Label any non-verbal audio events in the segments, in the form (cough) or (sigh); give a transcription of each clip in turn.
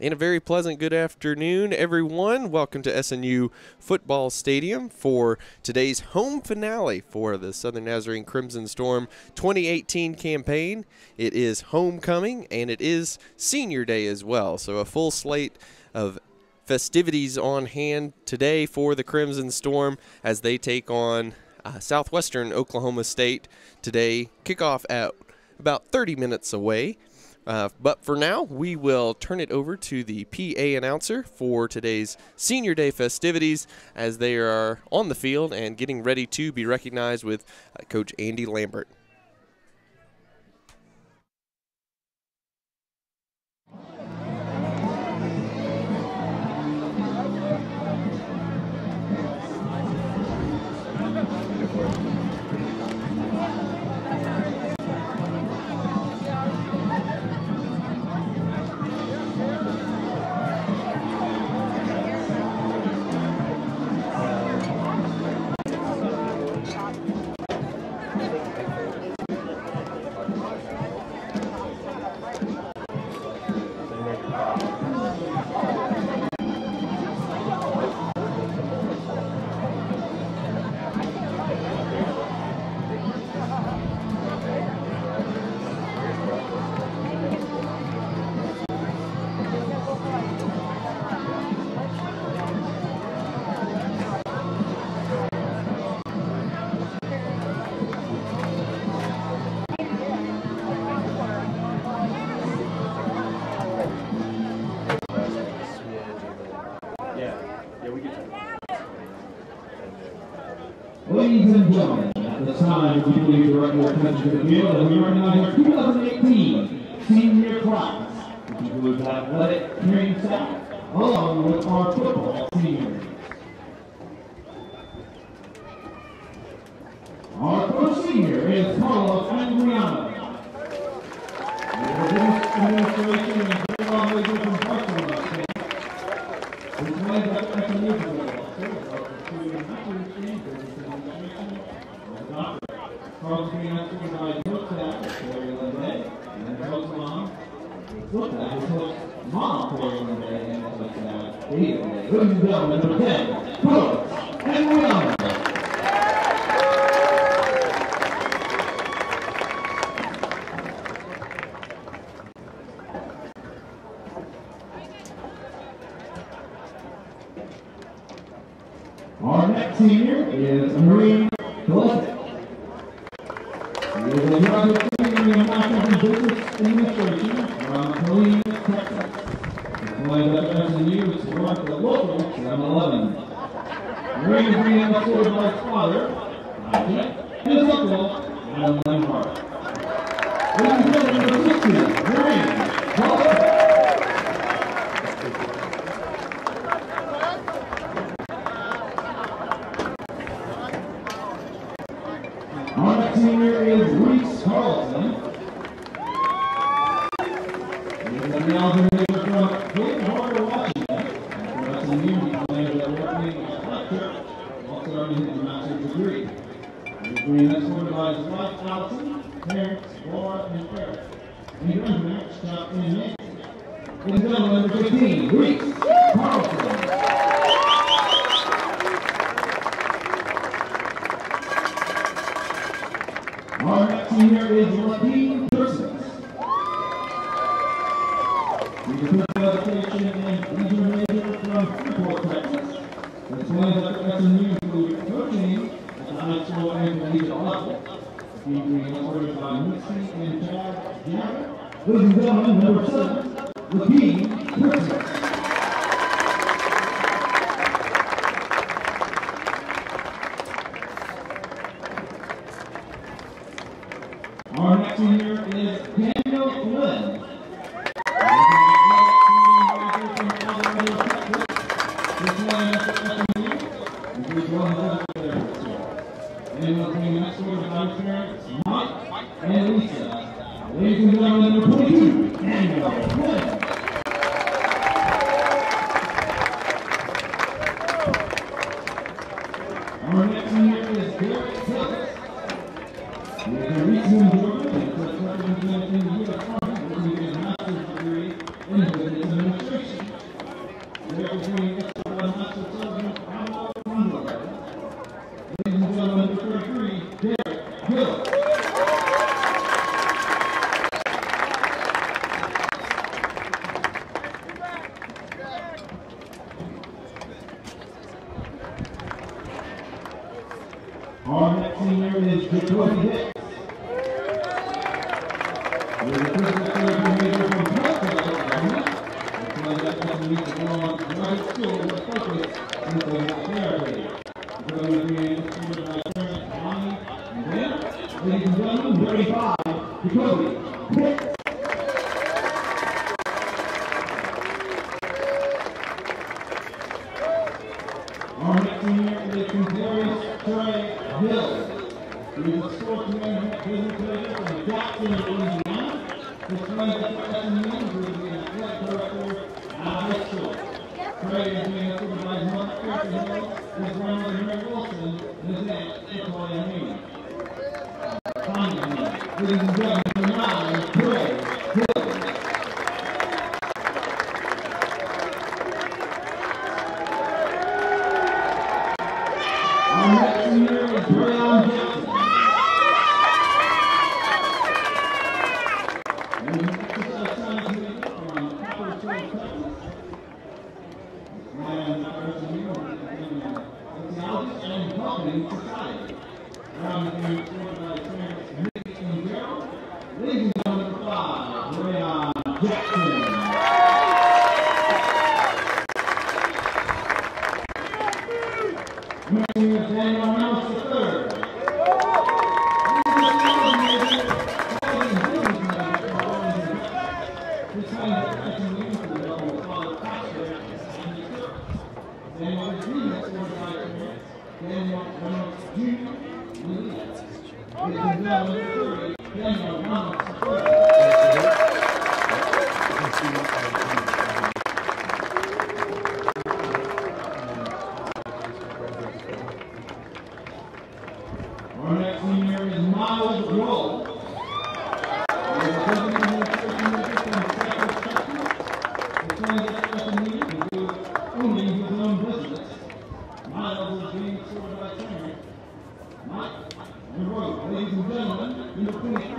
And a very pleasant good afternoon, everyone. Welcome to SNU Football Stadium for today's home finale for the Southern Nazarene Crimson Storm 2018 campaign. It is homecoming and it is senior day as well. So, a full slate of festivities on hand today for the Crimson Storm as they take on uh, Southwestern Oklahoma State today. Kickoff at about 30 minutes away. Uh, but for now, we will turn it over to the PA announcer for today's Senior Day festivities as they are on the field and getting ready to be recognized with uh, Coach Andy Lambert. to the community. you know,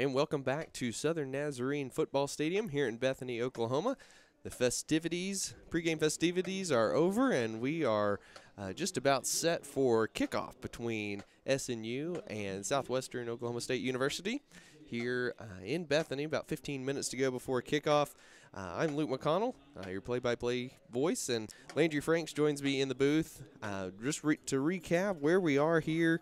And welcome back to Southern Nazarene Football Stadium here in Bethany, Oklahoma. The festivities, pregame festivities, are over, and we are uh, just about set for kickoff between SNU and Southwestern Oklahoma State University here uh, in Bethany. About 15 minutes to go before kickoff. Uh, I'm Luke McConnell, uh, your play-by-play voice, and Landry Franks joins me in the booth. Uh, just re- to recap where we are here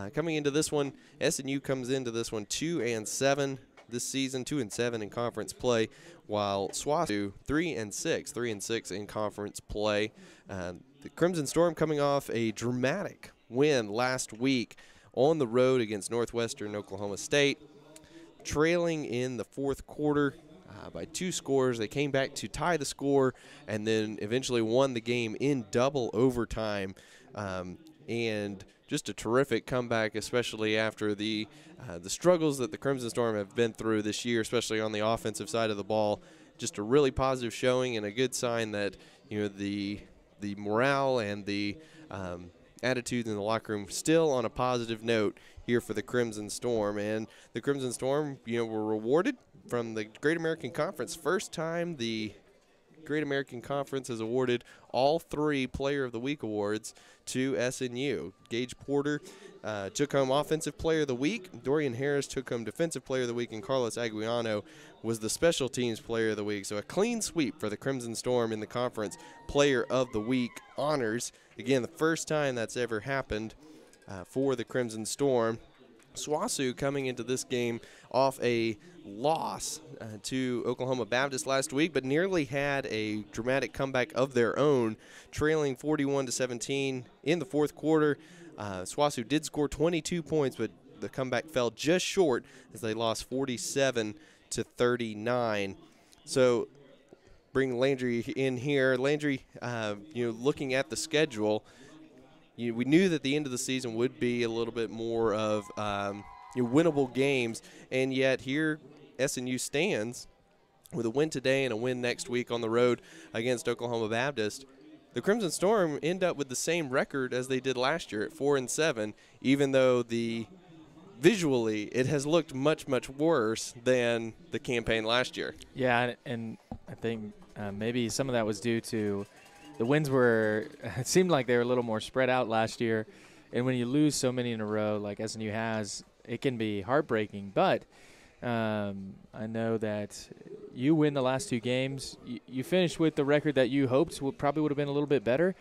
uh, coming into this one, SNU comes into this one two and seven this season, two and seven in conference play, while SWOSU three and six, three and six in conference play. Uh, the Crimson Storm coming off a dramatic win last week on the road against Northwestern Oklahoma State, trailing in the fourth quarter. Uh, by two scores. They came back to tie the score and then eventually won the game in double overtime. Um, and just a terrific comeback, especially after the uh, the struggles that the Crimson Storm have been through this year, especially on the offensive side of the ball. Just a really positive showing and a good sign that you know the the morale and the um, attitudes in the locker room still on a positive note here for the Crimson Storm. And the Crimson Storm, you know, were rewarded from the Great American Conference. First time the Great American Conference has awarded all three Player of the Week awards to SNU. Gage Porter uh, took home Offensive Player of the Week. Dorian Harris took home Defensive Player of the Week, and Carlos Aguiano was the Special Teams Player of the Week. So a clean sweep for the Crimson Storm in the conference Player of the Week honors. Again, the first time that's ever happened uh, for the Crimson Storm. SWOSU coming into this game off a loss uh, to Oklahoma Baptist last week, but nearly had a dramatic comeback of their own, trailing 41 to 17 in the fourth quarter. Uh, SWOSU did score 22 points, but the comeback fell just short as they lost 47 to 39. So bring Landry in here. Landry, uh, you know, looking at the schedule you we knew that the end of the season would be a little bit more of um, you know, winnable games, and yet here SNU stands with a win today and a win next week on the road against Oklahoma Baptist. The Crimson Storm end up with the same record as they did last year at four and seven, even though the visually it has looked much much worse than the campaign last year. Yeah, and I think uh, maybe some of that was due to the wins were (laughs) it seemed like they were a little more spread out last year, and when you lose so many in a row like SNU has, it can be heartbreaking. But um, I know that you win the last two games. You, you finished with the record that you hoped would probably would have been a little bit better.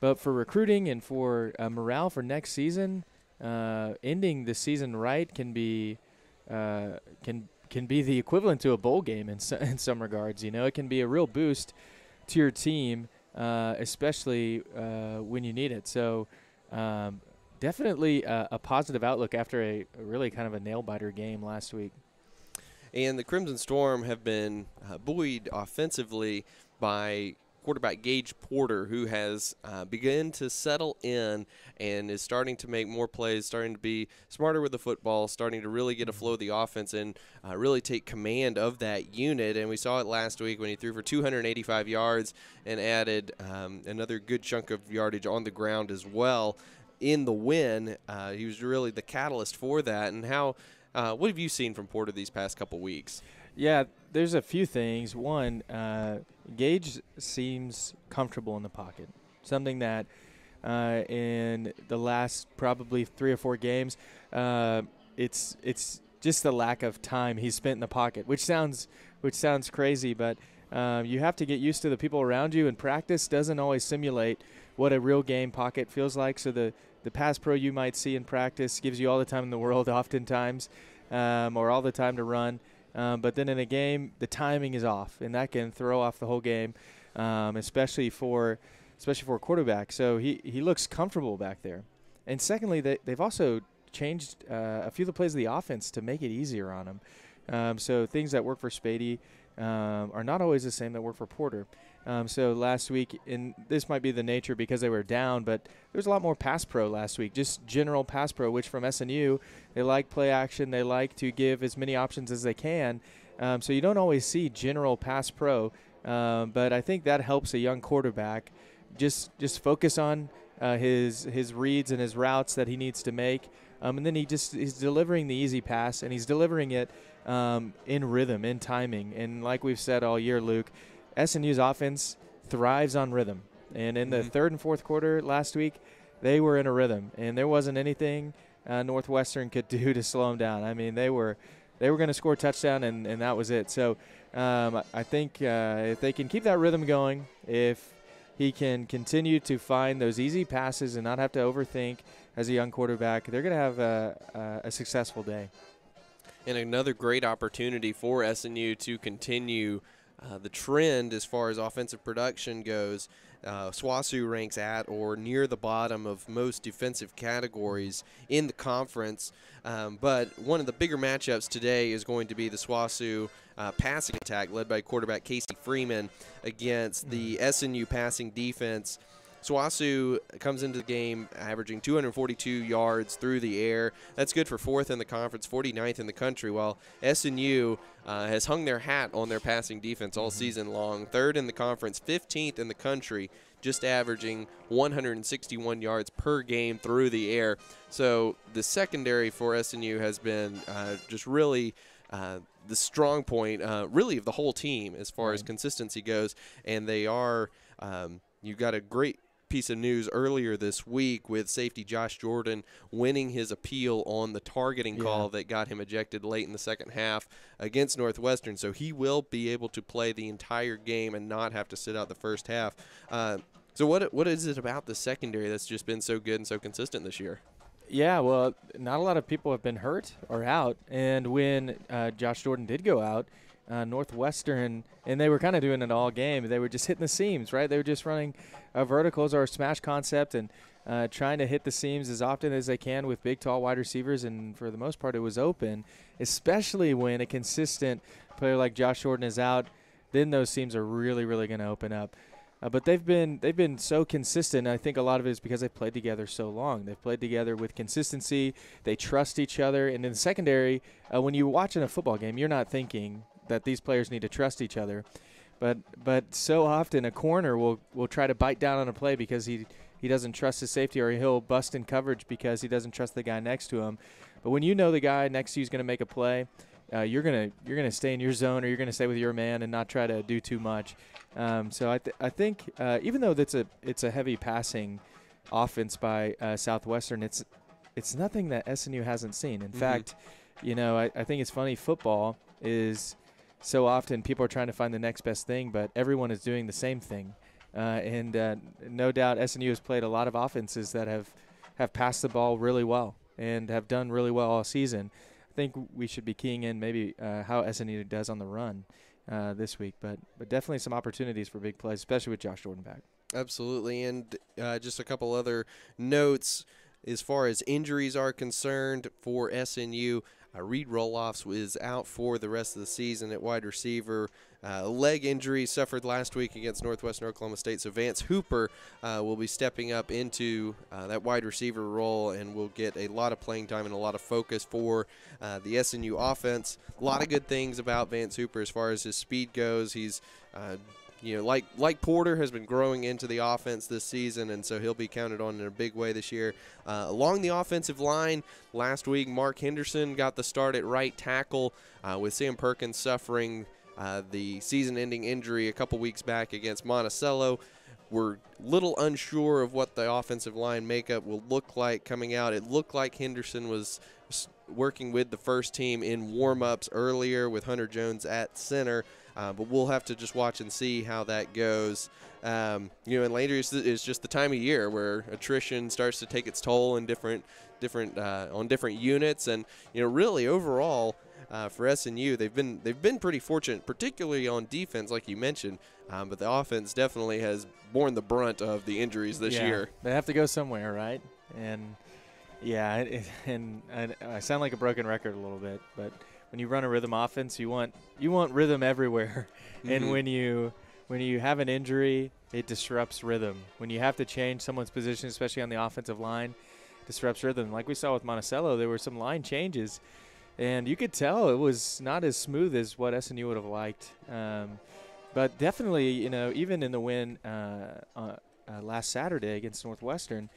But for recruiting and for uh, morale for next season, uh, ending the season right can be uh, can can be the equivalent to a bowl game in, so, (laughs) in some regards. You know, it can be a real boost to your team uh, especially uh, when you need it. So um, definitely a, positive outlook after a, a, really kind of a nail biter game last week. And the Crimson Storm have been uh, buoyed offensively by quarterback Gage Porter, who has uh, begun to settle in and is starting to make more plays, starting to be smarter with the football, starting to really get a flow of the offense and uh, really take command of that unit. And we saw it last week when he threw for 285 yards and added um, another good chunk of yardage on the ground as well in the win. Uh, he was really the catalyst for that. And how? Uh, what have you seen from Porter these past couple weeks? Yeah, there's a few things. One, uh, Gage seems comfortable in the pocket, something that uh, in the last probably three or four games, uh, it's it's just the lack of time he's spent in the pocket, which sounds which sounds crazy, but uh, you have to get used to the people around you, and practice doesn't always simulate what a real game pocket feels like. So the the pass pro you might see in practice gives you all the time in the world, (laughs) oftentimes, um, or all the time to run. Um, but then in a game, the timing is off, and that can throw off the whole game, um, especially for especially for a quarterback. So he, he looks comfortable back there. And secondly, they, they've also changed uh, a few of the plays of the offense to make it easier on him. Um, so things that work for Spady um, are not always the same that work for Porter. Um, so last week, and this might be the nature because they were down, but there was a lot more pass pro last week, just general pass pro, which from SNU, they like play action. They like to give as many options as they can. Um, so you don't always see general pass pro, um, but I think that helps a young quarterback just just focus on uh, his his reads and his routes that he needs to make. Um, and then he just he's delivering the easy pass, and he's delivering it um, in rhythm, in timing. And like we've said all year, Luke, SNU's offense thrives on rhythm. And in the Mhm. third and fourth quarter last week, they were in a rhythm, and there wasn't anything uh, Northwestern could (laughs) do to slow them down. I mean, they were they were going to score a touchdown, and, and that was it. So um, I think uh, if they can keep that rhythm going, if he can continue to find those easy passes and not have to overthink as a young quarterback, they're going to have a, a, a successful day. and another great opportunity for SNU to continue uh, the trend as far as offensive production goes. Uh, SWOSU ranks at or near the bottom of most defensive categories in the conference. Um, but one of the bigger matchups today is going to be the SWOSU uh, passing attack, led by quarterback Casey Freeman, against the SNU passing defense. SWOSU comes into the game averaging 242 yards through the air. That's good for fourth in the conference, 49th in the country, while SNU uh, has hung their hat on their passing defense all season long. Third in the conference, 15th in the country, just averaging 161 yards per game through the air. So the secondary for SNU has been uh, just really. Uh, the strong point, uh, really, of the whole team as far as consistency goes, and they are. Um, you got a great piece of news earlier this week with safety Josh Jordan winning his appeal on the targeting Yeah. call that got him ejected late in the second half against Northwestern. So he will be able to play the entire game and not have to sit out the first half. Uh, so what what is it about the secondary that's just been so good and so consistent this year? Yeah, well, not a lot of people have been hurt or out. And when uh, Josh Jordan did go out, uh, Northwestern, and they were kind of doing it all game. They were just hitting the seams, right? They were just running uh, verticals or a smash concept and uh, trying to hit the seams as often as they can with big, tall wide receivers. And for the most part, it was open, especially when a consistent player like Josh Jordan is out. Then those seams are really, really going to open up. Uh, but they've been they've been so consistent. I think a lot of it is because they've played together so long. They've played together with consistency. They trust each other. And in the secondary, uh, when you're watching a football game, you're not thinking that these players need to trust each other. But but so often a corner will will try to bite down on a play because he he doesn't trust his safety, or he'll bust in coverage because he doesn't trust the guy next to him. But when you know the guy next to you is going to make a play, uh, you're gonna you're gonna stay in your zone or you're gonna stay with your man and not try to do too much. Um, so I th- I think uh, even though that's a it's a heavy passing offense by uh, Southwestern, it's it's nothing that SNU hasn't seen. In Mhm. fact, you know I, I think it's funny. Football is so often people are trying to find the next best thing, but everyone is doing the same thing. Uh, and uh, no doubt SNU has played a lot of offenses that have have passed the ball really well and have done really well all season. I think we should be keying in maybe uh, how SNU does on the run uh, this week, but but definitely some opportunities for big plays, especially with Josh Jordan back. Absolutely, and uh, just a couple other notes as far as injuries are concerned for SNU. Uh, Reed Roloffs is out for the rest of the season at wide receiver. Uh, leg injury suffered last week against Northwestern Oklahoma State. So Vance Hooper uh, will be stepping up into uh, that wide receiver role and will get a lot of playing time and a lot of focus for uh, the SNU offense. A lot of good things about Vance Hooper as far as his speed goes. He's uh, you know, like like Porter has been growing into the offense this season, and so he'll be counted on in a big way this year. Uh, along the offensive line, last week Mark Henderson got the start at right tackle uh, with Sam Perkins suffering uh, the season-ending injury a couple weeks back against Monticello. We're little unsure of what the offensive line makeup will look like coming out. It looked like Henderson was working with the first team in warm-ups earlier with Hunter Jones at center. Uh, but we'll have to just watch and see how that goes. Um, you know, and later is, is just the time of year where attrition starts to take its toll in different, different uh, on different units, and you know, really overall uh, for SNU, they've been they've been pretty fortunate, particularly on defense, like you mentioned. Um, but the offense definitely has borne the brunt of the injuries this Yeah, year. They have to go somewhere, right? And yeah, it, and I, I sound like a broken record a little bit, but when you run a rhythm offense, you want you want rhythm everywhere. (laughs) and Mhm. when you when you have an injury, it disrupts rhythm. When you have to change someone's position, especially on the offensive line, disrupts rhythm. Like we saw with Monticello, there were some line changes, and you could tell it was not as smooth as what SNU would have liked. Um, but definitely, you know, even in the win uh, uh, uh, last Saturday against Northwestern,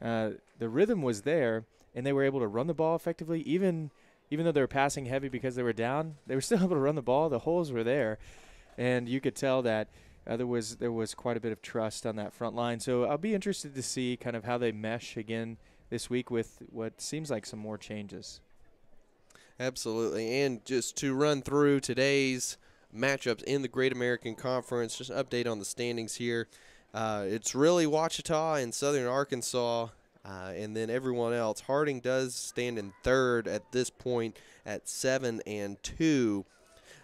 uh, the rhythm was there, and they were able to run the ball effectively. Even even though they were passing heavy because they were down, they were (laughs) still able to run the ball. The holes were there, and you could tell that uh, there was there was quite a bit of trust on that front line. So I'll be interested to see kind of how they mesh again this week with what seems like some more changes. Absolutely. And just to run through today's matchups in the Great American Conference, just an update on the standings here. Uh, it's really Ouachita and Southern Arkansas, uh, and then everyone else. Harding does stand in third at this point at seven and two,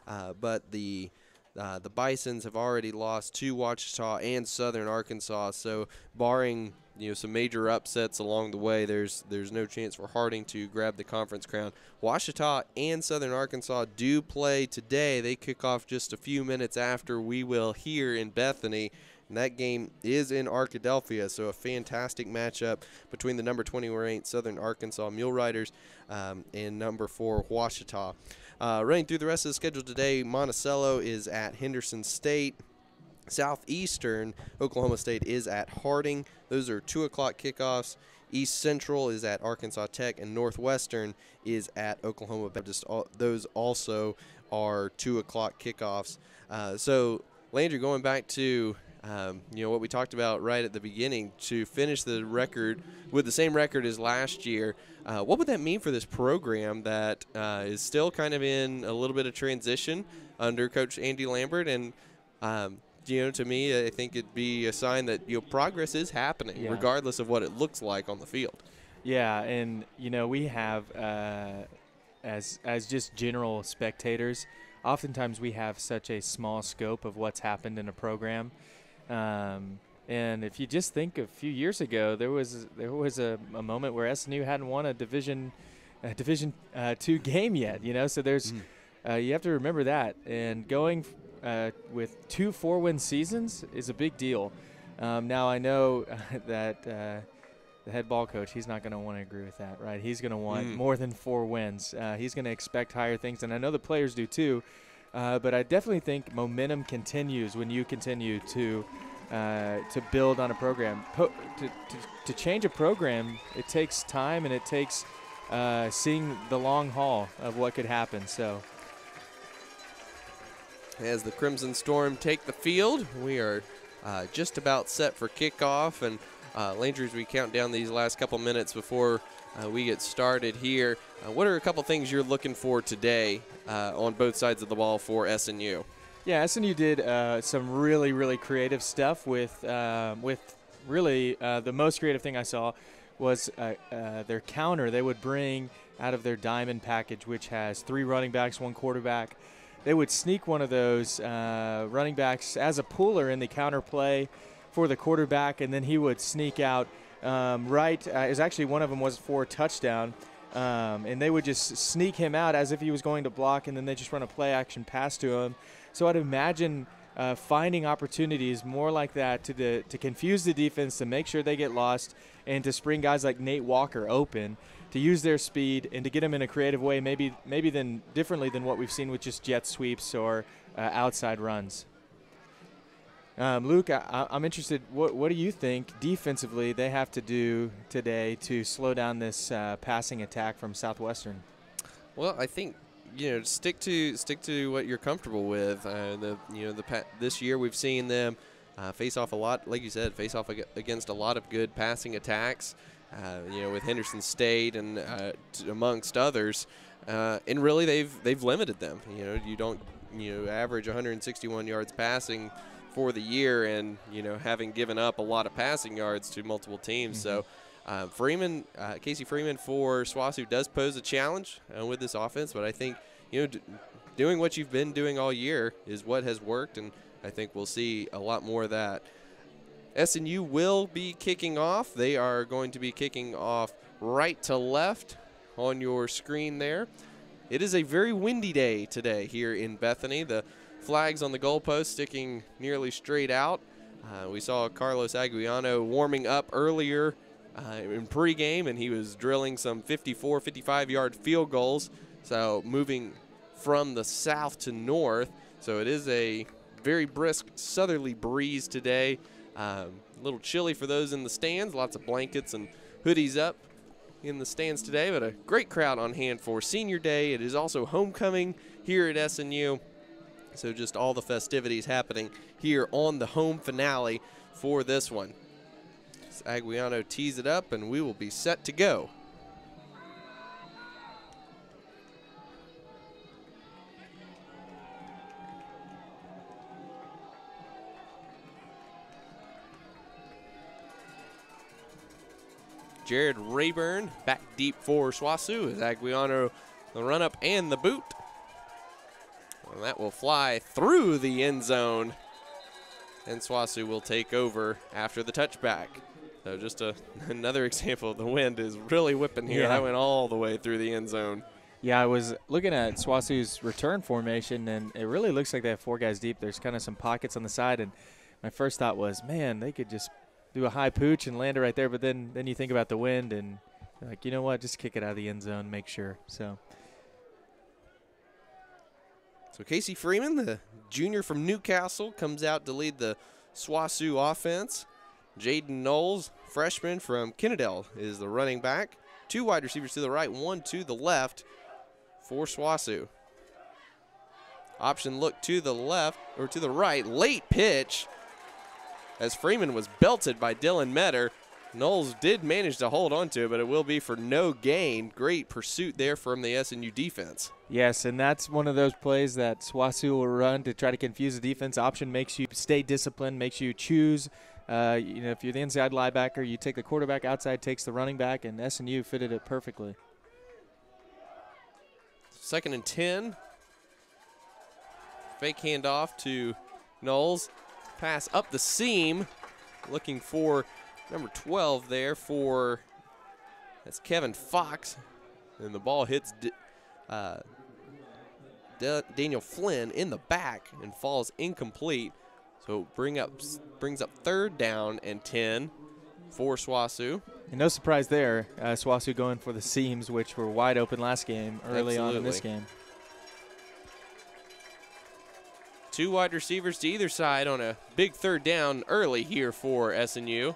uh, but the uh, the Bisons have already lost to Ouachita and Southern Arkansas. So, barring you know some major upsets along the way, there's there's no chance for Harding to grab the conference crown. Ouachita and Southern Arkansas do play today. They kick off just a few minutes after we will here in Bethany. And that game is in Arkadelphia, so a fantastic matchup between the number 20 ranked Southern Arkansas Mule Riders um, and number four Ouachita. Uh, running through the rest of the schedule today, Monticello is at Henderson State. Southeastern Oklahoma State is at Harding. Those are 2 o'clock kickoffs. East Central is at Arkansas Tech, and Northwestern is at Oklahoma Baptist. Those also are 2 o'clock kickoffs. Uh, so, Landry, going back to um, you know what we talked about right at the beginning to finish the record with the same record as last year. Uh, what would that mean for this program that uh, is still kind of in a little bit of transition under Coach Andy Lambert? And um, you know, to me, I think it'd be a sign that you know progress is happening, Yeah. regardless of what it looks like on the field. Yeah, and you know we have uh, as as just general spectators, oftentimes we have such a small scope of what's happened in a program. Um, and if you just think a few years ago, there was there was a, a moment where SNU hadn't won a division a division uh, two game yet. You know, so there's uh, you have to remember that. And going uh, with two four win seasons is a big deal. Um, now I know (laughs) that uh, the head ball coach he's not going to want to agree with that, right? He's going to want Mm. more than four wins. Uh, he's going to expect higher things, and I know the players do too. Uh, but I definitely think momentum continues when you continue to uh, to build on a program. Po- to, to, to change a program, it takes time and it takes uh, seeing the long haul of what could happen. So as the Crimson Storm take the field. We are uh, just about set for kickoff, and uh, Landry, as we count down these last couple minutes before uh, we get started here, uh, what are a couple things you're looking for today uh, on both sides of the ball for SNU? Yeah, SNU did uh, some really, really creative stuff with um, with really uh, the most creative thing I saw was their counter. They would bring out of their diamond package, which has three running backs, one quarterback. They would sneak one of those uh, running backs as a puller in the counter play for the quarterback, and then he would sneak out um, right. Uh, was actually one of them was for a touchdown. Um, and they would just sneak him out as if he was going to block, and then they just run a play action pass to him. So I'd imagine uh, finding opportunities more like that to the, to confuse the defense, to make sure they get lost, and to spring guys like Nate Walker open, to use their speed and to get them in a creative way, maybe maybe then differently than what we've seen with just jet sweeps or uh, outside runs. Um, Luke, I, I'm interested. What, what do you think defensively they have to do today to slow down this uh, passing attack from Southwestern? Well, I think you know stick to stick to what you're comfortable with. Uh, the you know the this year we've seen them uh, face off a lot, like you said, face off against a lot of good passing attacks. Uh, you know with Henderson State and uh, amongst others, uh, and really they've they've limited them. You know you don't you know average 161 yards passing for the year, and you know having given up a lot of passing yards to multiple teams. So. Uh, Freeman, uh, Casey Freeman for SWOSU does pose a challenge uh, with this offense, but I think you know d- doing what you've been doing all year is what has worked, and I think we'll see a lot more of that. SNU will be kicking off. They are going to be kicking off right to left on your screen there. It is a very windy day today here in Bethany. The flags on the goalpost sticking nearly straight out. Uh, we saw Carlos Aguiano warming up earlier uh, in pregame, and he was drilling some 54, 55 yard field goals. So moving from the south to north. So it is a very brisk southerly breeze today. Um, a little chilly for those in the stands. Lots of blankets and hoodies up in the stands today, but a great crowd on hand for Senior Day. It is also homecoming here at SNU. So just all the festivities happening here on the home finale for this one. As Aguiano tees it up, and we will be set to go. Jared Rayburn back deep for SWOSU as Aguiano the run up and the boot. Well, that will fly through the end zone. And SWOSU will take over after the touchback. So just a, (laughs) another example. The wind is really whipping here. Yeah. That went all the way through the end zone. Yeah, I was looking at SWOSU's return formation, and it really looks like they have four guys deep. There's kind of some pockets on the side, and my first thought was, man, they could just do a high pooch and land it right there. But then, then you think about the wind, and like, you know what? Just kick it out of the end zone, make sure. So So Casey Freeman, the junior from Newcastle, comes out to lead the SWOSU offense. Jaden Knowles, freshman from Kennedale, is the running back. Two wide receivers to the right, one to the left for SWOSU. Option look to the left or to the right. Late pitch as Freeman was belted by Dylan Metter. Knowles did manage to hold on to it, but it will be for no gain. Great pursuit there from the SNU defense. Yes, and that's one of those plays that SWOSU will run to try to confuse the defense. Option makes you stay disciplined, makes you choose. Uh, you know, if you're the inside linebacker, you take the quarterback outside, takes the running back, and SNU fitted it perfectly. Second and 10. Fake handoff to Knowles. Pass up the seam. Looking for number 12 there for that's Kevin Fox. And the ball hits D- uh, Da- Daniel Flynn in the back and falls incomplete. So bring up brings up third down and 10 for SWOSU. And no surprise there, uh, SWOSU going for the seams, which were wide open last game, early on in this game. Two wide receivers to either side on a big third down early here for SNU.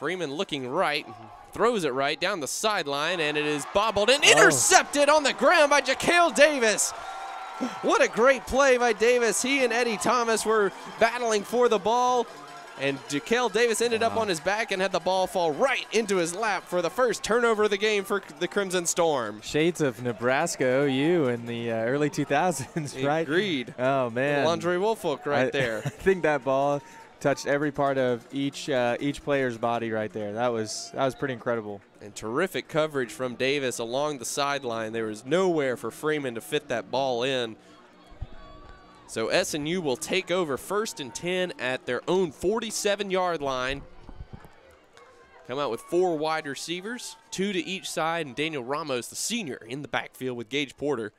Freeman looking right, throws it right down the sideline, and it is bobbled and intercepted on the ground by Jaquel Davis. What a great play by Davis. He and Eddie Thomas were battling for the ball, and Jaquel Davis ended up on his back and had the ball fall right into his lap for the first turnover of the game for the Crimson Storm. Shades of Nebraska OU in the uh, early 2000s, (laughs) right? Agreed. Oh, man. Andre Woolfolk right I- there. I (laughs) think that ball touched every part of each uh, each player's body right there. That was that was pretty incredible. And terrific coverage from Davis along the sideline. There was nowhere for Freeman to fit that ball in. So SNU will take over first and 10 at their own 47 yard line. Come out with four wide receivers, two to each side, and Daniel Ramos, the senior, in the backfield with Gage Porter.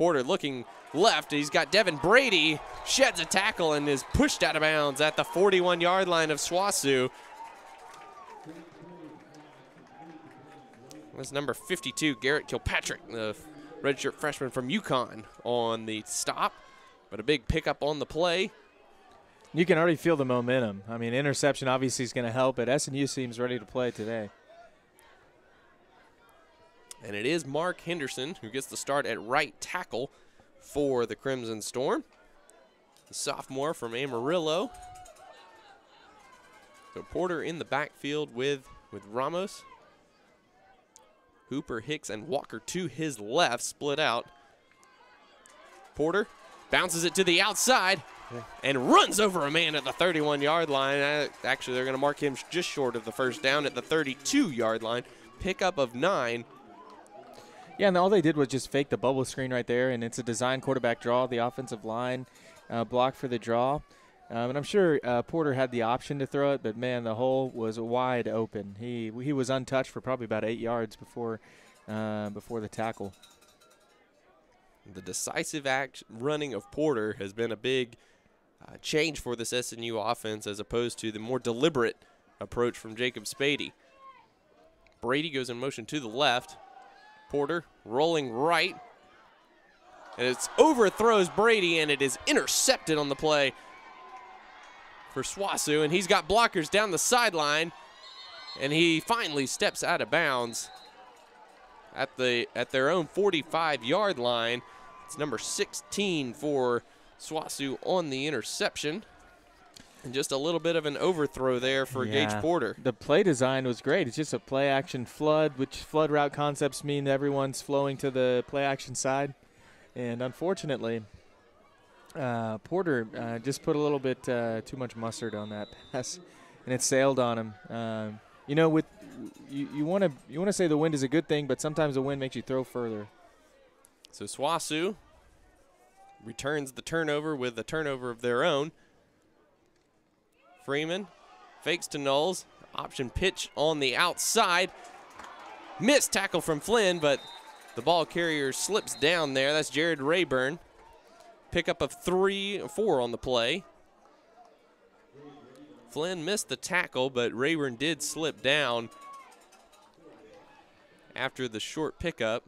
Porter looking left. He's got Devin Brady, sheds a tackle, and is pushed out of bounds at the 41 yard line of SWOSU. That's number 52, Garrett Kilpatrick, the redshirt freshman from Yukon, on the stop. But a big pickup on the play. You can already feel the momentum. I mean, interception obviously is going to help, but SNU seems ready to play today. And it is Mark Henderson who gets the start at right tackle for the Crimson Storm. The sophomore from Amarillo. So Porter in the backfield with, with Ramos. Hooper, Hicks, and Walker to his left, split out. Porter bounces it to the outside and runs over a man at the 31 yard line. Uh, Actually, they're going to mark him just short of the first down at the 32 yard line. Pickup of nine. Yeah, and all they did was just fake the bubble screen right there, and it's a design quarterback draw. The offensive line uh, blocked for the draw. Um, and I'm sure uh, Porter had the option to throw it, but man, the hole was wide open. He he was untouched for probably about eight yards before uh, before the tackle. The decisive act running of Porter has been a big uh, change for this SNU offense as opposed to the more deliberate approach from Jacob Spady. Brady goes in motion to the left. Porter rolling right. And it's overthrows Brady and it is intercepted on the play for SWOSU, and he's got blockers down the sideline, and he finally steps out of bounds at the at their own 45-yard line. It's number 16 for SWOSU on the interception. And just a little bit of an overthrow there for Yeah. Gage Porter. The play design was great. It's just a play action flood, which flood route concepts mean everyone's flowing to the play action side. And unfortunately, uh, Porter uh, just put a little bit uh, too much mustard on that (laughs) pass, and it sailed on him. Um, you know, with you, you want to you want to say the wind is a good thing, but sometimes the wind makes you throw further. So SWOSU returns the turnover with a turnover of their own. Freeman fakes to Knowles. Option pitch on the outside. Missed tackle from Flynn, but the ball carrier slips down there. That's Jared Rayburn. Pickup of three, four on the play. Flynn missed the tackle, but Rayburn did slip down after the short pickup.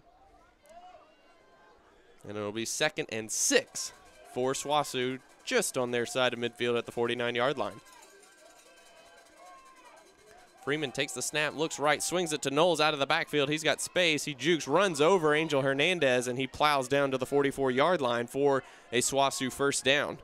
And it'll be second and six for SWOSU just on their side of midfield at the 49 yard line. Freeman takes the snap, looks right, swings it to Knowles out of the backfield. He's got space. He jukes, runs over Angel Hernandez, and he plows down to the 44 yard line for a SWOSU first down.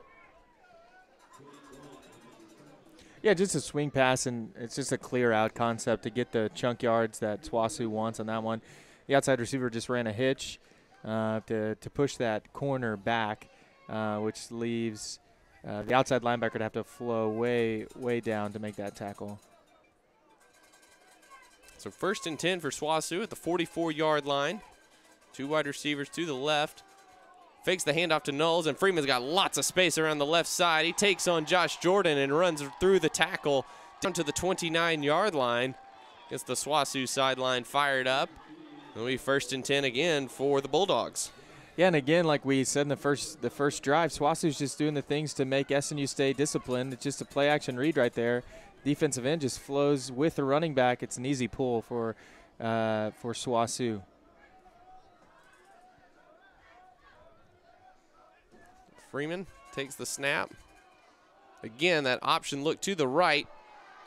Yeah, just a swing pass, and it's just a clear out concept to get the chunk yards that SWOSU wants on that one. The outside receiver just ran a hitch uh, to, to push that corner back, uh, which leaves uh, the outside linebacker to have to flow way, way down to make that tackle. So first and 10 for SWOSU at the 44 yard line. Two wide receivers to the left. Fakes the handoff to Knowles, and Freeman's got lots of space around the left side. He takes on Josh Jordan and runs through the tackle down to the 29 yard line. Gets the SWOSU sideline fired up. It'll be first and 10 again for the Bulldogs. Yeah, and again, like we said in the first the first drive, SWOSU's just doing the things to make SNU stay disciplined. It's just a play action read right there. Defensive end just flows with the running back. It's an easy pull for uh, for SWOSU. Freeman takes the snap. Again, that option look to the right,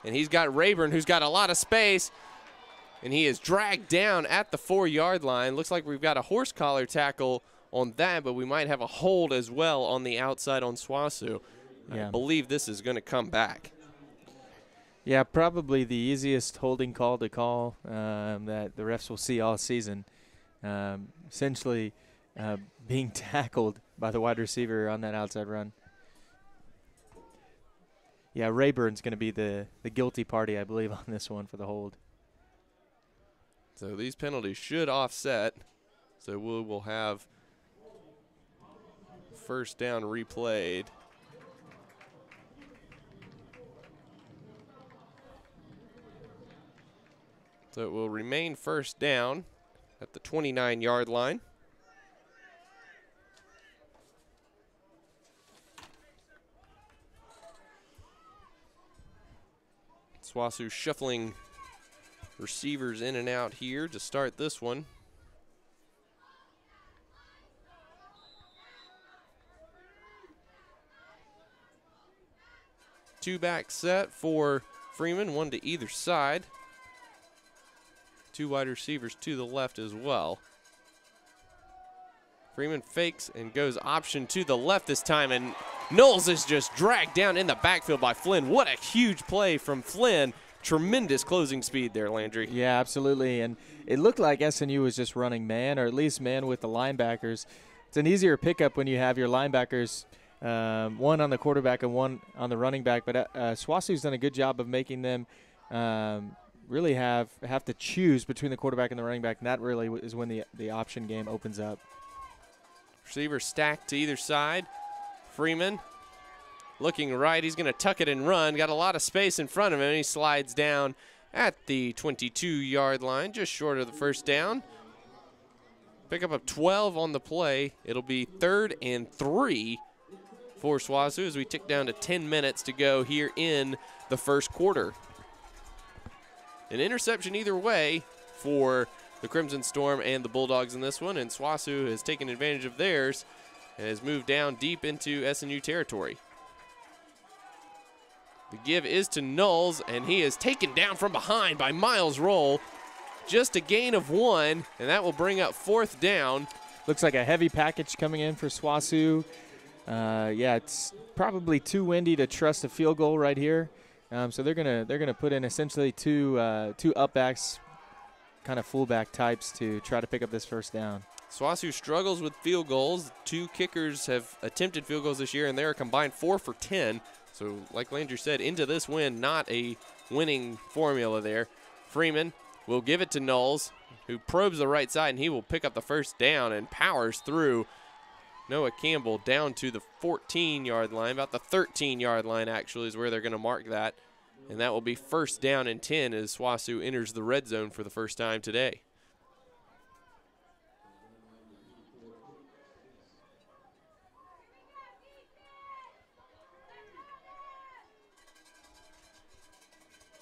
and he's got Rayburn, who's got a lot of space, and he is dragged down at the four yard line. Looks like we've got a horse collar tackle on that, but we might have a hold as well on the outside on SWOSU. I believe this is going to come back. Yeah, probably the easiest holding call to call um, that the refs will see all season. Um, essentially, uh, being (laughs) tackled by the wide receiver on that outside run. Yeah, Rayburn's going to be the, the guilty party, I believe, (laughs) on this one for the hold. So these penalties should offset. So we will have first down replayed. So it will remain first down at the 29 yard line. SWOSU shuffling receivers in and out here to start this one. Two back set for Freeman, one to either side. Two wide receivers to the left as well. Freeman fakes and goes option to the left this time, and Knowles is just dragged down in the backfield by Flynn. What a huge play from Flynn. Tremendous closing speed there, Landry. Yeah, absolutely. And it looked like SNU was just running man, or at least man with the linebackers. It's an easier pickup when you have your linebackers, um, one on the quarterback and one on the running back. But uh, uh, SWOSU's done a good job of making them um, really have have to choose between the quarterback and the running back, and that really is when the the option game opens up. Receivers stacked to either side. Freeman looking right. He's going to tuck it and run. Got a lot of space in front of him. He slides down at the 22 yard line, just short of the first down. Pick up of 12 on the play. It'll be third and three for SWOSU as we tick down to 10 minutes to go here in the first quarter. An interception either way for the Crimson Storm and the Bulldogs in this one, and SWOSU has taken advantage of theirs and has moved down deep into SNU territory. The give is to Knowles, and he is taken down from behind by Miles Roll. Just a gain of one, and that will bring up fourth down. Looks like a heavy package coming in for SWOSU. Uh, yeah, it's probably too windy to trust a field goal right here. Um, so they're gonna they're gonna put in essentially two uh, two upbacks, kind of fullback types to try to pick up this first down. SWOSU struggles with field goals. Two kickers have attempted field goals this year, and they're combined four for 10. So, like Landry said, into this win, not a winning formula there. Freeman will give it to Knowles, who probes the right side, and he will pick up the first down and powers through. Noah Campbell down to the 14 yard line, about the 13 yard line, actually, is where they're going to mark that. And that will be first down and 10 as SWOSU enters the red zone for the first time today.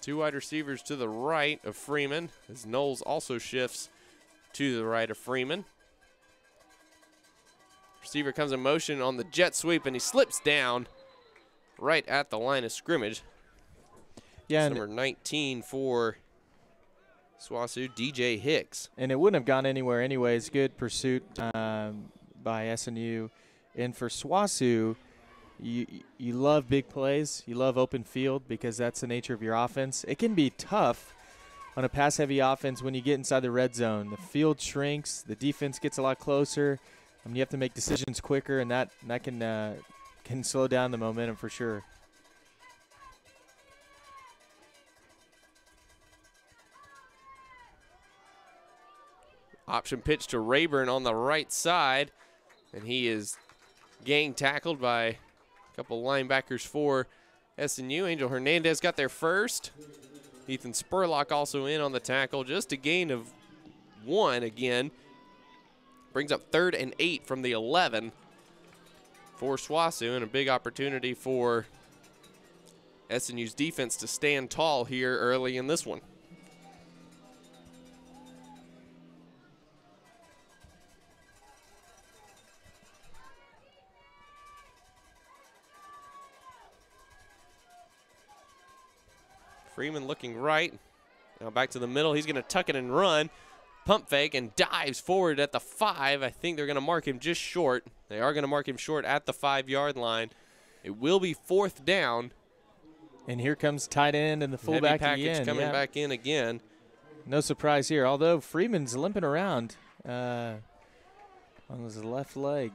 Two wide receivers to the right of Freeman as Knowles also shifts to the right of Freeman. Receiver comes in motion on the jet sweep and he slips down right at the line of scrimmage. Yeah, number 19 for SWOSU, DJ Hicks. and it wouldn't have gone anywhere anyways. Good pursuit um, by SNU, and for SWOSU, you you love big plays. You love open field because that's the nature of your offense. It can be tough on a pass-heavy offense when you get inside the red zone. The field shrinks, the defense gets a lot closer, and you have to make decisions quicker, and that that can uh, can slow down the momentum for sure. Option pitch to Rayburn on the right side, and he is gang tackled by a couple linebackers for SNU. Angel Hernandez got there first. Ethan Spurlock also in on the tackle. Just a gain of one again. Brings up third and eight from the 11 for SWOSU, and a big opportunity for SNU's defense to stand tall here early in this one. Freeman looking right. Now back to the middle. He's going to tuck it and run. Pump fake and dives forward at the five. I think they're going to mark him just short. They are going to mark him short at the five yard line. It will be fourth down. And here comes tight end and the Heavy fullback package again. coming yeah. back in again. No surprise here, although Freeman's limping around uh, on his left leg.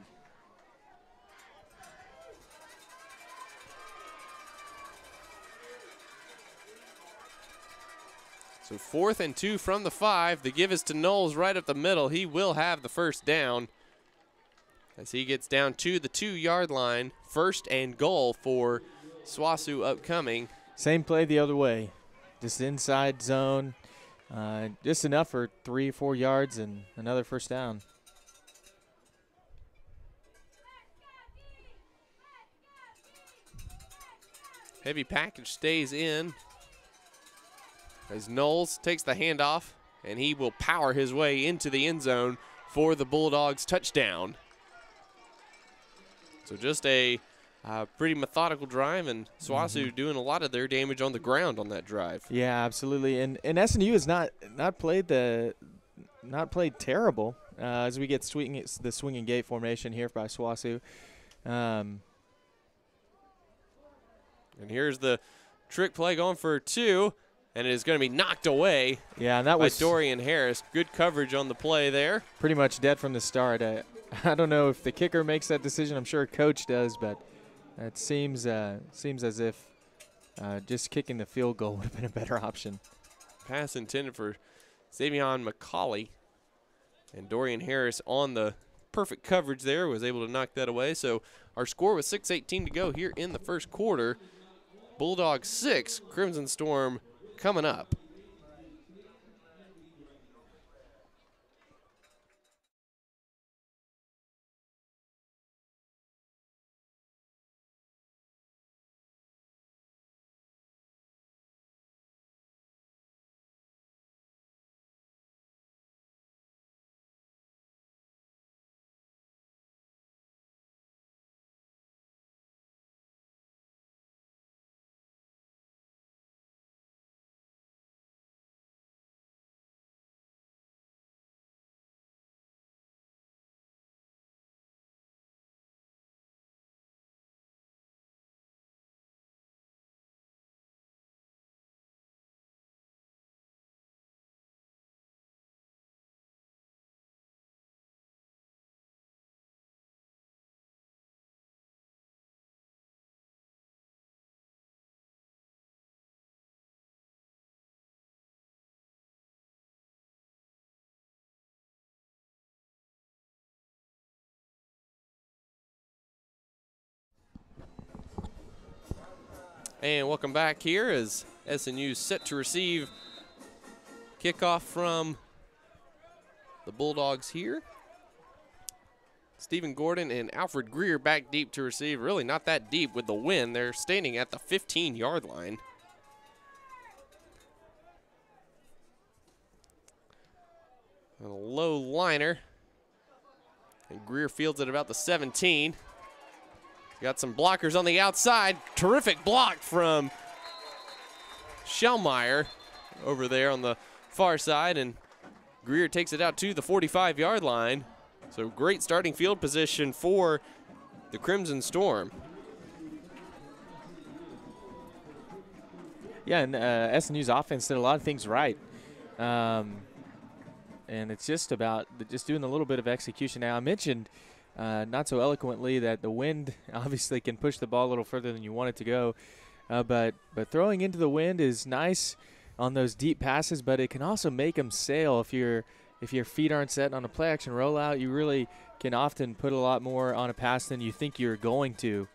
So fourth and two from the five. The give is to Knowles right up the middle. He will have the first down as he gets down to the two yard line. First and goal for SWOSU upcoming. Same play the other way, just inside zone, uh, just enough for three, four yards and another first down. Heavy package stays in as Knowles takes the handoff and he will power his way into the end zone for the Bulldogs touchdown. So just a uh, pretty methodical drive, and SWOSU doing a lot of their damage on the ground on that drive. Yeah, absolutely. And and SNU has not not played the not played terrible uh, as we get swing the swing and gate formation here by SWOSU. Um, And here's the trick play going for two, and it is going to be knocked away yeah, and that by was Dorian Harris. Good coverage on the play there. pretty much dead from the start. I, (laughs) I don't know if the kicker makes that decision. I'm sure a coach does, but it seems uh, seems as if uh, just kicking the field goal (laughs) would have been a better option. Pass intended for Xavion McCauley. And Dorian Harris on the perfect coverage there was able to knock that away. So our score was 6:18 to go here in the first quarter. Bulldogs 6, Crimson Storm coming up. And welcome back here as SNU set to receive kickoff from the Bulldogs here. Stephen Gordon and Alfred Greer back deep to receive. Really not that deep with the win. They're standing at the 15 yard line. And A low liner. And Greer fields at about the 17. Got some blockers on the outside. Terrific block from Shellmeyer over there on the far side. And Greer takes it out to the 45 yard line. So great starting field position for the Crimson Storm. Yeah, and uh, SNU's offense did a lot of things right. Um, and it's just about just doing a little bit of execution. Now, I mentioned uh, not so eloquently that the wind (laughs) obviously can push the ball a little further than you want it to go, uh, but but throwing into the wind is nice on those deep passes, but it can also make them sail if your if your feet aren't set on a play action rollout. You really can often put a lot more on a pass than you think you're going to.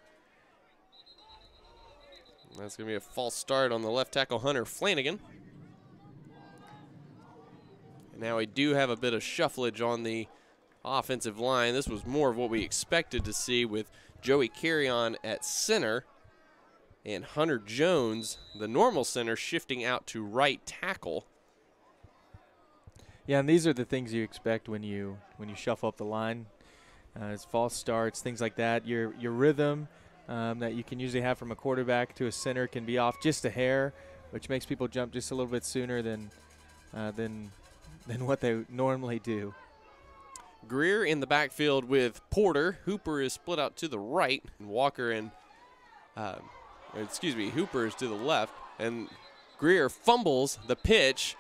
That's going to be a false start on the left tackle Hunter Flanagan. And now we do have a bit of shuffleage on the offensive line. This was more of what we expected to see with Joey Carrion at center and Hunter Jones, the normal center, shifting out to right tackle. Yeah, and these are the things you expect when you when you shuffle up the line. Uh, it's false starts, things like that. Your your rhythm um, that you can usually have from a quarterback to a center can be off just a hair, which makes people jump just a little bit sooner than uh, than (laughs) than what they normally do. Greer in the backfield with Porter. Hooper is split out to the right, and Walker and uh, excuse me, Hooper is to the left, and Greer fumbles the pitch,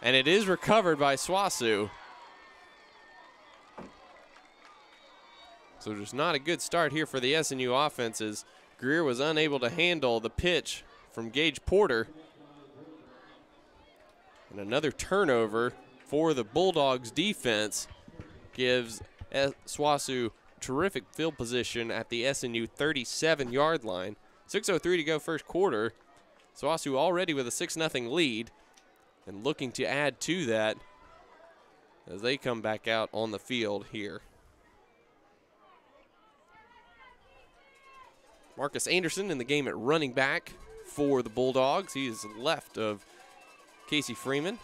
and it is recovered by SWOSU. So just not a good start here for the SNU offenses. Greer was unable to handle the pitch from Gage Porter. And another turnover for the Bulldogs defense gives SWOSU terrific field position at the SNU 37 yard line. 6.03 to go first quarter. SWOSU already with a 6 0 lead and looking to add to that as they come back out on the field here. Marcus Anderson in the game at running back for the Bulldogs. He is left of Casey Freeman.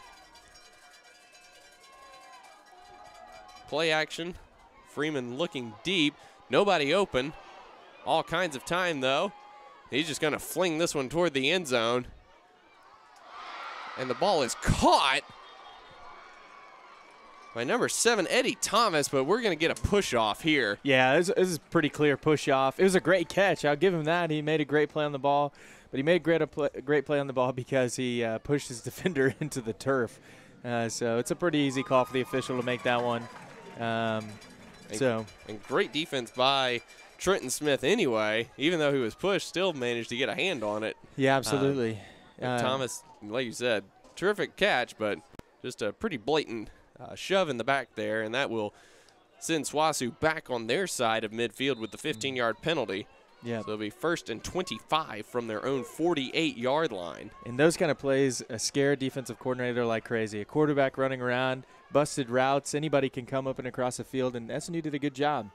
Play action. Freeman looking deep. Nobody open. All kinds of time, though. He's just going to fling this one toward the end zone. And the ball is caught by number seven, Eddie Thomas, but we're going to get a push off here. Yeah, this, this is pretty clear push off. It was a great catch. I'll give him that. He made a great play on the ball, but he made great a play, great play on the ball (laughs) because he uh, pushed his (laughs) defender (laughs) into the turf. Uh, so it's a pretty easy call for the official to make that one. Um, and, so and great defense by Trenton Smith anyway. Even though he was pushed, still managed to get a hand on it. Yeah, absolutely. Uh, Thomas, like you said, terrific catch, but just a pretty blatant uh, shove in the back there, and that will send SWOSU back on their side of midfield with the 15-yard penalty. Yeah. So it'll be first and 25 from their own 48-yard line. In those kind of plays, a scared defensive coordinator like crazy. A quarterback running around, busted routes. Anybody can come up and across the field, and SNU did a good job.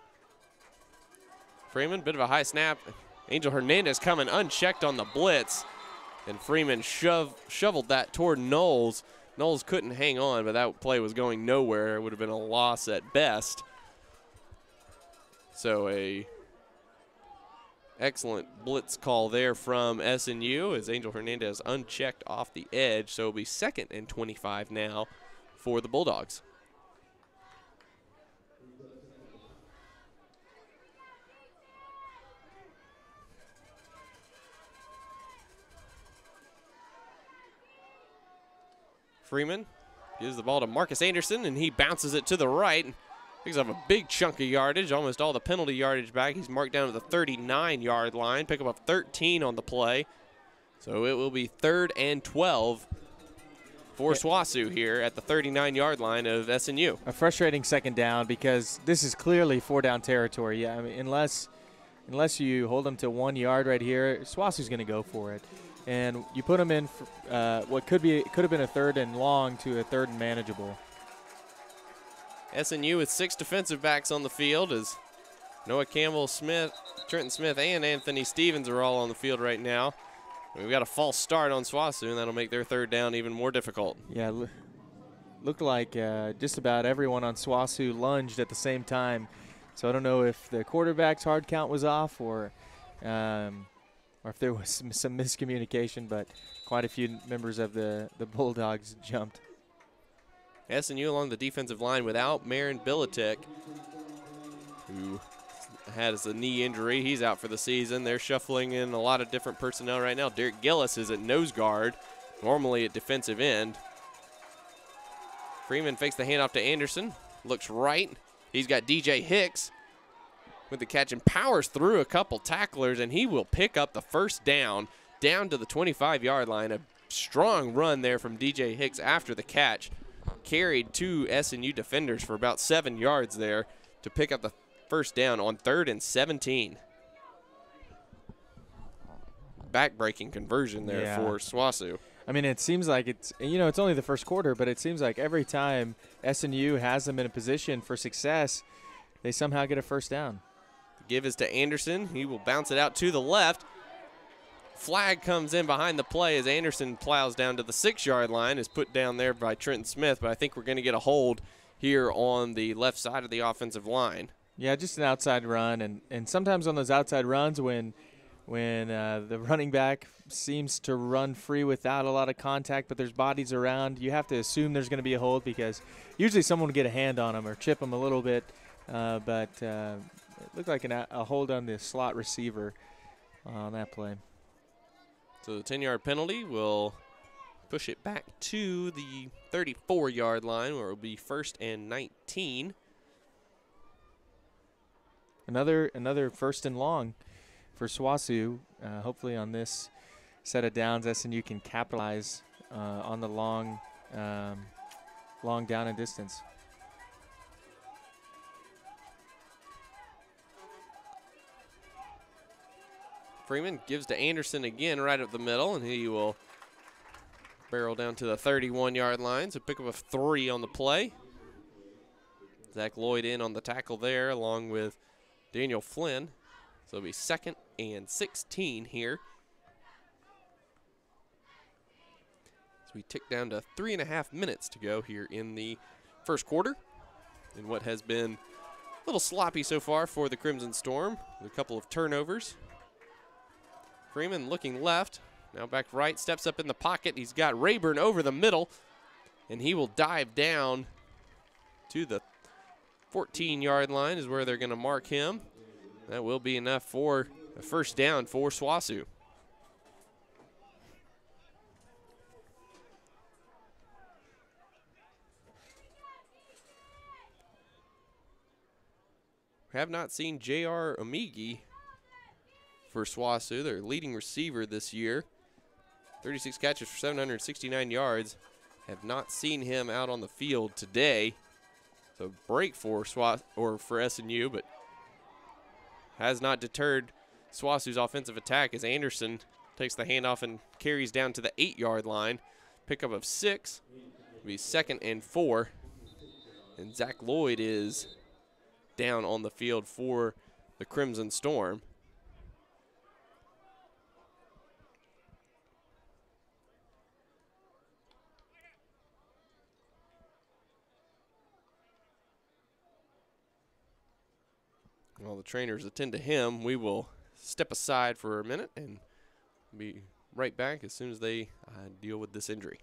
Freeman, bit of a high snap. Angel Hernandez coming unchecked on the blitz, and Freeman shove, shoveled that toward Knowles. Knowles couldn't hang on, but that play was going nowhere. It would have been a loss at best. So a excellent blitz call there from SNU as Angel Hernandez unchecked off the edge. So it'll be second and 25 now for the Bulldogs. Freeman gives the ball to Marcus Anderson, and he bounces it to the right. Picks up a big chunk of yardage, almost all the penalty yardage back. He's marked down to the 39 yard line. Pick up a 13 on the play. So it will be third and 12 for SWOSU here at the 39 yard line of SNU. A frustrating second down because this is clearly four down territory. Yeah, I mean, unless unless you hold them to one yard right here, SWOSU's going to go for it. And you put them in for, uh, what could be could have been a third and long to a third and manageable. SNU with six defensive backs on the field as Noah Campbell, Smith, Trenton Smith, and Anthony Stevens are all on the field right now. We've got a false start on SWOSU, and that'll make their third down even more difficult. Yeah, looked like uh, just about everyone on SWOSU lunged at the same time. So I don't know if the quarterback's hard count was off or um, or if there was (laughs) some, some miscommunication, but quite a few members of the, the Bulldogs jumped. SNU along the defensive line without Marin Bilitek, who has a knee injury. He's out for the season. They're shuffling in a lot of different personnel right now. Derek Gillis is at nose guard, normally at defensive end. Freeman fakes the handoff to Anderson, looks right. He's got DJ Hicks with the catch and powers through a couple tacklers, and he will pick up the first down down to the 25 yard line. A strong run there from DJ Hicks after the catch. Carried two SNU defenders for about seven yards there to pick up the first down on third and 17. Back-breaking conversion there Yeah. for SWOSU. I mean, it seems like it's you know it's only the first quarter, but it seems like every time SNU has them in a position for success, they somehow get a first down. The give is to Anderson. He will bounce it out to the left. Flag comes in behind the play as Anderson plows down to the six-yard line. Is put down there by Trenton Smith, but I think we're going to get a hold here on the left side of the offensive line. Yeah, just an outside run, and, and sometimes on those outside runs when when uh, the (laughs) running back seems to run free without a lot of contact, but there's bodies around, you have to assume there's going to be a hold because usually someone will get a hand on him or chip him a little bit. Uh, but uh, it looked like an, a hold on the slot receiver on that play. So the 10-yard penalty will push it back to the 34-yard line where it will be first and 19. Another another first and long for SWOSU. Uh, hopefully on this set of downs, SNU can capitalize uh, on the long, um, long down and distance. Freeman gives to Anderson again right up the middle, and he will barrel down to the 31 yard line. So pick up a three on the play. Zach Lloyd in on the tackle there, along with Daniel Flynn. So it'll be second and 16 here. So we tick down to three and a half minutes to go here in the first quarter. In what has been a little sloppy so far for the Crimson Storm, with a couple of turnovers. Freeman looking left, now back right, steps up in the pocket. He's got Rayburn over the middle, and he will dive down to the 14 yard line, is where they're going to mark him. That will be enough for a first down for SWOSU. Have not seen J.R. Amigi for SWOSU, their leading receiver this year. 36 catches for 769 yards. Have not seen him out on the field today. Break for SWAS or for SNU, but has not deterred SWOSU's offensive attack as Anderson takes the handoff and carries down to the eight-yard line. Pickup of six. Will be second and four. And Zach Lloyd is down on the field for the Crimson Storm. While the trainers attend to him, we will step aside for a minute and be right back as soon as they uh, deal with this injury.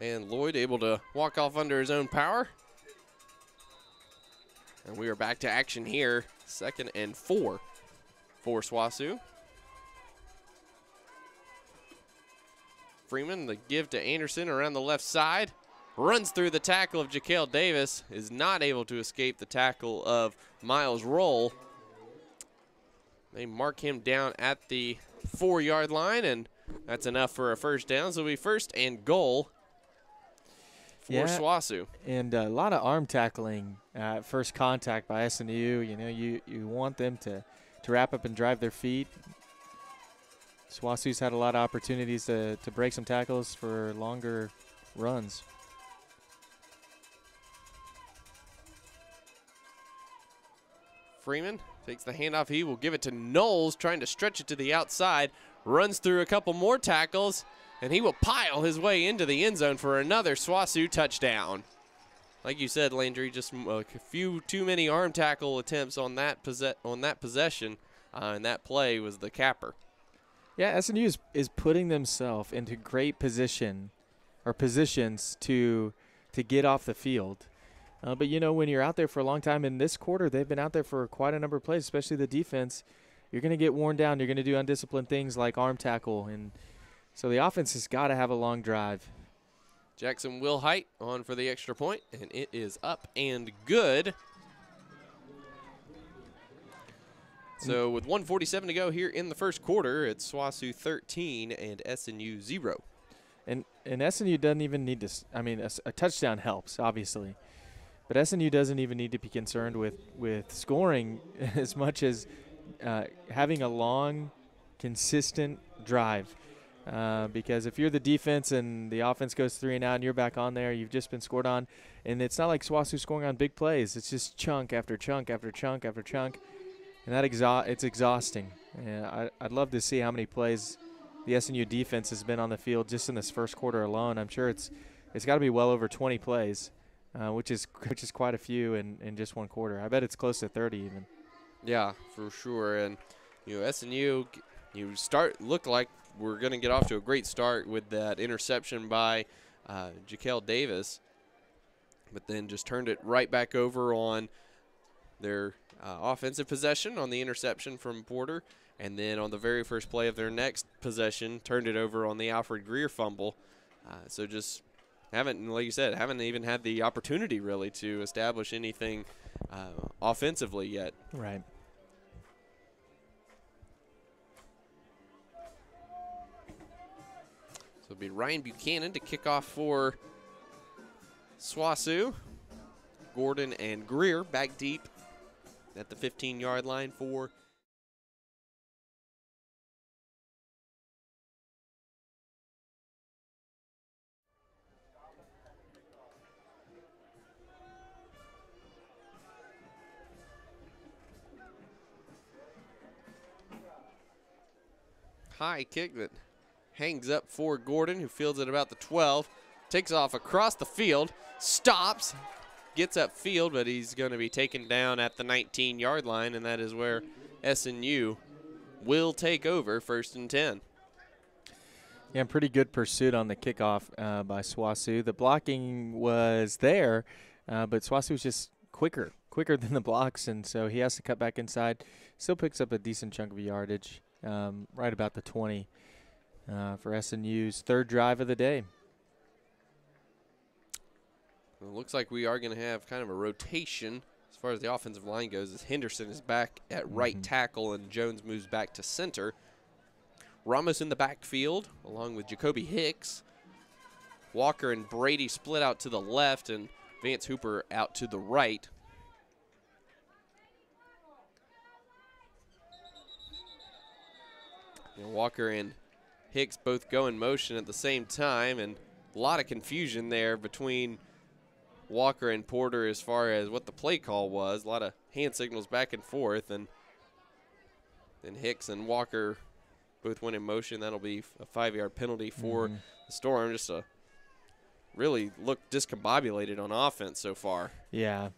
And Lloyd able to walk off under his own power. And we are back to action here. Second and four for SWOSU. Freeman, the give to Anderson around the left side. Runs through the tackle of Jaquel Davis. Is not able to escape the tackle of Miles Roll. They mark him down at the four yard line, and that's enough for a first down. So be first and goal for Yeah. SWOSU. And a lot of arm tackling at first contact by SNU. You know, you, you want them to, to wrap up and drive their feet. SWOSU's had a lot of opportunities to, to break some tackles for longer runs. Freeman takes the handoff. He will give it to Knowles, trying to stretch it to the outside. Runs through a couple more tackles, and he will pile his way into the end zone for another SWOSU touchdown. Like you said, Landry, just a few too many arm tackle attempts on that posse- on that possession, uh, and that play was the capper. Yeah, SNU is, is putting themselves into great position or positions to to get off the field. Uh, but you know, when you're out there for a long time, in this quarter, they've been out there for quite a number of plays, especially the defense. You're going to get worn down. You're going to do undisciplined things like arm tackle, and so the offense has got to have a long drive. Jackson Will Height on for the extra point, and it is up and good. So with 147 to go here in the first quarter, it's SWOSU 13 and SNU 0. And and SNU doesn't even need to. I mean, a touchdown helps, obviously, but SNU doesn't even need to be concerned with with scoring (laughs) as much as uh, having a long, consistent drive. Uh, because if you're the defense and the offense goes three and out and you're back on there, you've just been scored on, and it's not like SWOSU scoring on big plays. It's just chunk after chunk after chunk after chunk, and that exa- it's exhausting. And I, I'd love to see how many plays the SNU defense has been on the field just in this first quarter alone. I'm sure it's it's got to be well over 20 plays, uh, which is (laughs) which is quite a few in, in just one quarter. I bet it's close to 30 even. Yeah, for sure. And you know, SNU, you start look like we're going to get off to a great start with that interception by uh, Jaquel Davis, but then just turned it right back over on their uh, offensive possession on the interception from Porter, and then on the very first play of their next possession, turned it over on the Alfred Greer fumble. Uh, so just haven't, like you said, haven't even had the opportunity really to establish anything uh, offensively yet. Right. It'll be Ryan Buchanan to kick off for SWOSU. Gordon and Greer back deep at the 15 yard line for high kick that hangs up for Gordon, who fields it about the 12, takes off across the field, stops, gets up field, but he's going to be taken down at the 19 yard line, and that is where SNU will take over first and 10. Yeah, pretty good pursuit on the kickoff uh, by SWOSU. The blocking was there, uh, but SWOSU was just quicker, quicker (laughs) than the blocks, and so he has to cut back inside. Still picks up a decent chunk of yardage, um, right about the 20 uh, for SNU's third drive of the day. It looks like we are going to have kind of a rotation as far as the offensive line goes, as Henderson is back at right Mhm. tackle and Jones moves back to center. Ramos in the backfield, along with Jacoby Hicks. Walker and Brady split out to the left, and Vance Hooper out to the right. Know, Walker and Hicks both go in motion at the same time, and a lot of confusion there between Walker and Porter as far as what the play call was. A lot of hand signals back and forth, and then Hicks and Walker both went in motion. That'll be a five-yard penalty for Mhm. the Storm. Just a really looked discombobulated on offense so far. Yeah.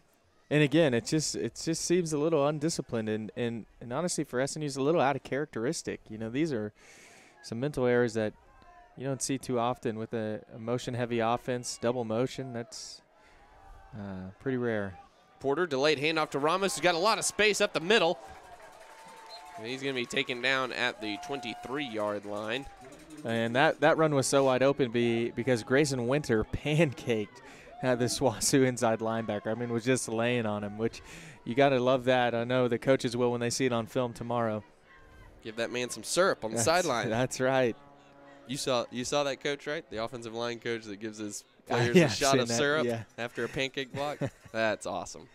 And again, it just it just seems a little undisciplined and, and, and honestly for SNU's a little out of characteristic. You know, these are some mental errors that you don't see too often with a, a motion-heavy offense, double motion. That's uh, pretty rare. Porter delayed handoff to Ramos, who's got a lot of space up the middle. And he's going to be taken down at the 23-yard line. And that, that run was so wide open be, because Grayson Winter (laughs) pancaked uh, the SWOSU inside linebacker. I mean, was just laying on him, which you got to love that. I know the coaches will when they see it on film tomorrow. Give that man some syrup on the That's- sideline. (laughs) That's right. You saw you saw that coach, right? The offensive line coach that gives his (laughs) Uh, players yeah, a shot of that, syrup yeah. after a pancake block. (laughs) That's awesome.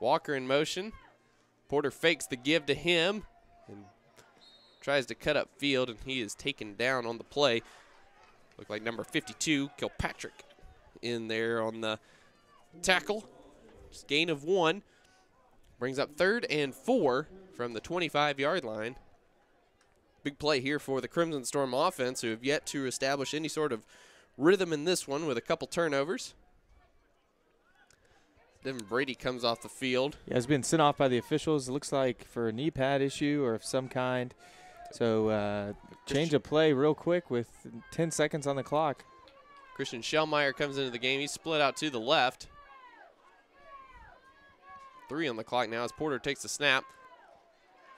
Walker in motion. Porter fakes the give to him and tries to cut up field, and he is taken down on the play. Look like number 52, Kilpatrick, in there on the tackle. Just gain of one. Brings up third and four from the 25 yard line. Big play here for the Crimson Storm offense, who have yet to establish any sort of rhythm in this one with a couple turnovers. Devin Brady comes off the field. Yeah, it's been sent off by the officials. It looks like for a knee pad issue or of some kind. So uh, change of play real quick with 10 seconds on the clock. Christian Schellmeyer comes into the game. He's split out to the left. Three on the clock now as Porter takes the snap.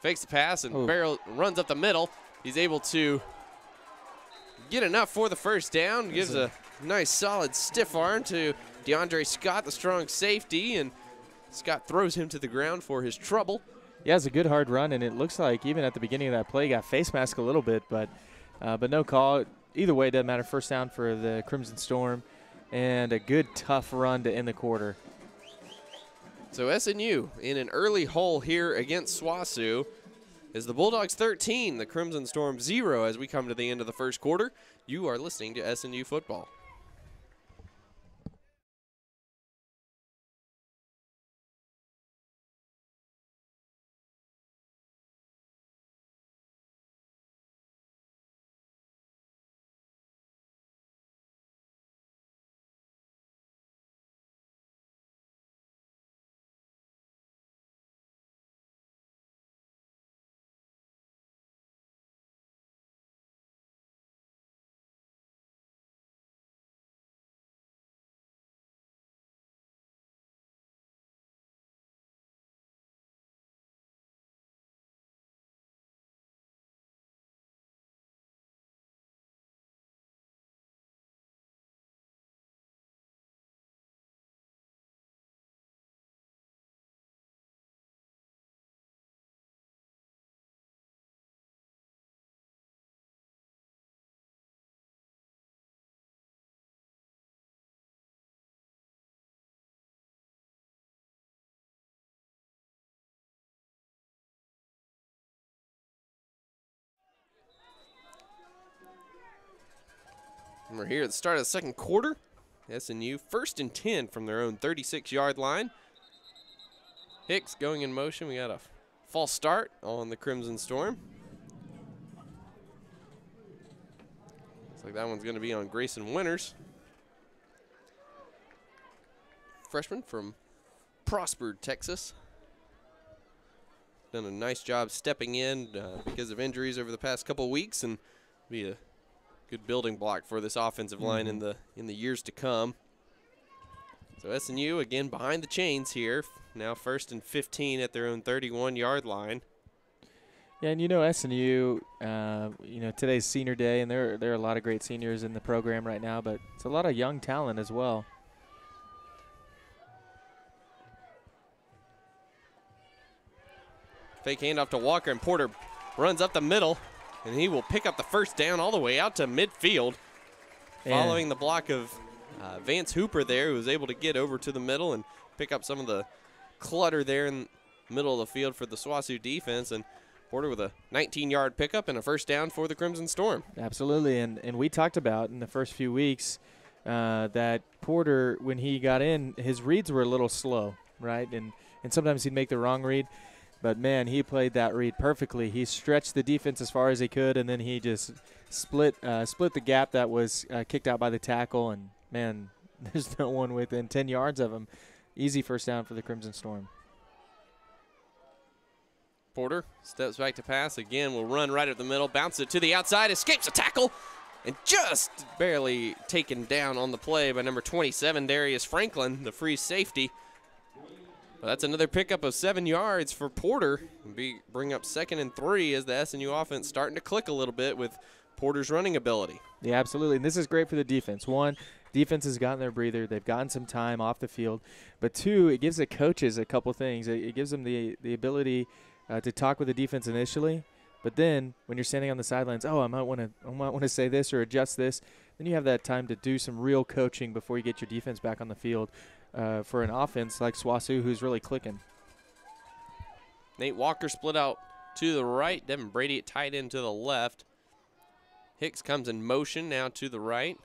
Fakes the pass and Oh. barrel runs up the middle. He's able to get enough for the first down. Gives a nice solid stiff arm to DeAndre Scott, the strong safety, and Scott throws him to the ground for his trouble. Yeah, it's a good hard run, and it looks like even at the beginning of that play, he got face mask a little bit, but uh, but no call. Either way, it doesn't matter. First down for the Crimson Storm, and a good tough run to end the quarter. So SNU in an early hole here against SWOSU is the Bulldogs 13, the Crimson Storm 0 as we come to the end of the first quarter. You are listening to SNU football. We're here at the start of the second quarter. SNU first and 10 from their own 36 yard line. Hicks going in motion. We got a false start on the Crimson Storm. Looks like that one's going to be on Grayson Winters. Freshman from Prosper, Texas. Done a nice job stepping in uh, because of injuries over the past couple weeks and be a good building block for this offensive line in the in the years to come. So SNU again behind the chains here. Now first and 15 at their own 31 yard line. Yeah, and you know SNU, uh, you know today's senior day, and there there are a lot of great seniors in the program right now, but it's a lot of young talent as well. Fake handoff to Walker and Porter runs up the middle and he will pick up the first down all the way out to midfield. And- Following the block of uh, Vance Hooper there, who was able to get over to the middle and pick up some of the clutter there in the middle of the field for the SWOSU defense. And Porter with a 19 yard pickup and a first down for the Crimson Storm. Absolutely, and and we talked about in the first few weeks uh, that Porter, when he got in, his reads were a little slow, right? And and sometimes he'd make the wrong read, but man, he played that read perfectly. He stretched the defense as far as he could, and then he just split uh, split the gap that was uh, kicked out by the tackle. And man, (laughs) there's no one within 10 yards of him. Easy first down for the Crimson Storm. Porter steps back to pass again. Will run right up the middle, bounce it to the outside, escapes a tackle, and just barely taken down on the play by number 27 Darius Franklin, the free safety. That's another pickup of seven yards for Porter. Be bring up second and three as the SNU offense starting to click a little bit with Porter's running ability. Yeah, absolutely. And this is great for the defense. One, defense has gotten their breather. They've gotten some time off the field. But two, it gives the coaches a couple things. It, it gives them the the ability uh, to talk with the defense initially. But then when you're standing on the sidelines, oh, I might want to I might want to say this or adjust this. Then you have that time to do some real coaching before you get your defense back on the field uh, for an offense like SWOSU who's really clicking. Nate Walker split out to the right. Devin Brady at tight end to the left. Hicks comes in motion now to the right.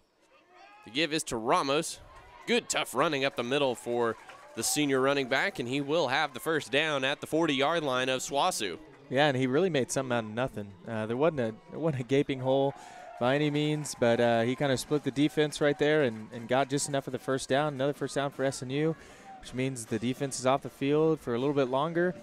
The give is to Ramos. Good tough running up the middle for the senior running back, and he will have the first down at the 40-yard line of SWOSU. Yeah, and he really made something out of nothing. Uh, there wasn't a there wasn't a gaping hole by any means, but uh, he kind of split the defense right there and, and got just enough of the first down. Another first down for SNU, which means the defense is off the field for a little bit longer.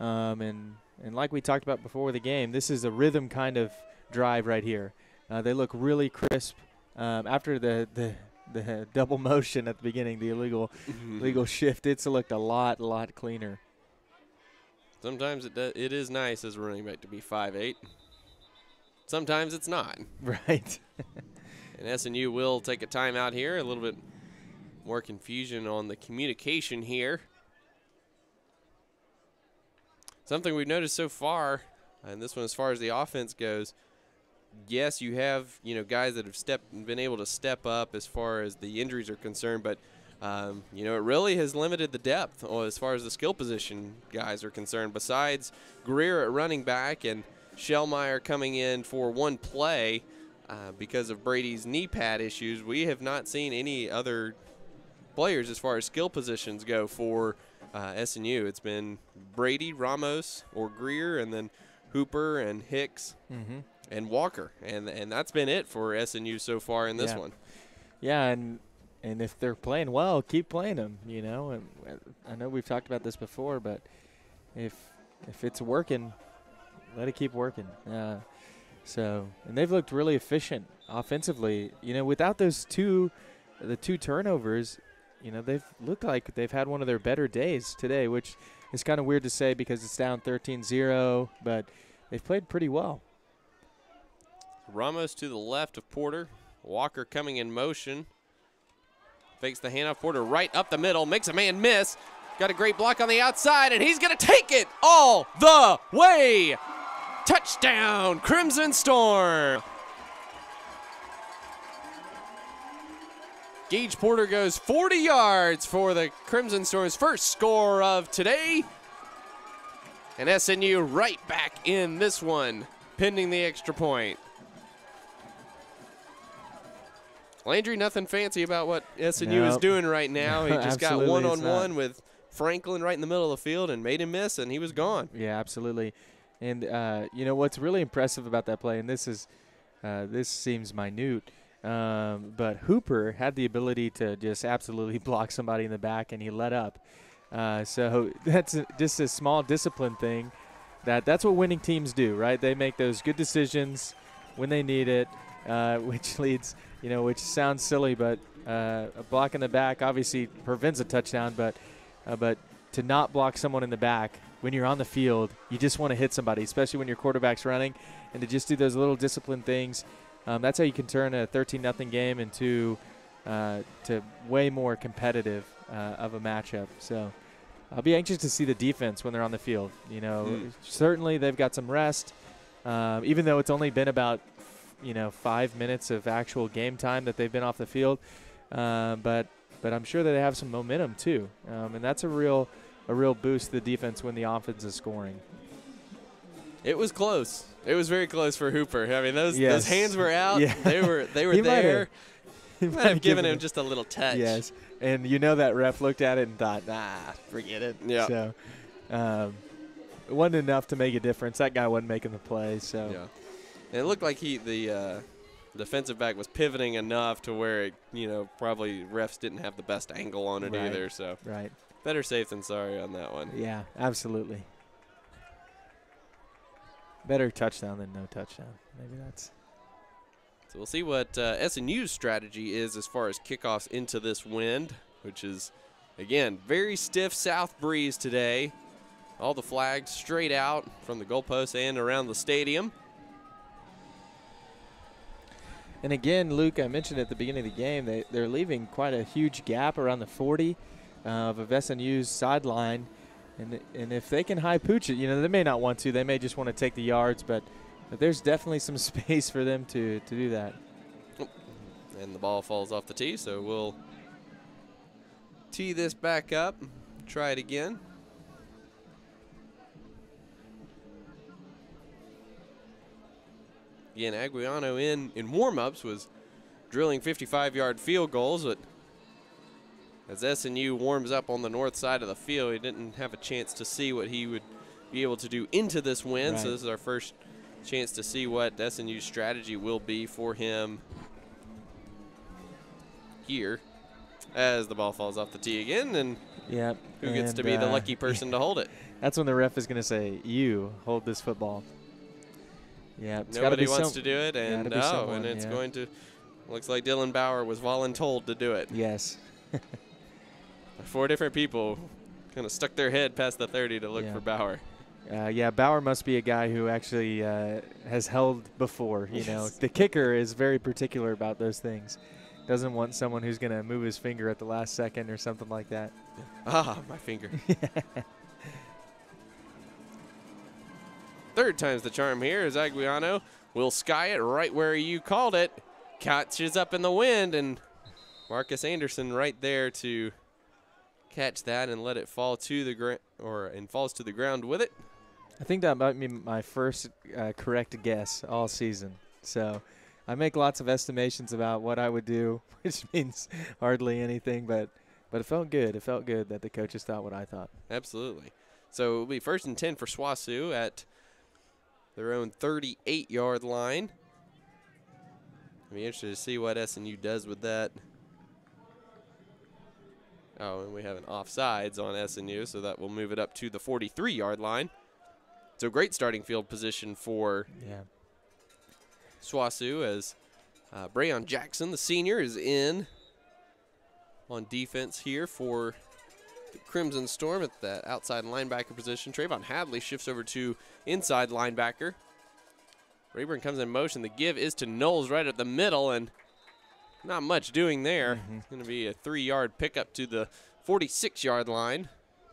Um, and and like we talked about before the game, this is a rhythm kind of drive right here. Uh, they look really crisp um, after the, the the (laughs) double motion at the beginning, the illegal illegal shift. It's looked a lot lot cleaner. Sometimes it it is nice as a running back to be 5'8". Sometimes it's not. (laughs) Right. (laughs) And SNU will take a timeout here. A little bit more confusion on the communication here. Something we've noticed so far, and this one as far as the offense goes, yes, you have you know guys that have stepped been able to step up as far as the injuries are concerned, but um, you know it really has limited the depth as far as the skill position guys are concerned. Besides Greer at running back and Shellmeyer coming in for one play uh, because of Brady's knee pad issues, we have not seen any other players as far as skill positions go for uh, SNU. It's been Brady, Ramos, or Greer, and then Hooper and Hicks mm-hmm. and Walker, and and that's been it for SNU so far in this Yeah. one. Yeah, and and if they're playing well, keep playing them. You know, and I know we've talked about this before, but if if it's working, let it keep working. Uh, so, and they've looked really efficient offensively. You know, without those two, the two turnovers, you know, they've looked like they've had one of their better days today, which is kind of weird to say because it's down 13-0, but they've played pretty well. Ramos to the left of Porter. Walker coming in motion. Fakes the handoff. Porter right up the middle. Makes a man miss. Got a great block on the outside, and he's going to take it all the way. Touchdown, Crimson Storm. Gage Porter goes 40 yards for the Crimson Storm's first score of today. And SNU right back in this one, pending the extra point. Landry, nothing fancy about what SNU is doing right now. He (laughs) just got one on one with Franklin right in the middle of the field and made him miss, and he was gone. Yeah, absolutely. And uh, you know what's really impressive about that play, and this is uh, this seems minute, um, but Hooper had the ability to just absolutely (laughs) block somebody in the back, and he let up. Uh, so (laughs) that's a, just a small discipline thing. That that's what winning teams do, right? They make those good decisions when they need it, uh, (laughs) which leads, you know, which sounds silly, but uh, a block in the back obviously prevents a touchdown, but uh, but to not block someone in the back when you're on the field, you just want to hit somebody, especially when your quarterback's running, and to just do those little discipline things. Um, that's how you can turn a 13 nothing game into uh, to way more competitive uh, of a matchup. So I'll be anxious to see the defense when they're on the field. You know, Mm. certainly they've got some rest, um, even though it's only been about you know five minutes of actual game time that they've been off the field. Um, but but I'm sure that they have some momentum too, um, and that's a real a real boost to the defense when the offense is scoring. It was close. It was very close for Hooper. I mean, those Yes. those hands were out. (laughs) Yeah. They were they were (laughs) He might have- there. He Might have given him just a little touch. Yes, and you know that ref looked at it and thought, nah, forget it. Yeah. So um, it wasn't enough to make a difference. That guy wasn't making the play. So Yeah. And it looked like he the uh, defensive back was pivoting enough to where it, you know probably refs didn't have the best angle on it Right. either. So right. Better safe than sorry on that one. Yeah, absolutely. Better touchdown than no touchdown. Maybe that's. So we'll see what uh, SNU's strategy is as far as kickoffs into this wind, which is, again, very stiff south breeze today. All the flags straight out from the goalposts and around the stadium. And again, Luke, I mentioned at the beginning of the game, they, they're leaving quite a huge gap around the 40 uh, of a SNU's sideline. And, and if they can high pooch it, you know, they may not want to. They may just want to take the yards, but, but there's definitely some (laughs) space for them to, to do that. And the ball falls off the tee, so we'll tee this back up, try it again. Again, Aguiano in, in warm-ups was drilling 55-yard field goals, but as SNU warms up on the north side of the field, he didn't have a chance to see what he would be able to do into this win. Right. So this is our first chance to see what SNU's strategy will be for him here as the ball falls off the tee again and Yeah. who gets to be the uh, lucky person to hold it (laughs) That's when the ref is going to say, "You hold this football." Yeah, it's nobody be wants to do it and oh someone, and it's yeah. going to looks like dylan bauer was voluntold to do it Yes. (laughs) four different people kind of stuck their head past the 30 to look Yeah. for bauer Uh, yeah, Bauer must be a guy who actually uh, has held before. You know, the kicker is very particular about those things. Doesn't want someone who's going to move his finger at the last second or something like that. ah my finger (laughs) third time's the charm here as aguiano will sky it right where you called it catches up in the wind and marcus anderson right there to catch that and let it fall to the ground or and falls to the ground with it I think that might be my first uh, correct guess all season. So I make lots of estimations about what I would do, (laughs) which means hardly anything, but but it felt good. It felt good that the coaches thought what I thought. Absolutely. So it'll be first and 10 for SWOSU at their own 38 yard line. I'll be interested to see what SNU does with that. Oh, and we have an offsides on SNU, so that will move it up to the 43 yard line. So great starting field position for Yeah. SWOSU as uh, Brayon Jackson, the senior, is in on defense here for the Crimson Storm at that outside linebacker position. Trayvon Hadley shifts over to inside linebacker. Rayburn comes in motion. The give is to Knowles right at the middle, and not much doing there. Mhm. Going to be a three-yard pickup to the 46-yard line.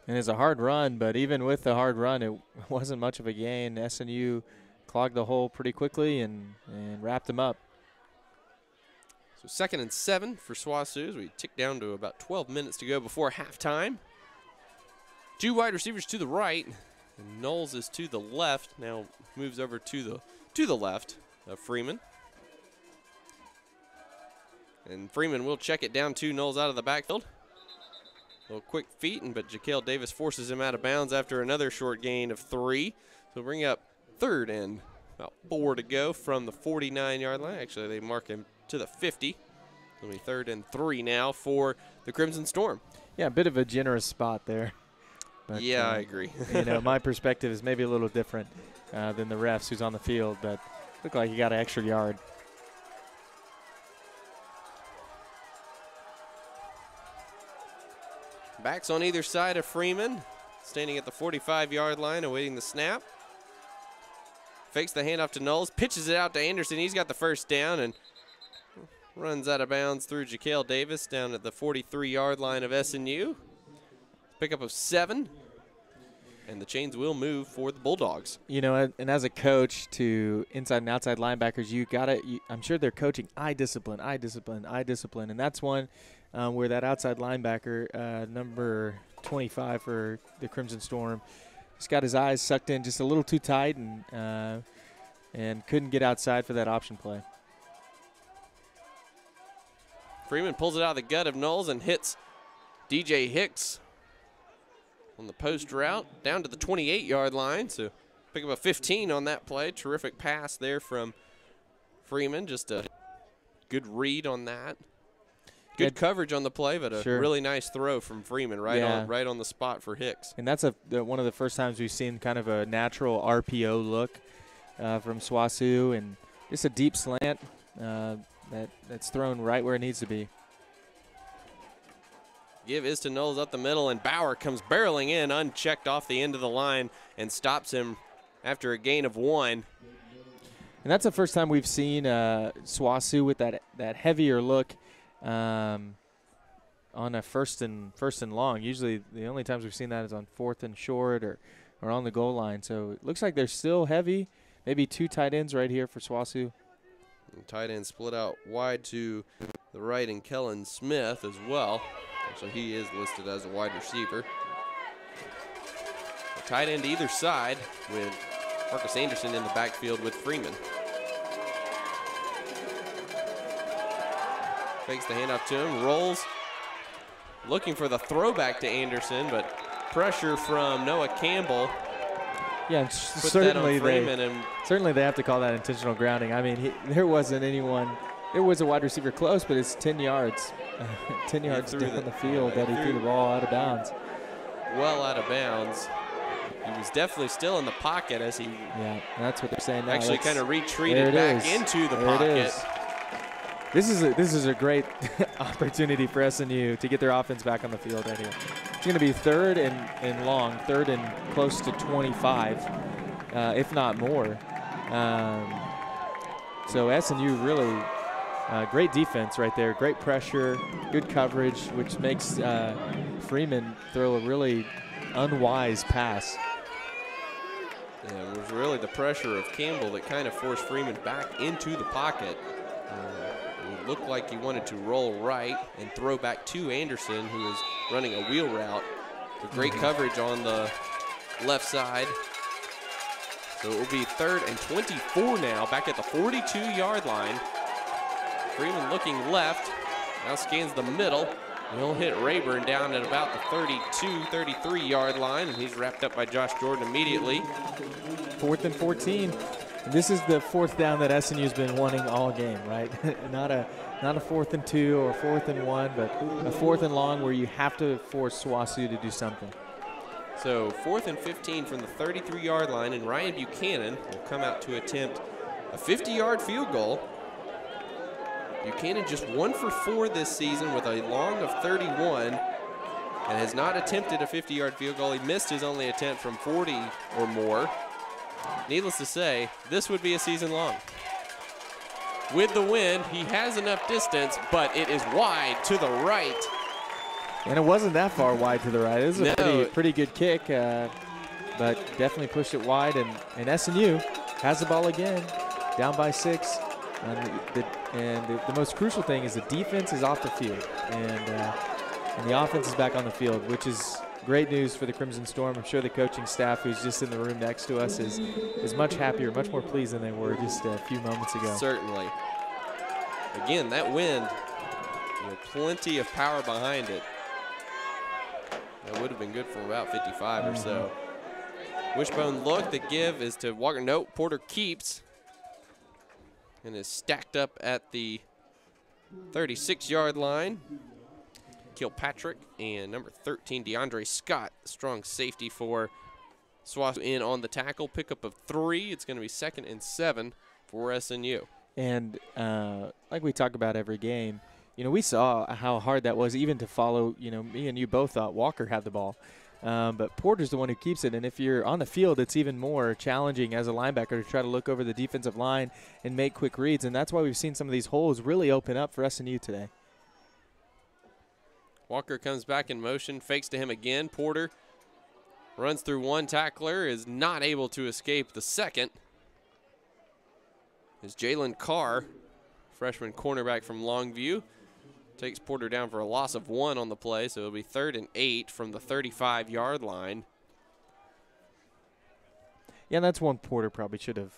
And it's a hard run, but even with the hard run, it (laughs) wasn't much of a gain. SNU clogged the hole pretty quickly and, and wrapped them up. So second and seven for SWOSU as we tick down to about 12 minutes to go before halftime. Two wide receivers to the right, and Knowles is to the left. Now moves over to the to the left of Freeman. And Freeman will check it down two Knowles out of the backfield. little quick feet, and but Jaquel Davis forces him out of bounds after another short gain of three. So bring up third and about four to go from the 49 yard line. Actually, they mark him to the 50. It'll be third and three now for the Crimson Storm. Yeah, a bit of a generous spot there. But, yeah, uh, I agree. (laughs) you know, my (laughs) perspective is maybe a little different uh, than the refs who's on the field, but looked like he got an extra yard. Backs on either side of Freeman, standing at the 45 yard line awaiting the snap. Fakes the handoff to Knowles, pitches it out to Anderson. He's got the first down and runs out of bounds through Jaquel Davis down at the 43 yard line of SNU. Pickup of seven. And the chains will move for the Bulldogs. You know, and- as a coach to inside and outside linebackers, you gotta. I'm sure they're coaching eye discipline, eye discipline, eye discipline, and that's one um, where that outside linebacker, uh, number 25 for the Crimson Storm, just got his eyes sucked in just a little too tight and uh, and couldn't get outside for that option play. Freeman pulls it out of the gut of Knowles and hits DJ Hicks on the post route down to the 28 yard line. So pick up a 15 on that play. Terrific pass there from Freeman. Just a good read on that. Good coverage on the play, but a Sure. really nice throw from Freeman right Yeah. on right on the spot for Hicks. And that's a one of the first times we've seen kind of a natural RPO look uh, from SWOSU, and just a deep slant uh, that that's thrown right where it needs to be. Give is to Knowles up the middle, and Bauer comes barreling in, unchecked off the end of the line, and stops him after a gain of one. And that's the first time we've seen uh, SWOSU with that that heavier look um, on a first and first and long. Usually, the only times we've seen that is on fourth and short or or on the goal line. So it looks like they're still heavy. Maybe two tight ends right here for SWOSU. Tight end split out wide to the right, and Kellen Smith as well. So he is listed as a wide receiver. A tight end either side with Marcus Anderson in the backfield with Freeman. Fakes the handoff to him, rolls, looking for the throwback to Anderson, but pressure from Noah Campbell Yeah, and certainly that on Freeman, they and certainly they have to call that intentional grounding. I mean, he, there wasn't anyone. There was a wide receiver close, but it's 10 yards, (laughs) 10 yards down the- the, field that he threw- threw the ball out of bounds. well out of bounds. He was definitely still in the pocket as he Yeah, that's what they're saying now. actually kind of retreated back is. into the There pocket. Is. This is a, this is a great (laughs) opportunity for SNU to get their offense back on the field right here. It's going to be third and, and long, third and close to 25, uh, if not more. Um, so SNU really uh, great defense right there, great pressure, good coverage, which makes uh, Freeman throw a really unwise pass. Yeah, it was really the pressure of Campbell that kind of forced Freeman back into the pocket. Looked like he wanted to roll right and throw back to Anderson, who was running a wheel route. With great coverage on the left side. So it will be third and 24 now, back at the 42-yard line. Freeman looking left, now scans the middle. And He'll hit Rayburn down at about the 32, 33 yard line, and he's wrapped up by Josh Jordan immediately. Fourth and 14. This is the fourth down that SNU's been wanting all game, right? (laughs) not a not a fourth and two or fourth and one, but a fourth and long where you have to force SWOSU to do something. So fourth and 15 from the 33 yard line, and Ryan Buchanan will come out to attempt a 50 yard field goal. Buchanan just one for four this season with a long of 31 and has not attempted a 50 yard field goal. He missed his only attempt from 40 or more. Needless to say, this would be a season long. With the wind, he has enough distance, but it is wide to the right. And it wasn't that far wide to the right. It was a No. pretty pretty good kick, uh, but definitely pushed it wide. And, and SNU has the ball again, down by six. And the, and the, the most crucial thing is the defense is off the field, and uh, and the offense is back on the field, which is great news for the Crimson Storm. I'm sure the coaching staff, who's just in the room next to us, is is much happier, much more pleased than they were just a few moments ago. Certainly. Again, that wind, you know, plenty of power behind it. That would have been good for about 55 or so. Mm-hmm. Wishbone look, the give is to Walker. Nope, Porter keeps and is stacked up at the 36 yard line. Kilpatrick and number 13, DeAndre Scott, strong safety for Swass in on the tackle. Pickup of three. It's going to be second and seven for SNU. And uh, like we talk about every game, you know, we saw how hard that was even to follow. You know, me and you both thought Walker had the ball. Um, but Porter's the one who keeps it. And if you're on the field, it's even more challenging as a linebacker to try to look over the defensive line and make quick reads. And that's why we've seen some of these holes really open up for SNU today. Walker comes back in motion, fakes to him again. Porter runs through one tackler, is not able to escape the second. Is Jalen Carr, freshman cornerback from Longview, takes Porter down for a loss of one on the play, so it'll be third and eight from the 35 yard line. Yeah, that's one Porter probably should have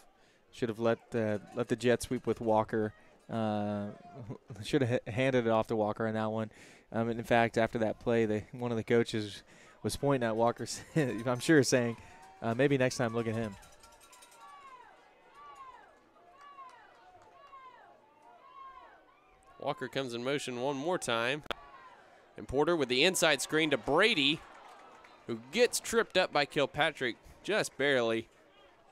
should have let uh, let the jet sweep with Walker. Uh, (laughs) should have handed it off to Walker on that one. Um, and in fact, after that play, they, one of the coaches was pointing at Walker. (laughs) I'm sure saying, uh, maybe next time look at him. Walker comes in motion one more time. And Porter with the inside screen to Brady, who gets tripped up by Kilpatrick just barely.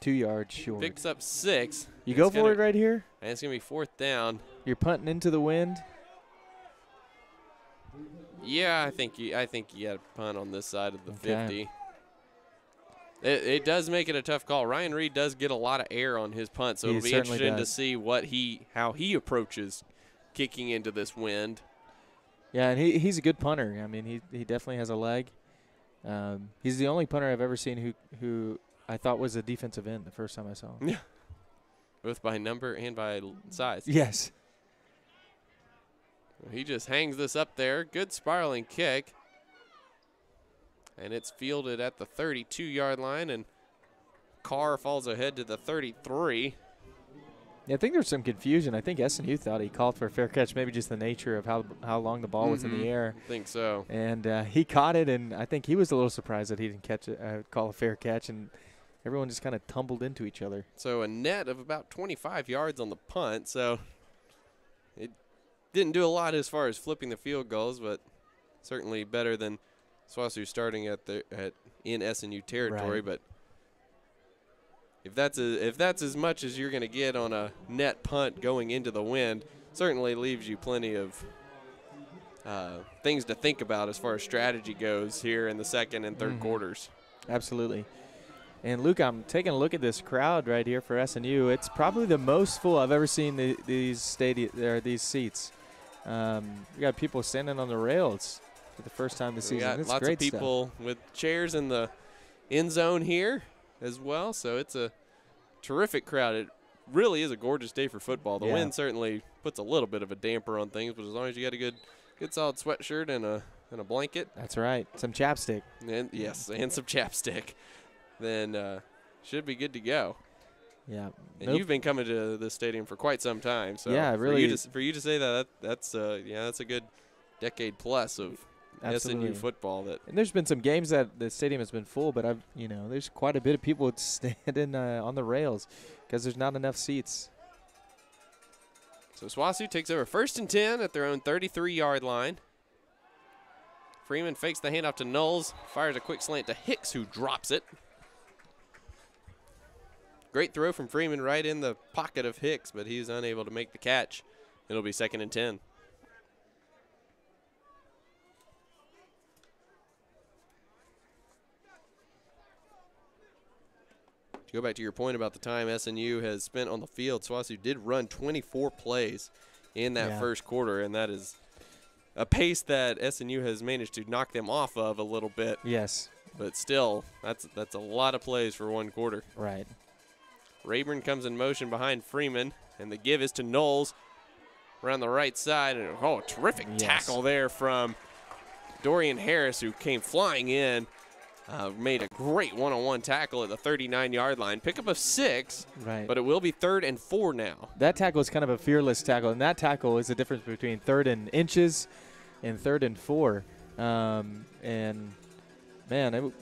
Two yards short. Picks up six. you go gonna- for it right here. And it's going to be fourth down. You're punting into the wind. Yeah, I think you, I think you got a punt on this side of the Okay. 50. It, it does make it a tough call. Ryan Reed does get a lot of air on his punt, so He it'll be interesting to see what he how he approaches kicking into this wind. Yeah, and he, he's a good punter. I mean, he he definitely has a leg. Um, he's the only punter I've ever seen who who I thought was a defensive end the first time I saw him. Yeah, (laughs) both by number and by size. yes. He just hangs this up there. Good spiraling kick. And it's fielded at the 32 yard line, and Carr falls ahead to the 33. Yeah, I think there's some confusion. I think SNU thought he called for a fair catch, maybe just the nature of how how long the ball was in the air. I think so. And uh, he caught it, and I think he was a little surprised that he didn't catch it, uh, call a fair catch, and everyone just kind of tumbled into each other. So a net of about 25 yards on the punt. So didn't do a lot as far as flipping the field goals, but certainly better than SWOSU starting at the at in SNU territory. Right. But if that's a, if that's as much as you're going to get on a net punt going into the wind, certainly leaves you plenty of. Uh, things to think about as far as strategy goes here in the second and 3rd Mhm. quarters. Absolutely. And Luke, I'm taking a look at this crowd right here for SNU. It's probably the most full I've ever seen the, these stadi- or these seats. Um, we got people standing on the rails for the first time this We season. got It's lots great of people with chairs in the end zone here as well, so it's a terrific crowd. It really is a gorgeous day for football. The Yeah. wind certainly puts a little bit of a damper on things, but as long as you got a good, good solid sweatshirt and a and a blanket. That's right. Some chapstick. and yes, and some (laughs) chapstick, then uh, should be good to go. Yeah. And Nope. you've been coming to the stadium for quite some time, so Yeah, for really- you to, for you to say that, that that's uh, yeah, that's a good decade plus of Absolutely. SNU football that And there's been some games that the stadium has been full, but I've you know there's quite a bit of people (laughs) standing uh, on the rails because there's not enough seats. So SWOSU takes over first and 10 at their own 33 yard line. Freeman fakes the handoff to Knowles, fires a quick slant to Hicks, who drops it. Great throw from Freeman right in the pocket of Hicks, but he's unable to make the catch. It'll be second and 10. To go back to your point about the time SNU has spent on the field, SWOSU did run 24 plays in that Yeah. first quarter, and that is a pace that SNU has managed to knock them off of a little bit. Yes. But still, that's that's a lot of plays for one quarter. Right. Rayburn comes in motion behind Freeman, and the give is to Knowles around the right side. And oh, terrific Yes. tackle there from Dorian Harris, who came flying in. Uh, made a great one-on-one tackle at the 39-yard line. Pickup of six, Right. but it will be third and four now. that tackle is kind of a fearless tackle, and that tackle is the difference between third and inches and third and four. Um, and man, it,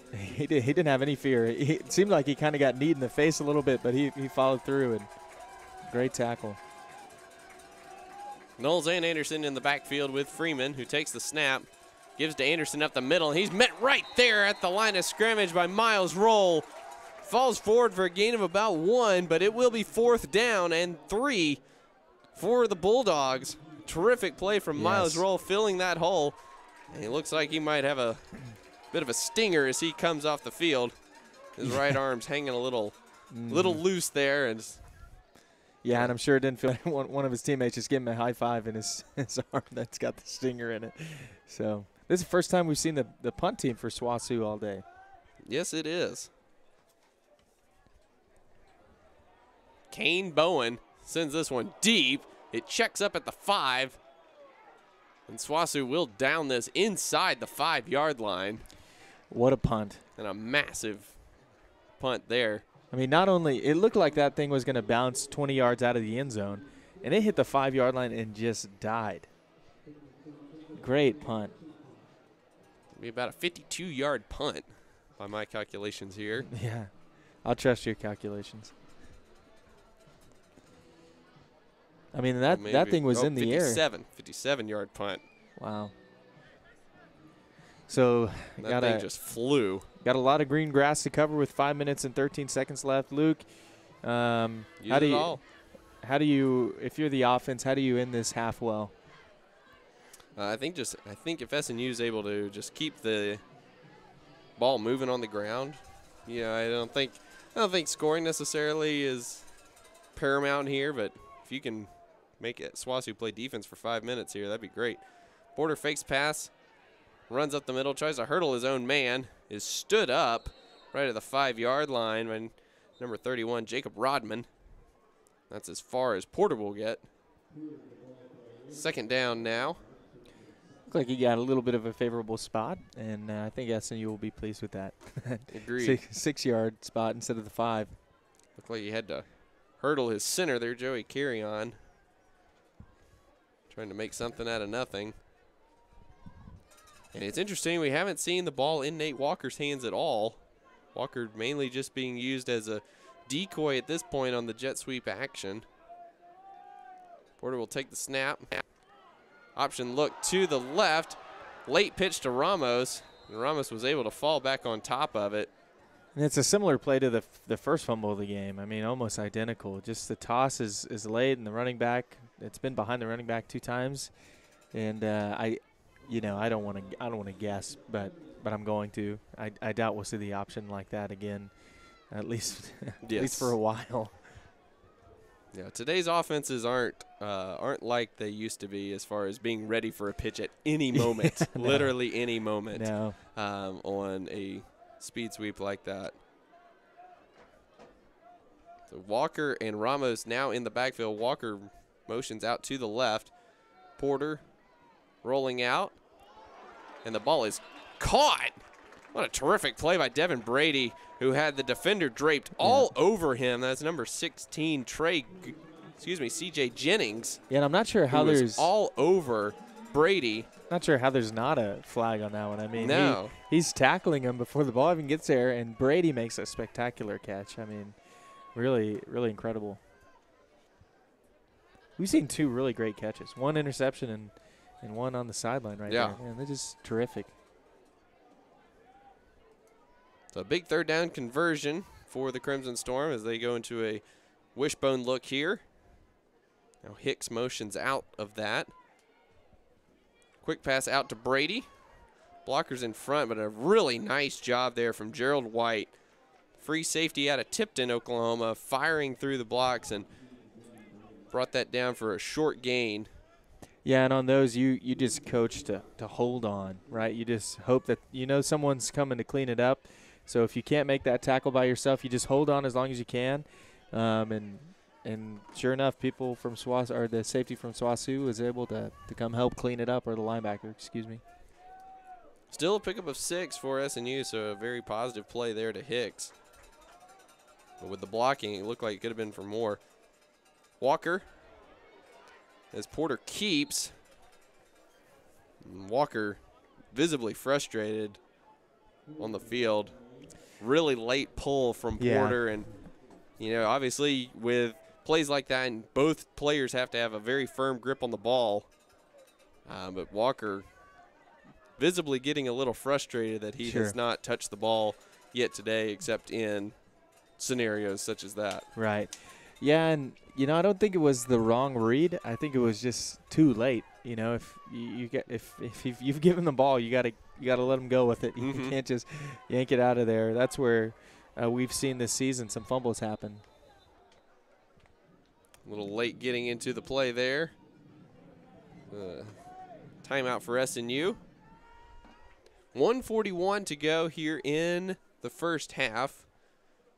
(laughs) he did, he didn't have any fear. He, it seemed like he kind of got kneed in the face a little bit, but he, he followed through and great tackle. Knowles and Anderson in the backfield with Freeman, who takes the snap, gives to Anderson up the middle, he's met right there at the line of scrimmage by Miles Roll. Falls forward for a gain of about one, but it will be fourth down and three for the Bulldogs. Terrific play from Miles Roll filling that hole. And it looks like he might have a bit of a stinger as he comes off the field. His right arm's hanging a little, mm-hmm. little loose there, and Yeah, and I'm sure it didn't feel like (laughs) one, one of his teammates just gave him a high five in his, (laughs) his arm that's got the stinger in it. So this is the first time we've seen the, the punt team for SWOSU all day. Yes, it is. Kane Bowen sends this one deep. It checks up at the five. And SWOSU will down this inside the five yard line. What a punt. And a massive punt there. I mean, not only it looked like that thing was going to bounce 20 yards out of the end zone, and it hit the five yard line and just died. Great punt. Be about a 52 yard punt by my calculations here. (laughs) Yeah, I'll trust your calculations. I mean, that that thing was oh, in the air. 57, 57 yard punt. Wow. So That gotta thing just flew. got a lot of green grass to cover with five minutes and 13 seconds left. Luke, um, how do you all. how do you if you're the offense, how do you end this half well? Uh, I think just I think if SNU is able to just keep the ball moving on the ground, yeah, I don't think I don't think scoring necessarily is paramount here, but if you can make it SWOSU play defense for five minutes here, that'd be great. Porter fakes pass, runs up the middle, tries to hurdle his own man, is stood up right at the five yard line by number 31, Jacob Rodman. That's as far as Porter will get. Second down now. Looks like he got a little bit of a favorable spot, and uh, I think SNU will be pleased with that. Agreed. (laughs) six, six yard spot instead of the five. Looked like he had to hurdle his center there, Joey Carrion. Trying to make something out of nothing. And it's interesting, we haven't seen the ball in Nate Walker's hands at all. Walker mainly just being used as a decoy at this point on the jet sweep action. Porter will take the snap. Option look to the left. Late pitch to Ramos. And Ramos was able to fall back on top of it. And it's a similar play to the the first fumble of the game. I mean, almost identical. Just the toss is, is late, and the running back it's been behind the running back two times, and uh, I, you know, I don't want to I don't want to guess, but but I'm going to. I, I doubt we'll see the option like that again, at least (laughs) at least for a while. Yeah, today's offenses aren't uh, aren't like they used to be as far as being ready for a pitch at any (laughs) moment, no. literally any moment No, um, on a speed sweep like that. So Walker and Ramos now in the backfield. Walker motions out to the left. Porter rolling out, and the ball is caught. What a terrific play by Devin Brady, who had the defender draped all over him. That's number 16, Trey, excuse me, CJ Jennings, yeah, and I'm not sure how there's all over Brady. not sure how there's not a flag on that one. I mean, he- he's tackling him before the ball even gets there, and Brady makes a spectacular catch. I mean, really, really incredible. We've seen two really great catches. One interception and, and one on the sideline right Yeah. there. Man, they're just terrific. So a big third down conversion for the Crimson Storm as they go into a wishbone look here. Now Hicks motions out of that. Quick pass out to Brady. Blockers in front, but a really nice job there from Gerald White. Free safety out of Tipton, Oklahoma, firing through the blocks and brought that down for a short gain. Yeah, and on those, you you just coach to, to hold on, right? You just hope that you know someone's coming to clean it up. So if you can't make that tackle by yourself, you just hold on as long as you can. Um, and and sure enough, people from SWOSU or the safety from SWOSU was able to, to come help clean it up, or the linebacker, excuse me. Still a pickup of six for SNU, so a very positive play there to Hicks. But with the blocking, it looked like it could have been for more. Walker, as Porter keeps. Walker visibly frustrated on the field. Really late pull from Yeah. Porter, and you know, obviously with plays like that, and both players have to have a very firm grip on the ball. Uh, but Walker visibly getting a little frustrated that he Sure. has not touched the ball yet today, except in scenarios such as that. Right. Yeah, and you know, I don't think it was the wrong read. I think it was just too late. You know, if you, you get if if you've, you've (laughs) given the ball, you gotta you gotta let them go with it. (laughs) You Mhm. can't just yank it out of there. That's where uh, we've seen this season some fumbles happen. A little late getting into the play there. Uh, timeout for SNU. 141 to go here in the first half.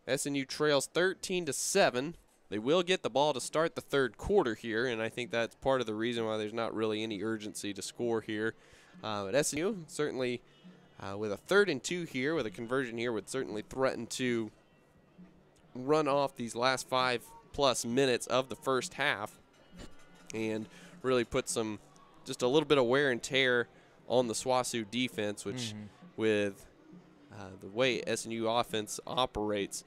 SNU trails 13 to 7. They will get the ball to start the third quarter here, and I think that's part of the reason why there's not really any urgency to score here. Uh, but SNU certainly, uh, with a third and two here, with a conversion here, would certainly threaten to run off these last five plus minutes of the first half and really put some just a little bit of wear and tear on the SWOSU defense, which Mhm. with uh, the way SNU offense operates,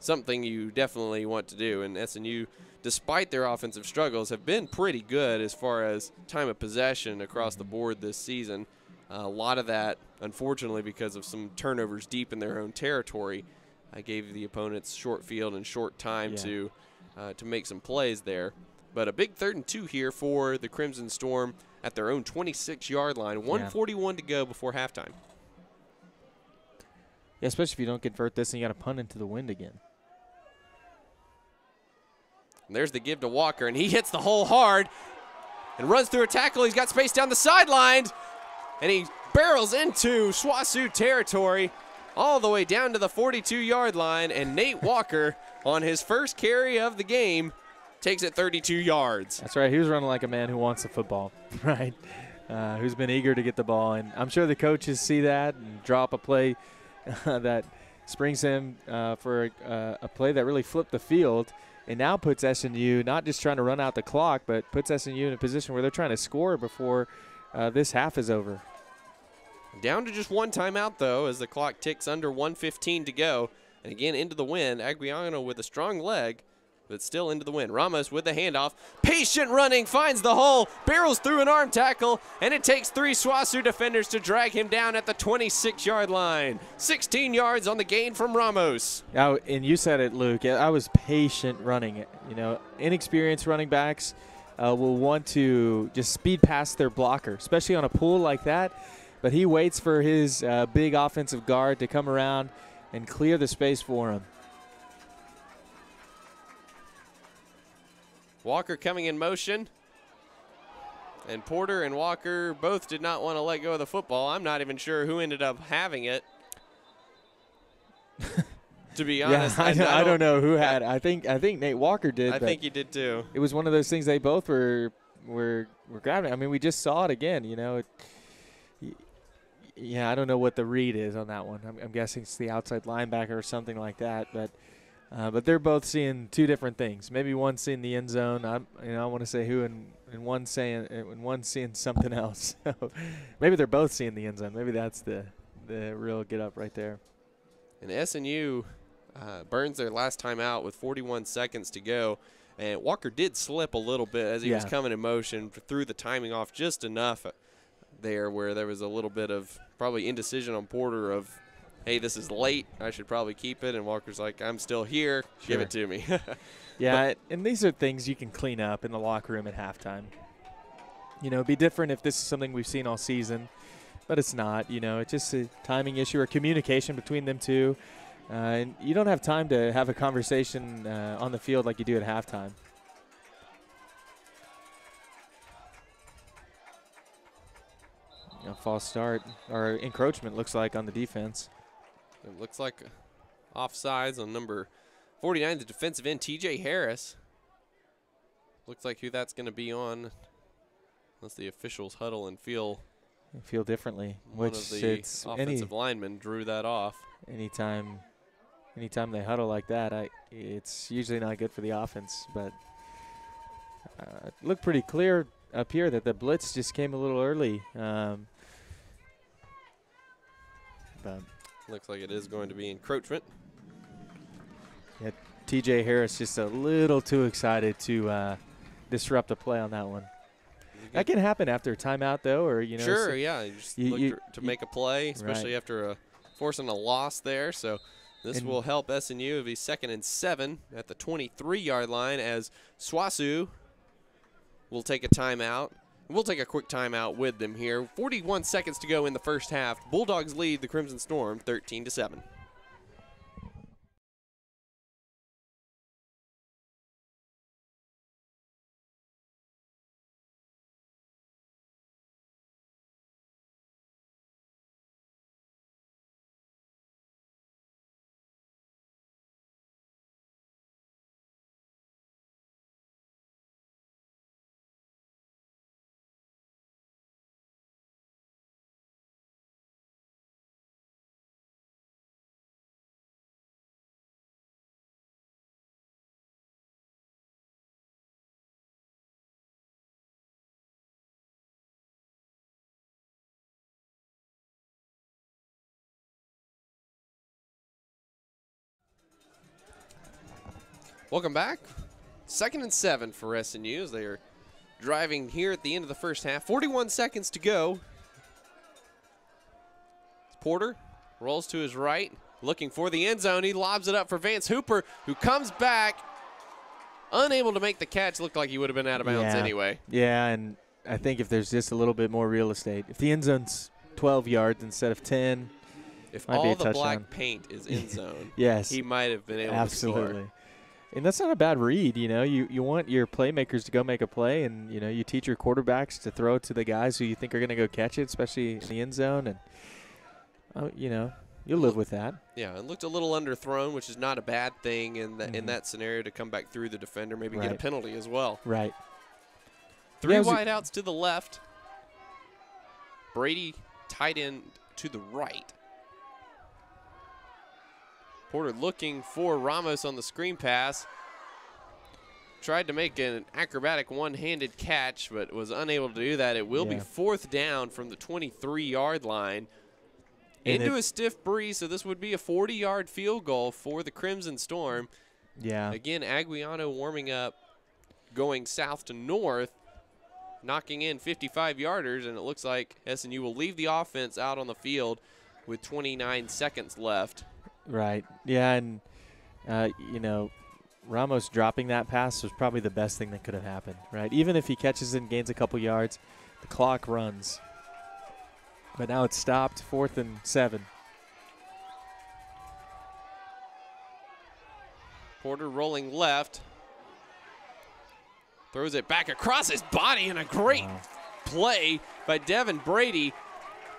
something you definitely want to do. And SNU, despite their offensive struggles, have been pretty good as far as time of possession across the board this season. A lot of that, unfortunately, because of some turnovers deep in their own territory, I gave the opponents short field and short time Yeah. to uh, to make some plays there. But a big third and two here for the Crimson Storm at their own 26-yard line. 141 to go before halftime. Yeah, especially if you don't convert this and you got to punt into the wind again. And there's the give to Walker, and he hits the hole hard and runs through a tackle. He's got space down the sideline, and he barrels into SWOSU territory all the way down to the 42 yard line. And Nate Walker, (laughs) on his first carry of the game, takes it 32 yards. That's right. He was running like a man who wants the football, (laughs) right? Uh, who's been eager to get the ball, and I'm sure the coaches see that and drop a play (laughs) that springs him uh, for a, a play that really flipped the field, and now puts SNU not just trying to run out the clock, but puts SNU in a position where they're trying to score before uh, this half is over. Down to just one timeout, though, as the clock ticks under 115 to go. And again, into the wind. Aguiano with a strong leg, but still into the wind. Ramos with the handoff. Patient running, finds the hole, barrels through an arm tackle, and it takes three SWOSU defenders to drag him down at the 26 yard line. 16 yards on the gain from Ramos. And you said it, Luke. I was patient running it. You know, inexperienced running backs uh, will want to just speed past their blocker, especially on a pool like that. But he waits for his uh, big offensive guard to come around and clear the space for him. Walker coming in motion. And Porter and Walker both did not want to let go of the football. I'm not even sure who ended up having it. (laughs) to be honest, yeah, I, don't, I don't know who had. I think I think Nate Walker did. I think he did too. it was one of those things they both were were were grabbing. I mean, we just saw it again. You know, it, yeah, I don't know what the read is on that one. I'm, I'm guessing it's the outside linebacker or something like that. But uh, but they're both seeing two different things. Maybe one's seeing the end zone. I'm, you know I want to say who, and and one saying and one seeing something (laughs) else. (laughs) So maybe they're both seeing the end zone. Maybe that's the the real get up right there. And SNU uh, burns their last time out with 41 seconds to go. And Walker did slip a little bit as he was coming in motion, threw the timing off just enough there where there was a little bit of probably indecision on Porter of, hey, this is late. I should probably keep it. And Walker's like, I'm still here. Give it to me. (laughs) Yeah, and these are things you can clean up in the locker room at halftime. You know, it'd be different if this is something we've seen all season, but it's not. You know, it's just a timing issue or communication between them two. Uh, and you don't have time to have a conversation uh, on the field like you do at halftime. Know, false start or encroachment looks like on the defense. It looks like offsides on number 49, the defensive end, TJ Harris. Looks like who that's going to be on, unless the officials huddle and feel feel differently, one which of the it's any offensive linemen drew that off. anytime anytime they huddle like that, I it's usually not good for the offense. But uh, it looked pretty clear up here that the blitz just came a little early. Um, but Looks like it is going to be encroachment. Yeah, T.J. Harris just a little too excited to uh, disrupt the play on that one. That can happen after a timeout, though, or you know. sure, so- yeah. You just you- look you- to, to you- make a play, especially Right. after a, forcing a loss there. So this And- will help SNU. It'll be second and seven at the 23-yard line as SWOSU will take a timeout. We'll take a quick timeout with them here. 41 seconds to go in the first half. Bulldogs lead the Crimson Storm 13 to 7. Welcome back. Second and seven for SNU as they are driving here at the end of the first half. 41 seconds to go Porter rolls to his right, looking for the end zone. He lobs it up for Vance Hooper, who comes back, unable to make the catch. Looked like he would have been out of bounds Yeah. anyway. Yeah, and I think if there's just a little bit more real estate, if the end zone's 12 yards instead of 10, If Might be all a the touchdown. black paint is end (laughs) zone, yes, he might have been able to absolutely. score. And that's not a bad read, you know. You you want your playmakers to go make a play, and you know you teach your quarterbacks to throw it to the guys who you think are going to go catch it, especially in the end zone, and oh, you know you'll live with that. Yeah, and looked a little underthrown, which is not a bad thing in that in Mhm. that scenario to come back through the defender, maybe get a penalty as well. Right. Three Yeah, it a- wideouts to the left. Brady tight end to the right. Porter looking for Ramos on the screen pass. Tried to make an acrobatic one-handed catch, but was unable to do that. It will be fourth down from the 23-yard line. And into it- a stiff breeze, so this would be a 40-yard field goal for the Crimson Storm. Yeah. Again, Aguiano warming up, going south to north, knocking in 55 yarders, and it looks like SNU will leave the offense out on the field with 29 seconds left. Right. Yeah, and uh, you know, Ramos dropping that pass was probably the best thing that could have happened. Right. Even if he catches and gains a couple yards, the clock runs. But now it's stopped, fourth and seven. Porter rolling left, throws it back across his body, and a great Wow. play by Devin Brady.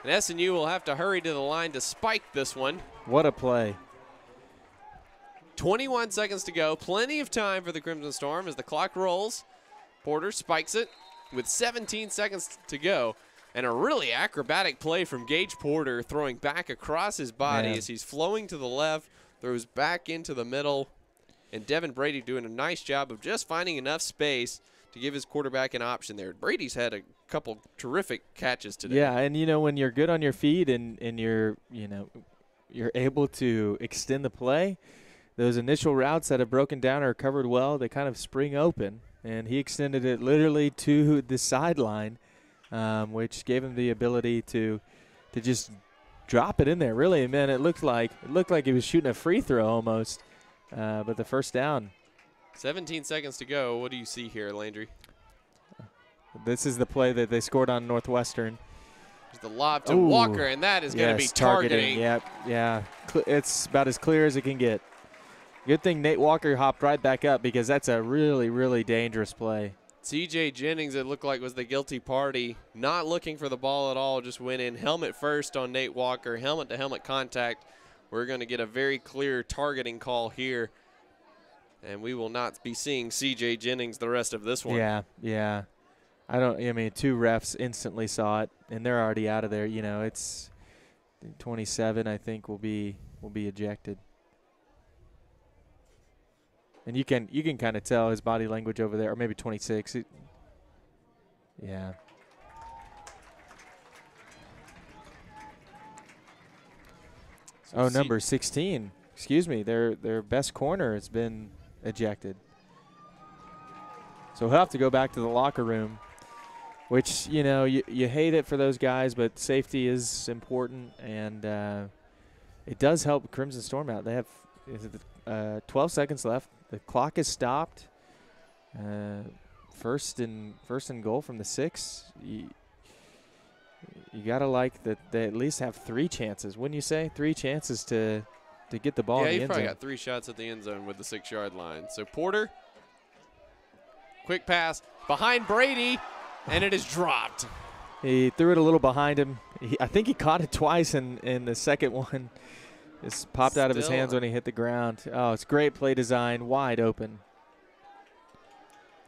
And SNU will have to hurry to the line to spike this one. What a play! 21 seconds to go. Plenty of time for the Crimson Storm as the clock rolls. Porter spikes it with 17 seconds to go. And a really acrobatic play from Gage Porter throwing back across his body Man. as he's flowing to the left, throws back into the middle. And Devin Brady doing a nice job of just finding enough space to give his quarterback an option there. Brady's had a couple terrific catches today. Yeah, and you know when you're good on your feet and and you're you know you're able to extend the play, those initial routes that have broken down or covered well, they kind of spring open, and he extended it literally to the sideline, um, which gave him the ability to to just drop it in there. Really, man, it looked like it looked like he was shooting a free throw almost, uh, but the first down. 17 seconds to go. What do you see here, Landry? This is the play that they scored on Northwestern. The lob to Ooh. Walker, and that is going to be Yes, targeting. Yep, yeah. It's about as clear as it can get. Good thing Nate Walker hopped right back up because that's a really, really dangerous play. CJ Jennings, it looked like was the guilty party, not looking for the ball at all, just went in helmet first on Nate Walker, helmet to helmet contact. We're going to get a very clear targeting call here, and we will not be seeing CJ Jennings the rest of this one. Yeah, yeah. I don't. I mean, two refs instantly saw it, and they're already out of there. You know, it's 27. I think will be will be ejected. And you can you can kind of tell his body language over there, or maybe 26. It- yeah. So Oh, number 16. Excuse me. Their their best corner has been ejected. So he'll have to go back to the locker room, which you know you, you hate it for those guys, but safety is important, and uh, it does help Crimson Storm out. They have is it, uh, 12 seconds left. The clock is stopped. Uh, first and first and goal from the six. You, you gotta like that they at least have three chances, wouldn't you say? Three chances to to get the ball yeah, in the he's end probably zone. got three shots at the end zone with the six yard line. So Porter, quick pass behind Brady, and it is dropped. He threw it a little behind him. He, I think he caught it twice, in in the second one just popped out of his hands when he hit the ground. Oh, it's great play design, wide open.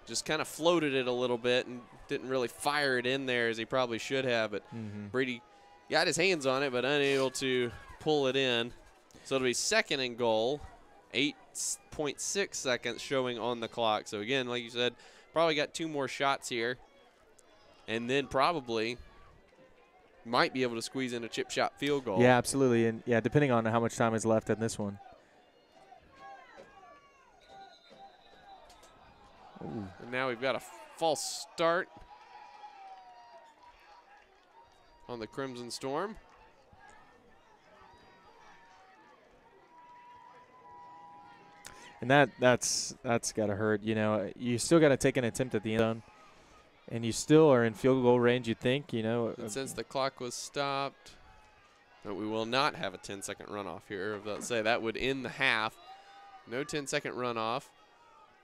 Just kind of floated it a little bit and didn't really fire it in there as he probably should have. But hmm Brady got his hands on it, but unable to pull it in. So it'll be second and goal. 8.6 seconds showing on the clock. So again, like you said, probably got two more shots here and then probably might be able to squeeze in a chip shot field goal. Yeah, absolutely. And yeah, depending on how much time is left in this one. Ooh. And now we've got a false start on the Crimson Storm. And that that's that's gotta hurt. You know, you still gotta take an attempt at the end zone and you still are in field goal range. You think, you know, And since the clock was stopped, but we will not have a 10 second runoff here. Let's say that would end the half. No 10 second runoff.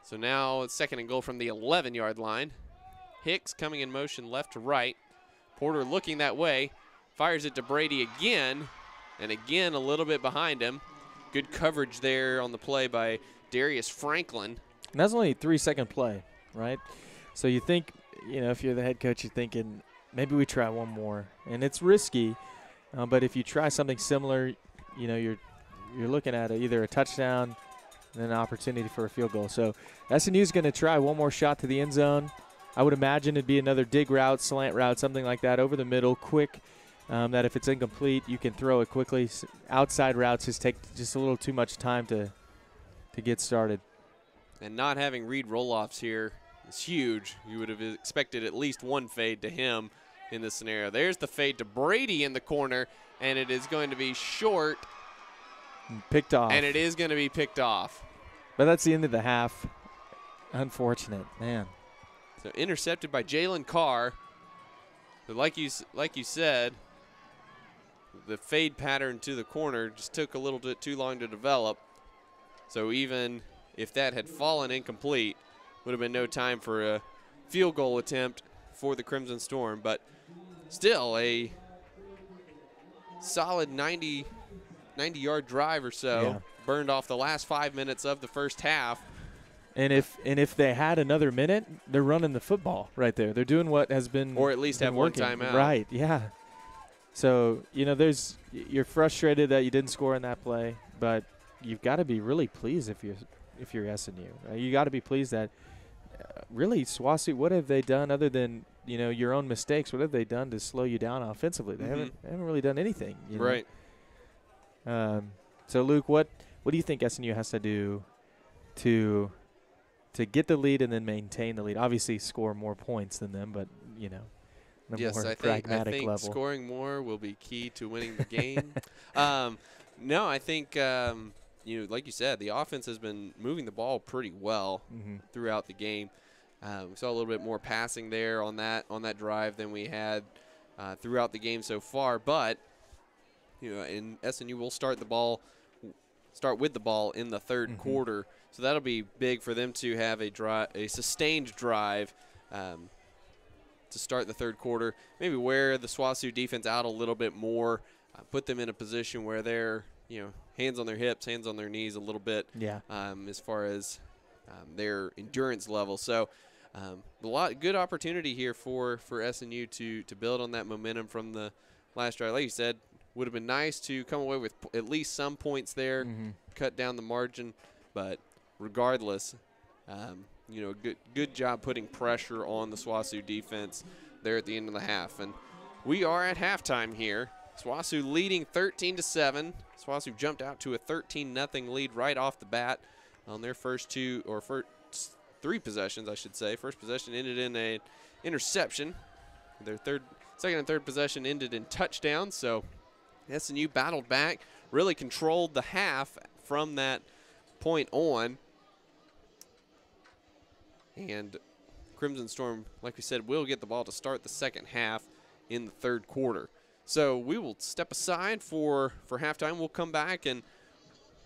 So now it's second and goal from the 11 yard line. Hicks coming in motion left to right. Porter looking that way. Fires it to Brady again. And again, a little bit behind him. Good coverage there on the play by Darius Franklin. And that's only a three second play, right? So you think, you know, if you're the head coach, you're thinking maybe we try one more, and it's risky. Uh, but if you try something similar, you know, you're you're looking at either a touchdown and an opportunity for a field goal. So SNU is going to try one more shot to the end zone. I would imagine it'd be another dig route, slant route, something like that over the middle, quick. Um, that if it's incomplete, you can throw it quickly. Outside routes just take just a little too much time to to get started. And not having Reed roll-offs here is huge. You would have expected at least one fade to him in this scenario. There's the fade to Brady in the corner, and it is going to be short, Picked off. and it is going to be picked off. But that's the end of the half. Unfortunate, man. So intercepted by Jalen Carr. But like you like you said, the fade pattern to the corner just took a little bit too long to develop. So even if that had fallen incomplete, would have been no time for a field goal attempt for the Crimson Storm. But still a solid 90, 90 yard drive or so. Yeah. Burned off the last five minutes of the first half. And if and if they had another minute, they're running the football right there. They're doing what has been Or at least have one timeout. Right, yeah. So, you know, there's you're frustrated that you didn't score in that play, but you've got to be really pleased if you're if you're SNU. Uh, you got to be pleased that really SWOSU what have they done other than, you know, your own mistakes? What have they done to slow you down offensively? They Mhm. haven't they haven't really done anything, you know? Right. Um, so Luke, what what do you think SNU has to do to to get the lead and then maintain the lead? Obviously, score more points than them, but you know, yes, I think, I think level. scoring more will be key to winning the (laughs) game. um, no, I think um, you know, like you said, the offense has been moving the ball pretty well hmm throughout the game. Uh, we saw a little bit more passing there on that on that drive than we had uh, throughout the game so far. But you know, in SNU, we'll start the ball, start with the ball in the 3rd Mhm. quarter. So that'll be big for them to have a drive, a sustained drive. Um, to start the third quarter, maybe wear the SWOSU defense out a little bit more, uh, put them in a position where they're, you know, hands on their hips, hands on their knees a little bit, Yeah, um, as far as um, their endurance level. So, um, a lot good opportunity here for for SNU to to build on that momentum from the last drive. Like you said, would have been nice to come away with p- at least some points there, Mhm. cut down the margin. But regardless, um, you know, good good job putting pressure on the SWOSU defense there at the end of the half. And we are at halftime here. SWOSU leading 13 to 7. SWOSU jumped out to a 13 nothing lead right off the bat on their first two or first three possessions, I should say. First possession ended in a interception. Their third, second and third possession ended in touchdowns. So SNU battled back, really controlled the half from that point on. And Crimson Storm, like we said, will get the ball to start the second half in the third quarter. So we will step aside for, for halftime. We'll come back and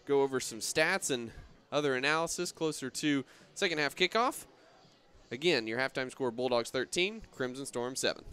go over some stats and other analysis closer to second half kickoff. Again, your halftime score Bulldogs 13, Crimson Storm 7.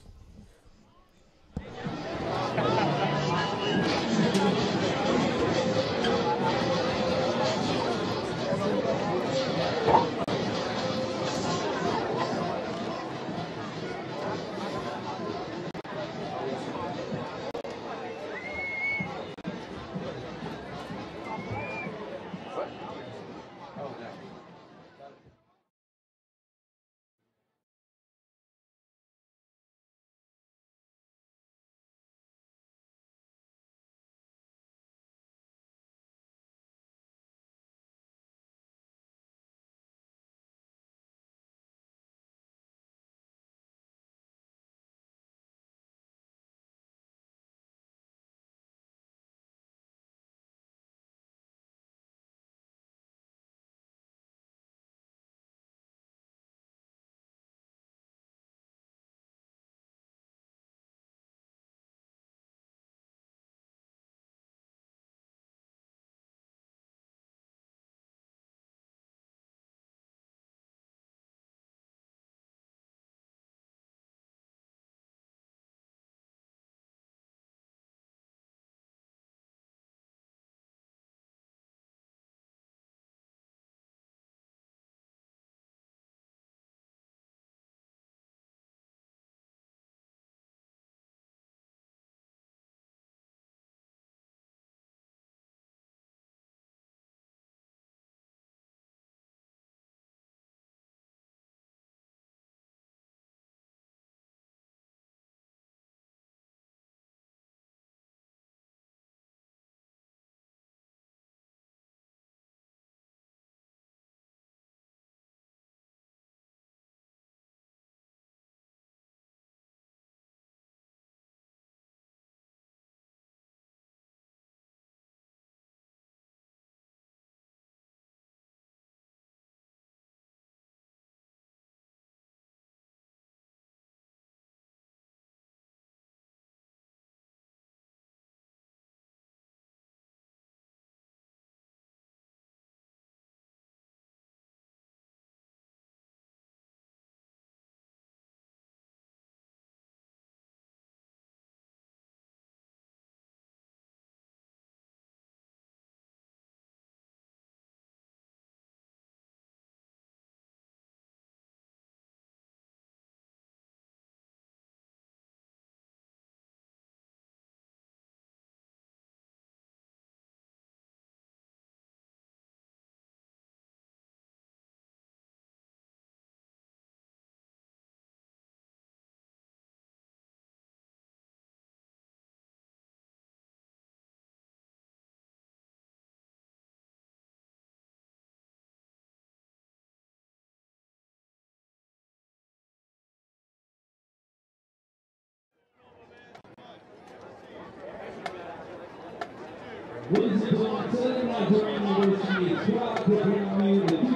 Bring you the 2018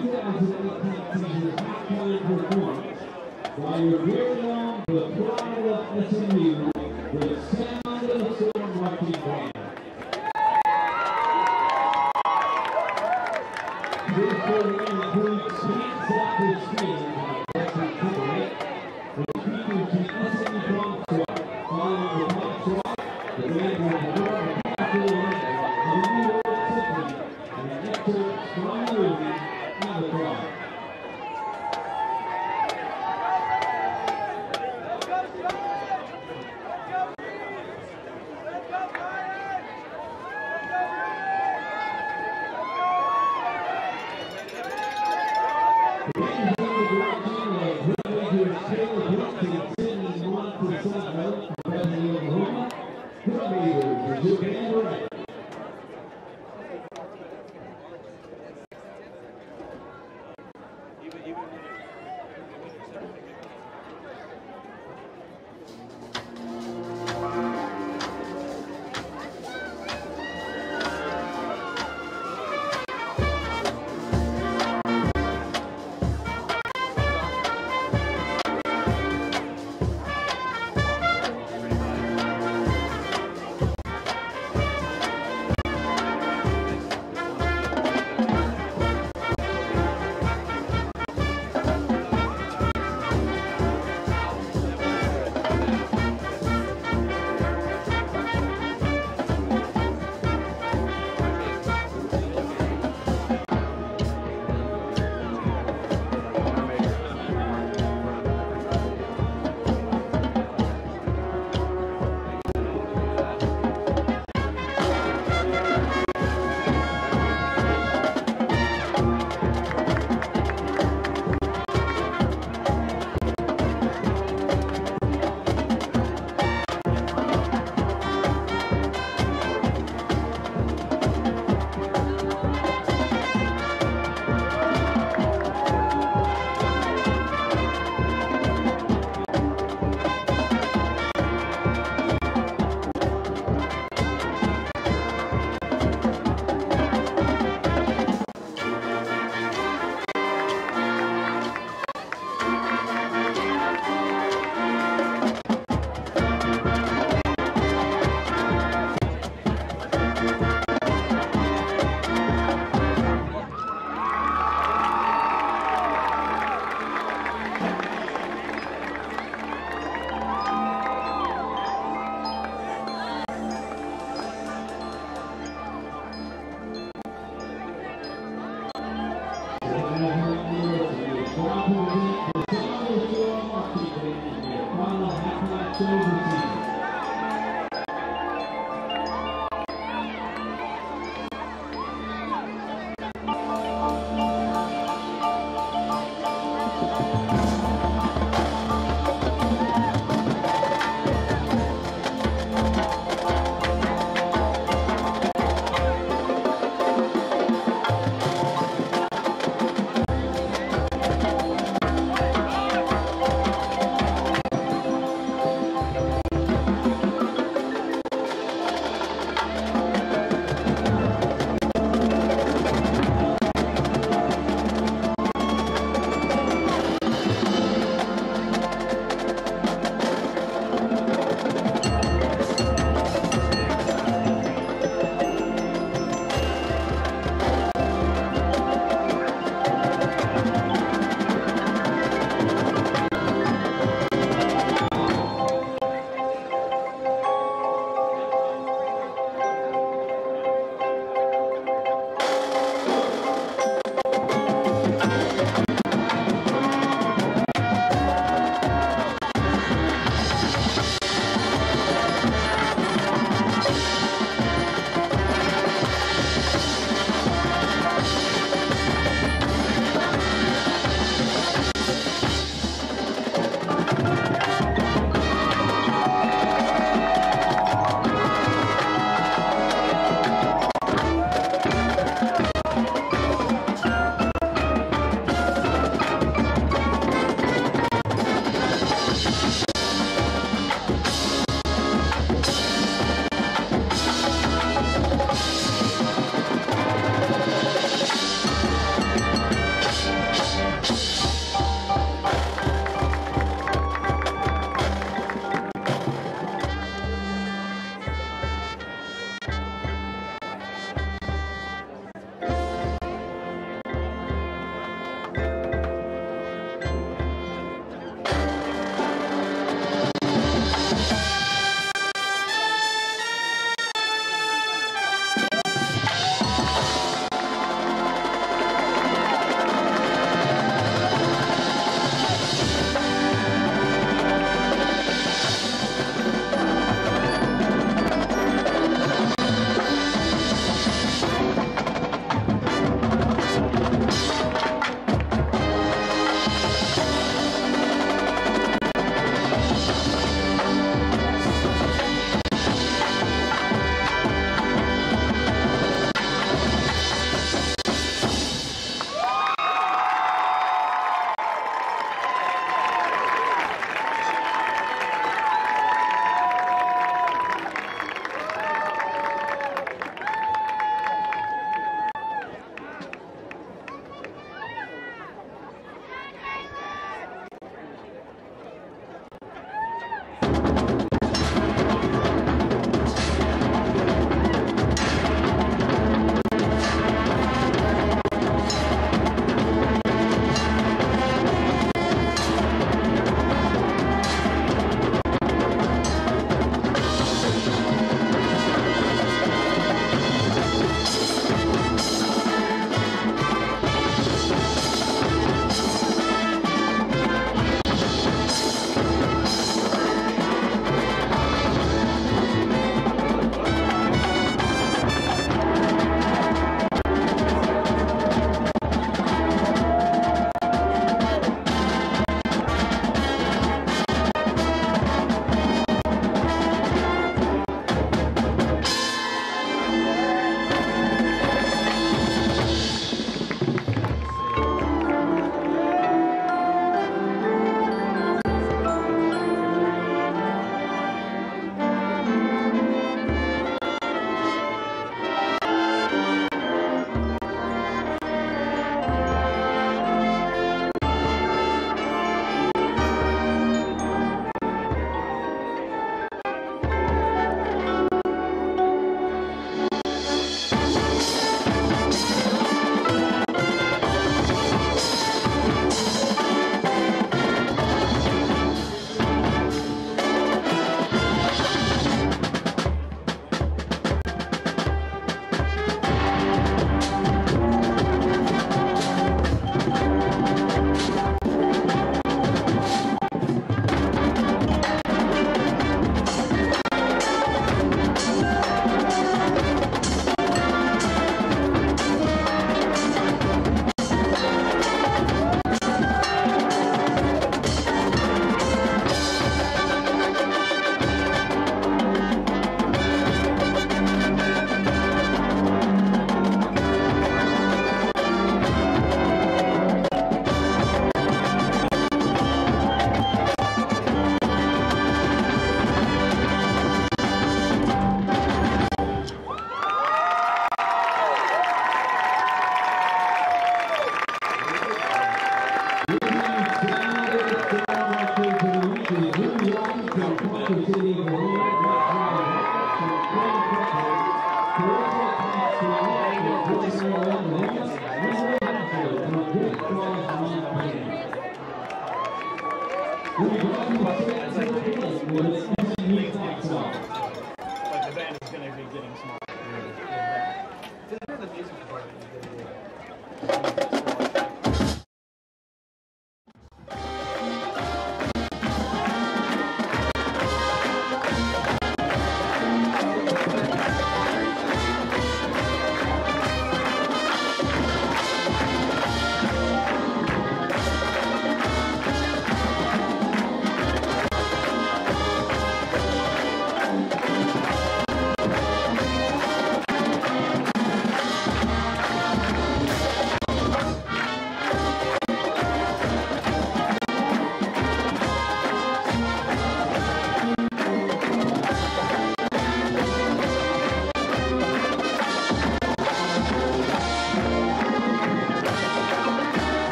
season's halftime performance own, the pride of SNU, the sound of Marching Band.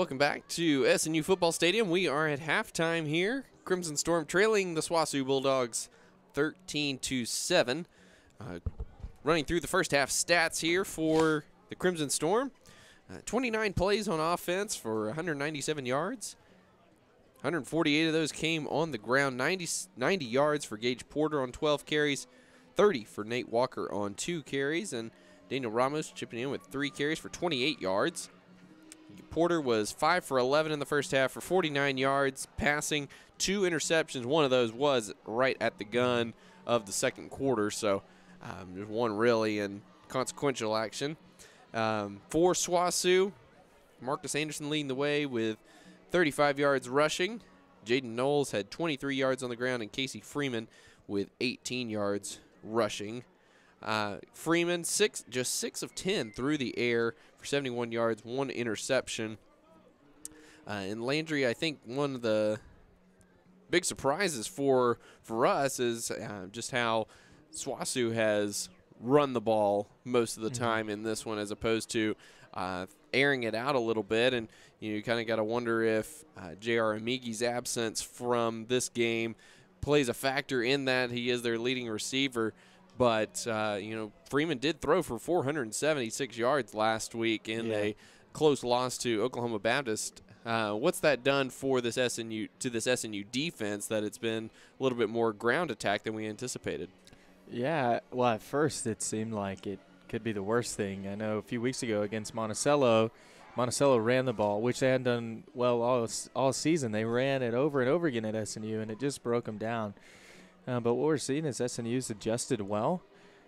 Welcome back to SNU Football Stadium. We are at halftime here. Crimson Storm trailing the SWOSU Bulldogs 13 to 7. Uh, running through the first half stats here for the Crimson Storm. Uh, 29 plays on offense for 197 yards. 148 of those came on the ground. 90, 90 yards for Gage Porter on 12 carries. 30 for Nate Walker on two carries. And Daniel Ramos chipping in with three carries for 28 yards. Porter was 5 for 11 in the first half for 49 yards, passing two interceptions. One of those was right at the gun of the second quarter, so um, there's one really in consequential action. Um, for SWOSU, Marcus Anderson leading the way with 35 yards rushing. Jaden Knowles had 23 yards on the ground, and Casey Freeman with 18 yards rushing. Uh, Freeman six, just six of 10 through the air for 71 yards, one interception. Uh, and Landry, I think one of the big surprises for for us is uh, just how SWOSU has run the ball most of the Mhm. time in this one, as opposed to uh, airing it out a little bit. And you, you kind of got to wonder if uh, J.R. Amigi's absence from this game plays a factor in that. He is their leading receiver. But, uh, you know, Freeman did throw for 476 yards last week in Yeah. a close loss to Oklahoma Baptist. Uh, what's that done for this SNU to this SNU defense that it's been a little bit more ground attack than we anticipated? Yeah, well, at first it seemed like it could be the worst thing. I know a few weeks ago against Monticello, Monticello ran the ball, which they hadn't done well all all season. They ran it over and over again at SNU, and it just broke them down. Uh, but what we're seeing is SNU's adjusted well,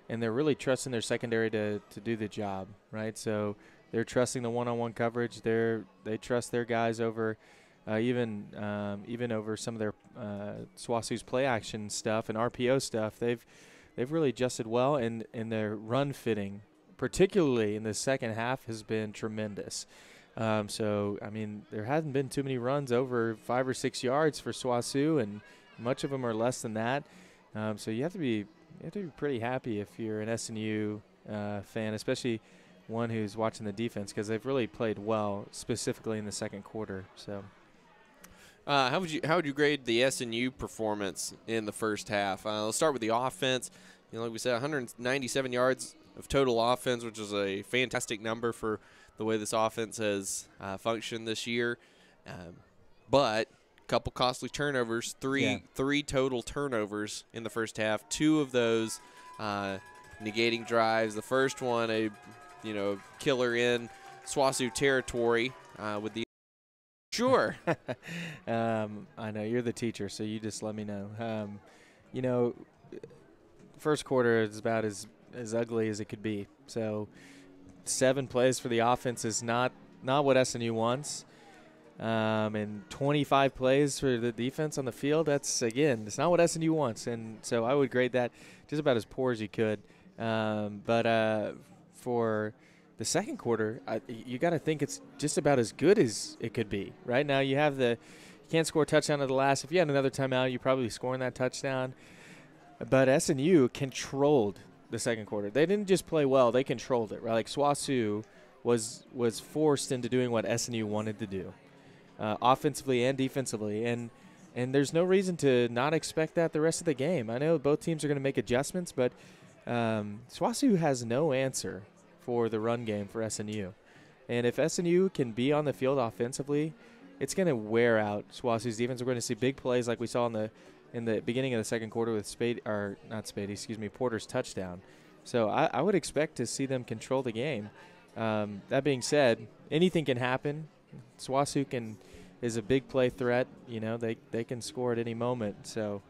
and they're really trusting their secondary to, to do the job, right? So they're trusting the one-on-one coverage. They're they trust their guys over. Uh, even um, even over some of their uh, SWOSU's play action stuff and RPO stuff, they've they've really adjusted well, and, and their run fitting, particularly in the second half, has been tremendous. Um, so, I mean, there hasn't been too many runs over five or six yards for SWOSU, and much of them are less than that. Um, so you have to be you have to be pretty happy if you're an SNU uh, fan, especially one who's watching the defense because they've really played well, specifically in the second quarter. So. Uh, how would you how would you grade the SNU performance in the first half? Uh, let's start with the offense. you know, like we said, 197 yards of total offense, which is a fantastic number for the way this offense has uh, functioned this year. Um, but couple costly turnovers, three Yeah. three total turnovers in the first half. Two of those uh, negating drives. The first one, a you know killer in SWOSU territory uh, with the (laughs) sure. um, I know you're the teacher, so you just let me know. Um, you know, first quarter is about as as ugly as it could be. So seven plays for the offense is not not what SNU wants. Um, and 25 plays for the defense on the field. That's again, it's not what SNU wants, and so I would grade that just about as poor as you could. Um, but uh, for the second quarter, I, you got to think it's just about as good as it could be. Right now, you have the you can't score a touchdown at the last. If you had another timeout, you probably scoring that touchdown. But SNU controlled the second quarter. They didn't just play well; they controlled it. Right, like SWOSU was was forced into doing what SNU wanted to do, uh, offensively and defensively, and and there's no reason to not expect that the rest of the game. I know both teams are going to make adjustments, but um, SWOSU has no answer for the run game for SNU. And if SNU can be on the field offensively, it's going to wear out SWOSU's defense. We're going to see big plays like we saw in the in the beginning of the second quarter with Spade or not Spade, excuse me, Porter's touchdown. So I, I would expect to see them control the game. Um, that being said, anything can happen. SWOSU can is a big play threat. You know they they can score at any moment. So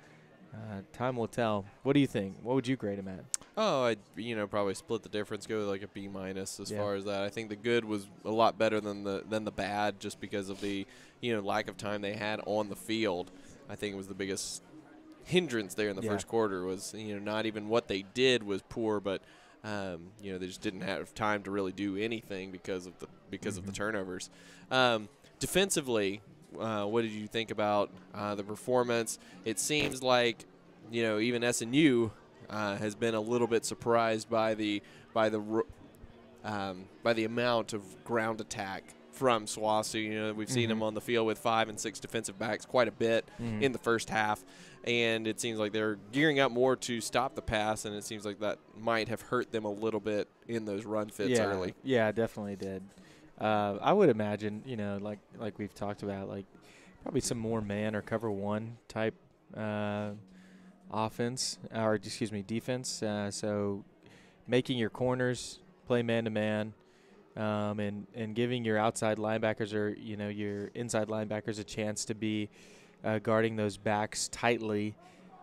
uh, time will tell. What do you think? What would you grade him at? Oh, I'd you know probably split the difference, go with like a B minus as Yeah. far as that. I think the good was a lot better than the than the bad, just because of the you know lack of time they had on the field. I think it was the biggest hindrance there in the Yeah. first quarter was you know not even what they did was poor, but um, you know they just didn't have time to really do anything because of the because of the turnovers. Um, defensively, uh, what did you think about uh, the performance? It seems like you know even SNU uh, has been a little bit surprised by the by the um, by the amount of ground attack from SWOSU. You know we've seen Mhm. him on the field with five and six defensive backs quite a bit Mhm. in the first half, and it seems like they're gearing up more to stop the pass, and it seems like that might have hurt them a little bit in those run fits yeah, early. Yeah, definitely did. Uh, I would imagine, you know, like like we've talked about, like probably some more man or cover one type uh, offense, or excuse me, defense. Uh, so making your corners play man to man, um, and and giving your outside linebackers or you know your inside linebackers a chance to be uh, guarding those backs tightly.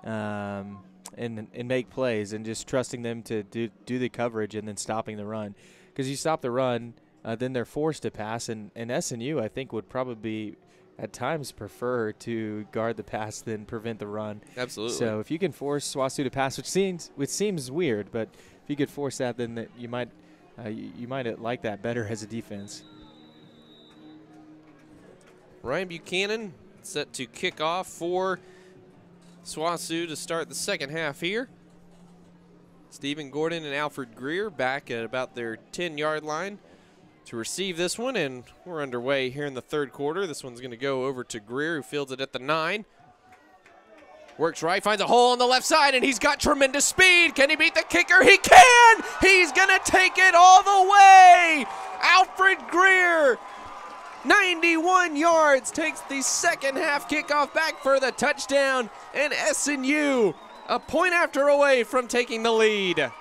Um, and and make plays and just trusting them to do do the coverage and then stopping the run because you stop the run, uh, then they're forced to pass. And, and SNU, I think, would probably at times prefer to guard the pass (laughs) than prevent the run. Absolutely. So if you can force SWOSU to pass, which seems which seems weird, but if you could force that, then that you might uh, you, you might like that better as a defense. Ryan Buchanan set to kick off for SWOSU to start the second half here. Stephen Gordon and Alfred Greer back at about their 10 yard line to receive this one, and we're underway here in the third quarter. This one's going to go over to Greer, who fields it at the nine. Works right, finds a hole on the left side, and he's got tremendous speed. Can he beat the kicker? He can! He's going to take it all the way! Alfred Greer 91 yards takes the second half kickoff back for the touchdown, and SNU a point after away from taking the lead.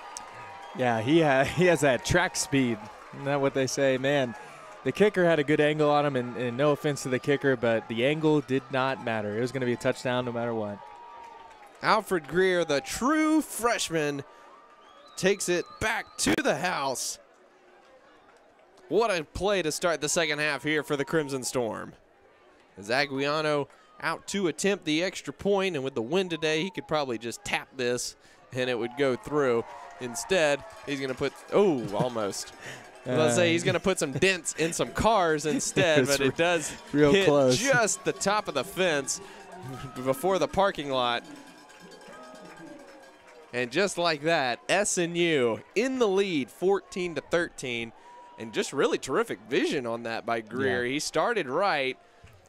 Yeah, he ha- he has that track speed. Isn't that what they say? Man, the kicker had a good angle on him, and, and no offense to the kicker, but the angle did not matter. It was going to be a touchdown no matter what. Alfred Greer, the true freshman, takes it back to the house. What a play to start the second half here for the Crimson Storm. As Aguiano out to attempt the extra point, and with the wind today, he could probably just tap this and it would go through. Instead, he's going to put, oh, almost. (laughs) Let's say he's uh, going to put some dents in some cars (laughs) instead, but it does real hit close. just the top of the fence before the parking lot. And just like that, SNU in the lead, 14 to 13, and just really terrific vision on that by Greer. Yeah. He started right,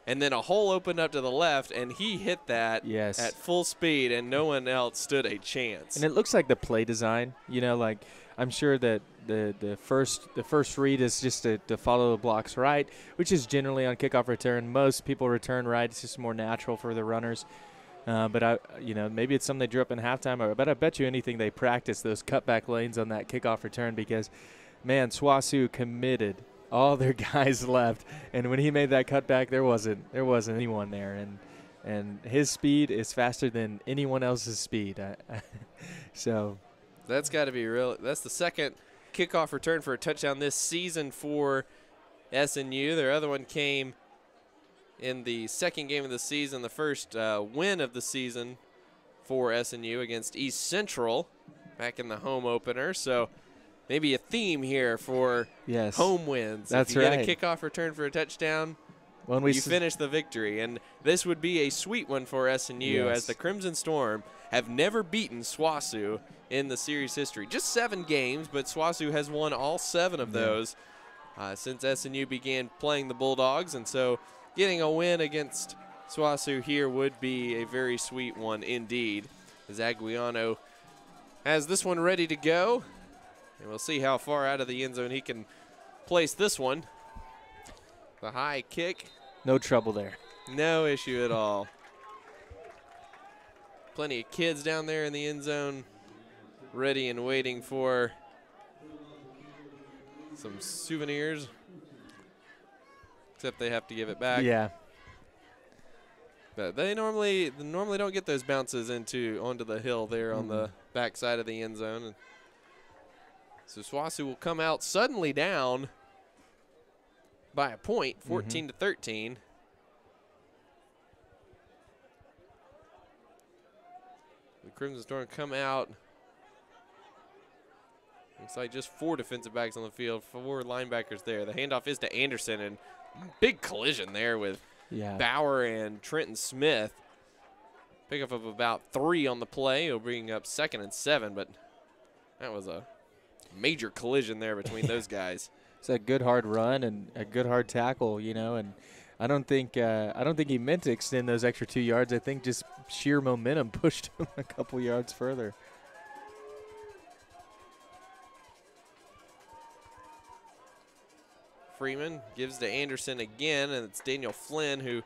and then a hole opened up to the left, and he hit that Yes. at full speed, and no one else stood a chance. And it looks like the play design. You know, like I'm sure that the the first the first read is just to, to follow the blocks right, which is generally on kickoff return. Most people return right. It's just more natural for the runners. Uh, but I, you know, maybe it's something they drew up in halftime. Or, but I bet you anything they practice those cutback lanes on that kickoff return because, man, SWOSU committed. All their (laughs) guys left, and when he made that cutback, there wasn't there wasn't anyone there, and and his speed is faster than anyone else's speed. (laughs) So That's got to be real. That's the second kickoff return for a touchdown this season for SNU. Their other one came in the second game of the season, the first uh, win of the season for SNU against East Central back in the home opener. So maybe a theme here for yes, home wins. That's if you right. get a kickoff return for a touchdown, when we you finish the victory. And this would be a sweet one for SNU Yes. as the Crimson Storm have never beaten SWOSU in the series history. Just seven games, but SWOSU has won all seven of those uh, since SNU began playing the Bulldogs. And so getting a win against SWOSU here would be a very sweet one indeed. As Aguiano has this one ready to go. And we'll see how far out of the end zone he can place this one. The high kick no trouble there. no issue at all. Plenty of kids down there in the end zone, ready and waiting for some souvenirs. Except they have to give it back. yeah, But they normally they normally don't get those bounces into onto the hill there on the back side of the end zone. So SWOSU will come out suddenly down by a point, mm-hmm. 14 to 13. The Crimson Storm come out. Looks like just four defensive backs on the field, four linebackers there. The handoff is to Anderson, and big collision there with yeah. Bauer and Trenton Smith. Pickup of about three on the play. It'll bring up second and seven, but that was a major collision there between those (laughs) guys. It's a good hard run and a good hard tackle, you know. And I don't think uh, I don't think he meant to extend those extra two yards. I think just sheer momentum (laughs) pushed him a couple yards further. Freeman gives to Anderson again, and it's Daniel Flynn who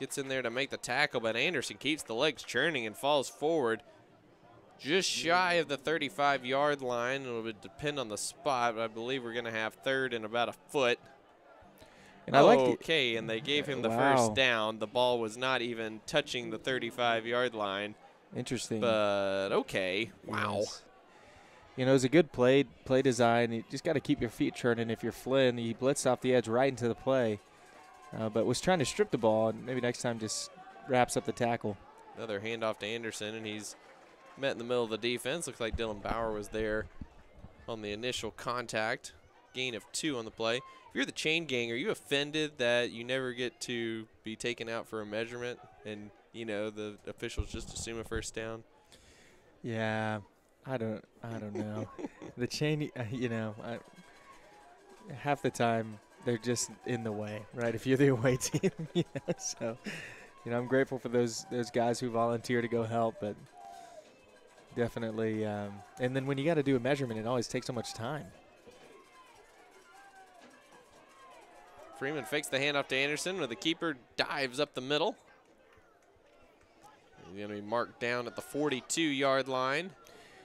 gets in there to make the tackle, but Anderson keeps the legs churning and falls forward just shy of the 35 yard line. It would depend on the spot, but I believe we're going to have third and about a foot. And I like the, okay, and they gave him the Wow. first down. The ball was not even touching the 35 yard line, interesting. but okay. Wow. Yes. You know, it was a good play play design. You just got to keep your feet churning. If you're Flynn, he blitzed off the edge right into the play, uh, but was trying to strip the ball. And maybe next time just wraps up the tackle. Another handoff to Anderson, and he's met in the middle of the defense. Looks like Dylan Bauer was there on the initial contact. Gain of two on the play. If you're the chain gang, are you offended that you never get to be taken out for a measurement and, you know, the officials just assume a first down? Yeah, I don't. I don't know. (laughs) the chain, uh, you know, I, half the time they're just in the way, right? If you're the (laughs) away team, (laughs) you know. So, you know, I'm grateful for those those guys who volunteer to go help, but definitely. Um, and then when you got to do a measurement, it always takes so much time. Freeman fakes the handoff to Anderson, where the keeper dives up the middle. He's going to be marked down at the 42 yard line.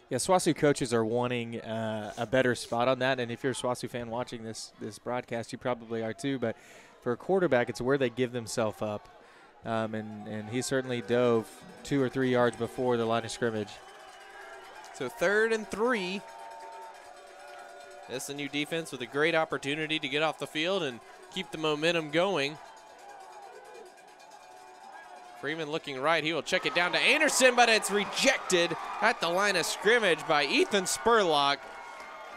Yeah, SWOSU coaches are wanting uh, a better spot on that, and if you're a SWOSU fan watching this this broadcast, you probably are too. But for a quarterback, it's where they give themselves up, um, and and he certainly dove two or three yards before the line of scrimmage. So third and three. SNU defense with a great opportunity to get off the field and keep the momentum going. Freeman looking right. He will check it down to Anderson, but it's rejected at the line of scrimmage by Ethan Spurlock.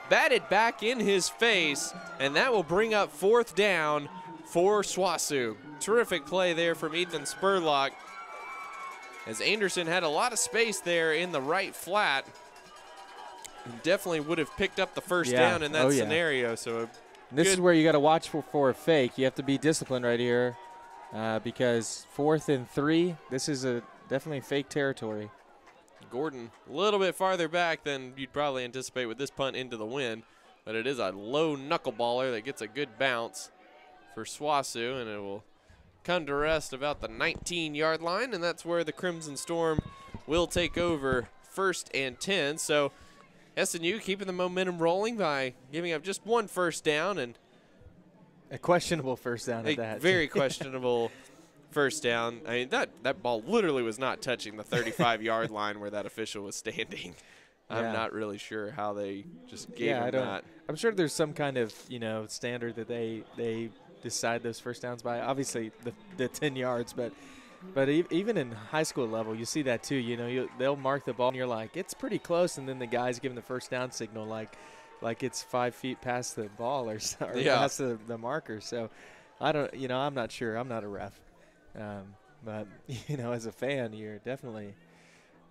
Batted back in his face, and that will bring up fourth down for SWOSU. Terrific play there from Ethan Spurlock as Anderson had a lot of space there in the right flat. Definitely would have picked up the first Yeah. down in that Oh, yeah. scenario. So this is where you got to watch for, for a fake. You have to be disciplined right here. uh, because fourth and three, this is a definitely fake territory. Gordon a little bit farther back than you'd probably anticipate with this punt into the wind, but it is a low knuckleballer that gets a good bounce for SWOSU, and it will come to rest about the 19 yard line, and that's where the Crimson Storm will take over first and 10. So SNU keeping the momentum rolling by giving up just one first down and A questionable first down at that. very (laughs) questionable first down. I mean that that ball literally was not touching the 35 (laughs) yard line where that official was standing. I'm Yeah. not really sure how they just gave yeah, him I don't. that. I'm sure there's some kind of you know standard that they they decide those first downs by. Obviously the the 10 yards, but but even in high school level, you see that too. You know, you, they'll mark the ball and you're like, it's pretty close, and then the guys giving the first down signal like like it's five feet past the ball or, so- or Yeah. past the, the marker. So I don't. You know, I'm not sure. I'm not a ref, um, but (laughs) you know, as a fan, you're definitely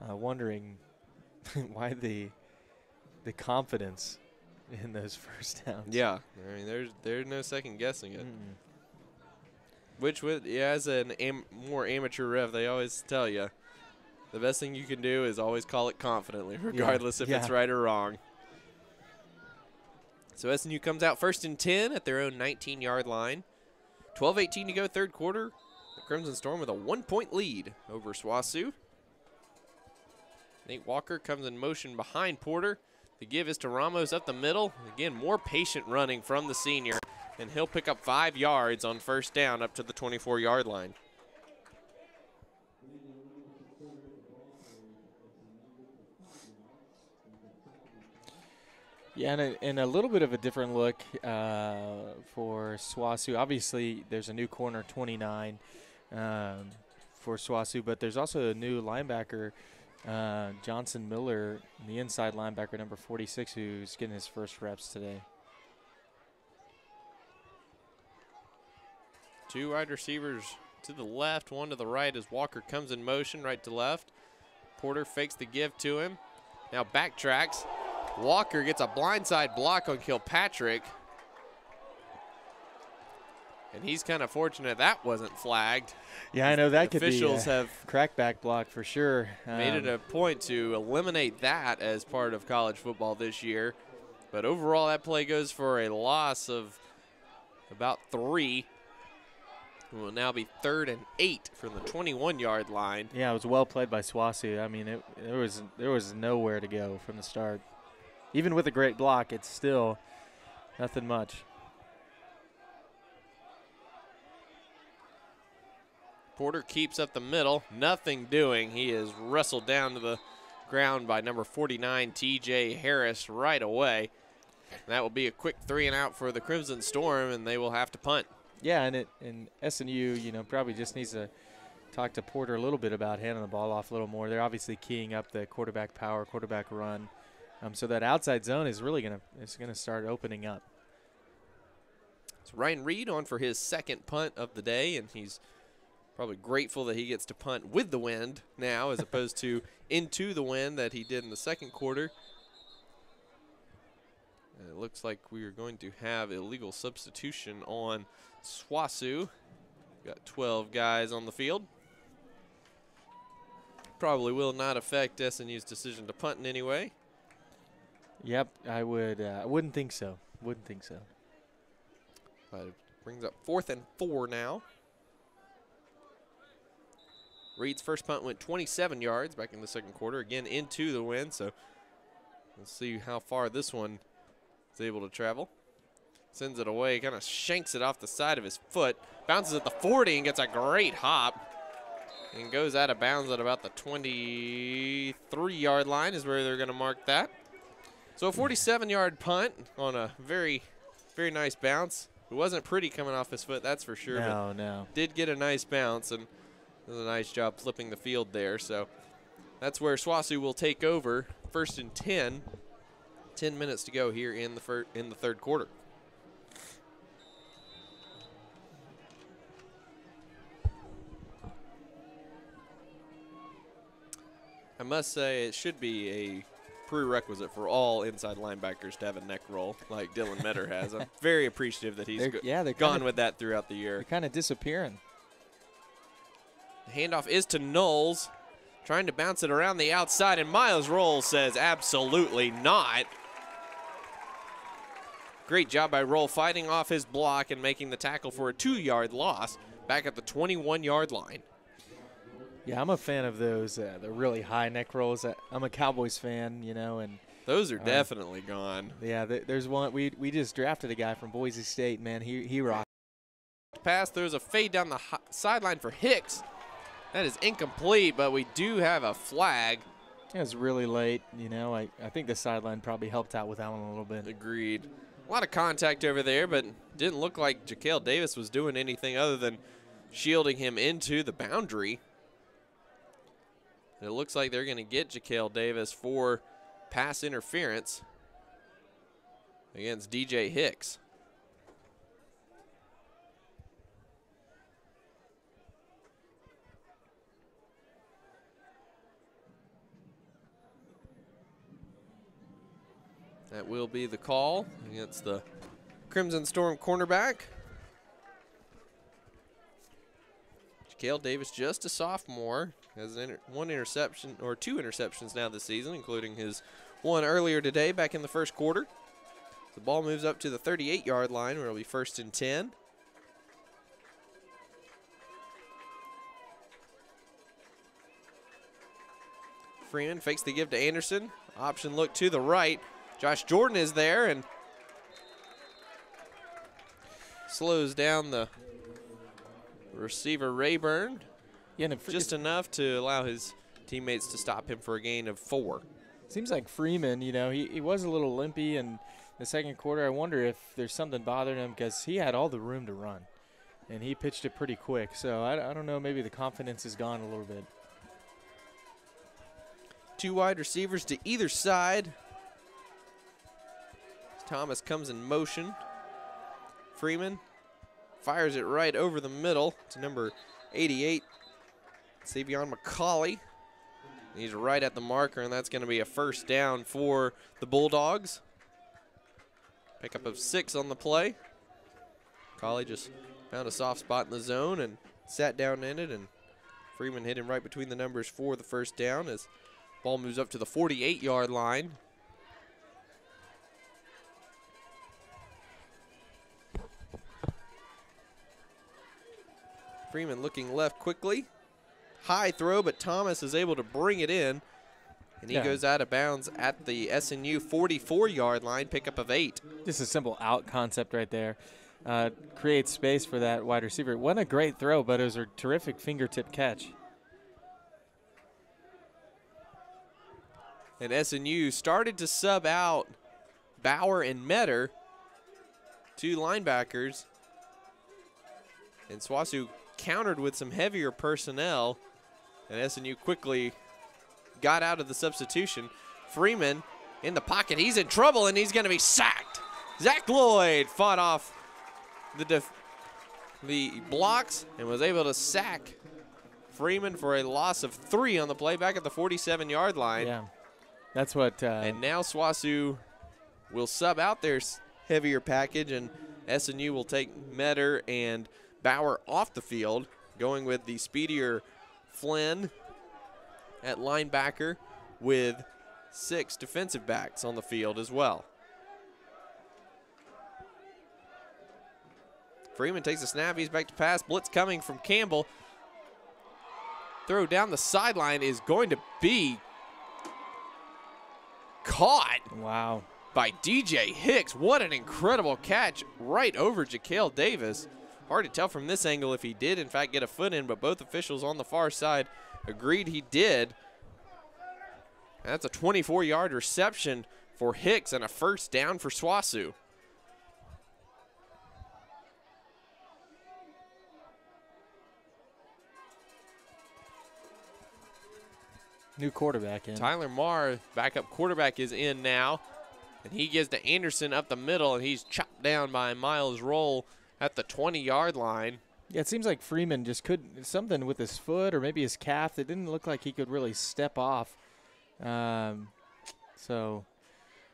uh, wondering (laughs) why the the confidence in those (laughs) first downs. Yeah, I mean there's there's no second guessing it. Mm. Which with yeah, as an am, more amateur ref, they always tell you the best thing you can do is always call it confidently, regardless if it's right or wrong. So SNU comes out first and 10 at their own 19 yard line. 12 18 to go, third quarter. The Crimson Storm with a one point lead over SWOSU. Nate Walker comes in motion behind Porter. The give is to Ramos up the middle. Again, more patient running from the senior, and he'll pick up five yards on first down up to the 24 yard line. Yeah, and a, and a little bit of a different look uh, for SWOSU. Obviously, there's a new corner, 29, um, for SWOSU, but there's also a new linebacker, uh, Johnson Miller, the inside linebacker, number 46, who's getting his first reps today. Two wide receivers to the left, one to the right as Walker comes in motion, right to left. Porter fakes the give to him. Now backtracks. Walker gets a blindside block on Kilpatrick. And he's kind of fortunate that wasn't flagged. Yeah, I know that could Officials be a have crackback block for sure. made it Um, a point to eliminate that as part of college football this year. But overall, that play goes for a loss of about three. It will now be third and eight from the 21 yard line. Yeah, it was well played by SWOSU. I mean, it, there was there was nowhere to go from the start. Even with a great block, it's still nothing much. Porter keeps up the middle, nothing doing. He is wrestled down to the ground by number 49, TJ Harris, right away. That will be a quick three and out for the Crimson Storm, and they will have to punt. Yeah, and it and SNU, you know, probably just needs to talk to Porter a little bit about handing the ball off a little more. They're obviously keying up the quarterback power, quarterback run, um, so that outside zone is really gonna it's gonna start opening up. So Ryan Reed on for his second punt of the day, and he's probably grateful that he gets to punt with the wind now as opposed to (laughs) into the wind that he did in the second quarter. And it looks like we are going to have illegal substitution on SWOSU. Got 12 guys on the field. Probably will not affect SNU's decision to punt in any way. Yep, I would uh, I wouldn't think so. Wouldn't think so. But it brings up fourth and four now. Reed's first punt went 27 yards back in the second quarter, again into the wind. So we'll see how far this one is able to travel. Sends it away, kind of shanks it off the side of his foot, bounces at the 40 and gets a great hop. And goes out of bounds at about the 23 yard line, is where they're going to mark that. So a hmm. 47 yard punt on a very, very nice bounce. It wasn't pretty coming off his foot, that's for sure. but No, no. did get a nice bounce and does a nice job flipping the field there. So that's where SWOSU will take over. First and 10. 10 minutes to go here in the in the third quarter. I must say it should be a prerequisite for all inside linebackers to have a neck roll like Dylan Metter has. I'm (laughs) very appreciative that he's They're- yeah, they're gone kinda- with that throughout the year. They're kind of disappearing. The handoff is to Knowles, trying to bounce it around the outside, and Miles Roll says absolutely not. Great job by Roll fighting off his block and making the tackle for a two yard loss back at the 21 yard line. Yeah, I'm a fan of those, uh, the really high neck rolls. Uh, I'm a Cowboys fan, you know, and Those are Uh, definitely gone. yeah, th- there's one. We we just drafted a guy from Boise State, man. He he rocked. Pass, there's a fade down the hi- sideline for Hicks. That is incomplete, but we do have a flag. It was really late, you know. I, I think the sideline probably helped out with that one a little bit. Agreed. A lot of contact over there, but didn't look like Jaquel Davis was doing anything other than shielding him into the boundary. And it looks like they're going to get Jaquel Davis for pass interference against DJ Hicks. That will be the call against the Crimson Storm cornerback. Jaquel Davis, just a sophomore, has inter- one interception or two interceptions now this season, including his one earlier today back in the first quarter. The ball moves up to the 38 yard line where it'll be first and 10. Freeman fakes the give to Anderson. Option look to the right. Josh Jordan is there and slows down the receiver Rayburn Yeah, and just enough to allow his teammates to stop him for a gain of four. seems like Freeman, you know, he, he was a little limpy in the second quarter. I wonder if there's something bothering him because he had all the room to run, and he pitched it pretty quick. So I, I don't know, maybe the confidence is gone a little bit. Two wide receivers to either side. Thomas comes in motion. Freeman fires it right over the middle to number 88, Savion McCauley. He's right at the marker, and that's going to be a first down for the Bulldogs. Pickup of six on the play. McCauley just found a soft spot in the zone and sat down in it, and Freeman hit him right between the numbers for the first down as ball moves up to the 48 yard line. Freeman looking left quickly. High throw, but Thomas is able to bring it in. And he Yeah. goes out of bounds at the SNU 44 yard line, pickup of eight. Just a simple out concept right there. Uh, creates space for that wide receiver. Wasn't a great throw, but it was a terrific fingertip catch. And SNU started to sub out Bauer and Metter, two linebackers. And SWOSU countered with some heavier personnel. And SNU quickly got out of the substitution. Freeman in the pocket. He's in trouble and he's going to be sacked. Zach Lloyd fought off the def- the blocks and was able to sack Freeman for a loss of three on the play back at the 47 yard line. Yeah, that's what. Uh, And now SWOSU will sub out their heavier package, and SNU will take Metter and Bauer off the field, going with the speedier Flynn at linebacker with six defensive backs on the field as well. Freeman takes a snap. He's back to pass. Blitz coming from Campbell. Throw down the sideline is going to be caught wow. by DJ Hicks. What an incredible catch right over Jaquel Davis. Hard to tell from this angle if he did, in fact, get a foot in, but both officials on the far side agreed he did. That's a 24 yard reception for Hicks and a first down for SWOSU. New quarterback in. Tyler Marr, backup quarterback, is in now. And he gives to Anderson up the middle, and he's chopped down by Miles Roll at the 20 yard line. Yeah, it seems like Freeman just couldn't something with his foot or maybe his calf. It didn't look like he could really step off. Um, so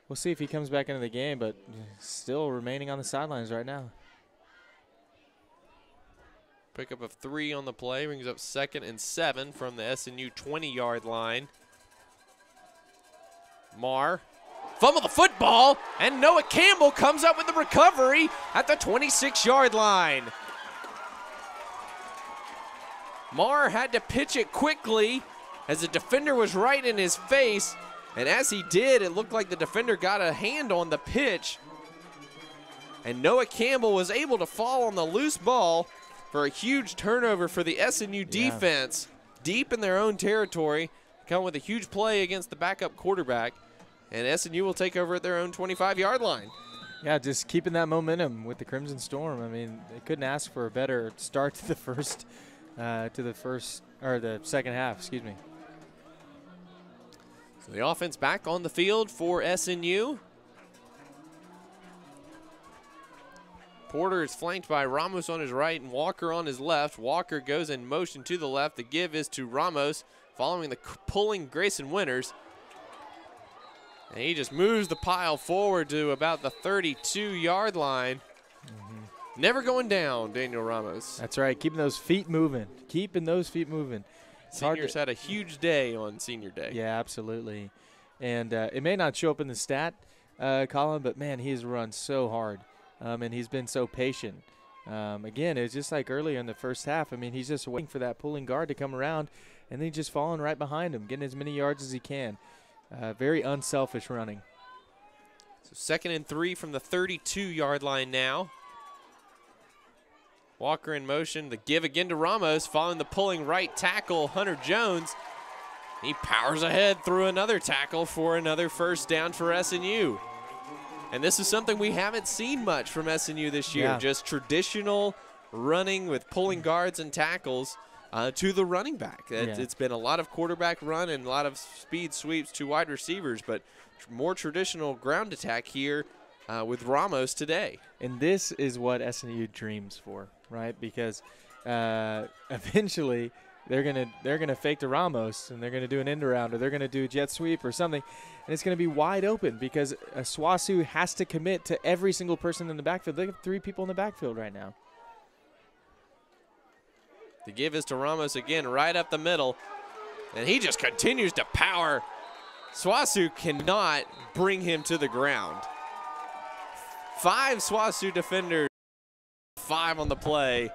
we'll see if he comes back into the game, but still remaining on the sidelines right now. Pickup of three on the play brings up second and seven from the SNU 20 yard line. Marr fumble the football, and Noah Campbell comes up with the recovery at the 26 yard line. Marr had to pitch it quickly as the defender was right in his face. And as he did, it looked like the defender got a hand on the pitch. And Noah Campbell was able to fall on the loose ball for a huge turnover for the SNU defense deep in their own territory. Come with a huge play against the backup quarterback. And SNU will take over at their own 25 yard line. Yeah, just keeping that momentum with the Crimson Storm. I mean, they couldn't ask for a better start to the first, uh, to the first or the second half. Excuse me. So the offense back on the field for SNU. Porter is flanked by Ramos on his right and Walker on his left. Walker goes in motion to the left. The give is to Ramos, following the pulling Grayson Winters. And he just moves the pile forward to about the 32 yard line. Never going down, Daniel Ramos. That's right, keeping those feet moving. Keeping those feet moving. It's hard to- had a huge day on senior day. Yeah, absolutely. And uh, it may not show up in the stat uh, column, but man, he's run so hard, um, and he's been so patient. Um, again, it's just like earlier in the first half. I mean, he's just waiting for that pulling guard to come around, and then he's just falling right behind him, getting as many yards as he can. Uh, very unselfish running. So second and three from the 32 yard line now. Walker in motion. The give again to Ramos, following the pulling right tackle, Hunter Jones. He powers ahead through another tackle for another first down for SNU. And this is something we haven't seen much from SNU this year. Yeah. Just traditional running with pulling guards and tackles uh, to the running back. It, Yeah. It's been a lot of quarterback run and a lot of speed sweeps to wide receivers, but tr- more traditional ground attack here uh, with Ramos today. And this is what SNU dreams for, right? Because uh, (laughs) eventually they're gonna they're gonna fake to Ramos and they're gonna do an end around or they're gonna do a jet sweep or something, and it's gonna be wide open because SWOSU has to commit to every single person in the backfield. They have three people in the backfield right now. The give is to Ramos again, right up the middle. And he just continues to power. SWOSU cannot bring him to the ground. Five SWOSU defenders, five on the play.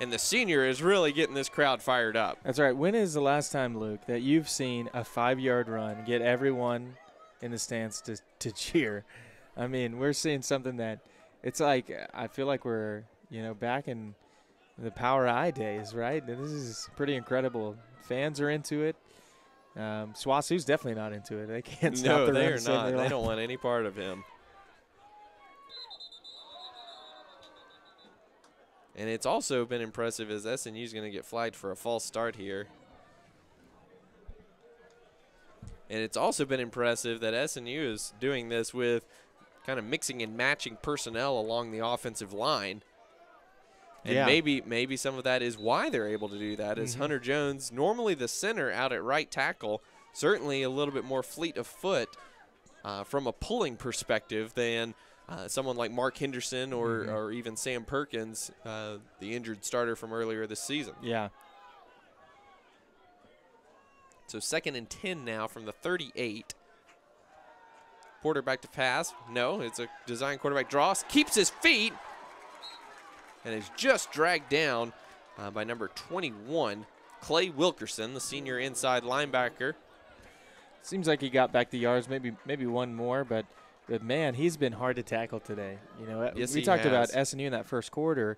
And the senior is really getting this crowd fired up. That's right. When is the last time, Luke, that you've seen a five-yard run get everyone in the stands to to cheer? I mean, we're seeing something that it's like I feel like we're you know back in the Power I days, right? This is pretty incredible. Fans are into it. Um, SWOSU's definitely not into it. They can't stop No, the they are not. They don't want any part of him. And it's also been impressive as SNU's going to get flagged for a false start here. And it's also been impressive that SNU is doing this with kind of mixing and matching personnel along the offensive line. And Yeah. maybe maybe some of that is why they're able to do that. Is Mhm. Hunter Jones normally the center out at right tackle, certainly a little bit more fleet of foot uh, from a pulling perspective than uh, someone like Mark Henderson or, Mhm. or even Sam Perkins, uh, the injured starter from earlier this season. Yeah. So second and 10 now from the 38. Porter back to pass. No, it's a design quarterback. Dross keeps his feet and is just dragged down uh, by number 21, Clay Wilkerson, the senior inside linebacker. Seems like he got back the yards, maybe maybe one more, but but man, he's been hard to tackle today. You know, Yes, we he talked about has. SNU in that first quarter,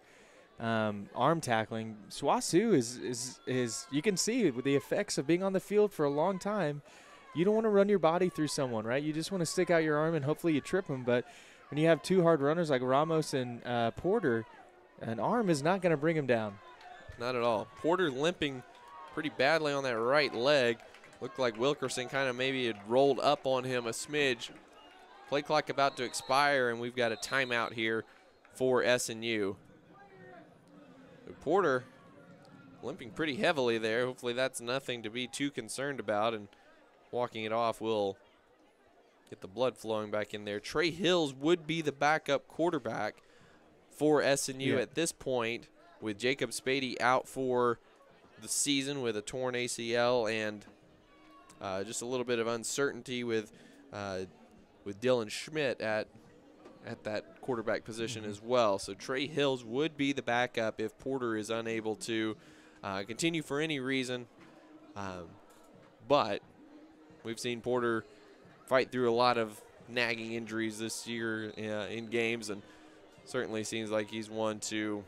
um, arm tackling. SWOSU is is is you can see with the effects of being on the field for a long time. You don't want to run your body through someone, right? You just want to stick out your arm and hopefully you trip them. But when you have two hard runners like Ramos and uh, Porter, an arm is not going to bring him down. Not at all. Porter limping pretty badly on that right leg. Looked like Wilkerson kind of maybe had rolled up on him a smidge. Play clock about to expire, and we've got a timeout here for SNU. Porter limping pretty heavily there. Hopefully that's nothing to be too concerned about, and walking it off will get the blood flowing back in there. Trey Hills would be the backup quarterback for SNU Yeah. at this point with Jacob Spady out for the season with a torn ACL and uh, just a little bit of uncertainty with uh, with Dylan Schmidt at at that quarterback position as well. So Trey Hills would be the backup if Porter is unable to uh, continue for any reason. Um, but we've seen Porter fight through a lot of nagging injuries this year uh, in games, and certainly seems like he's one to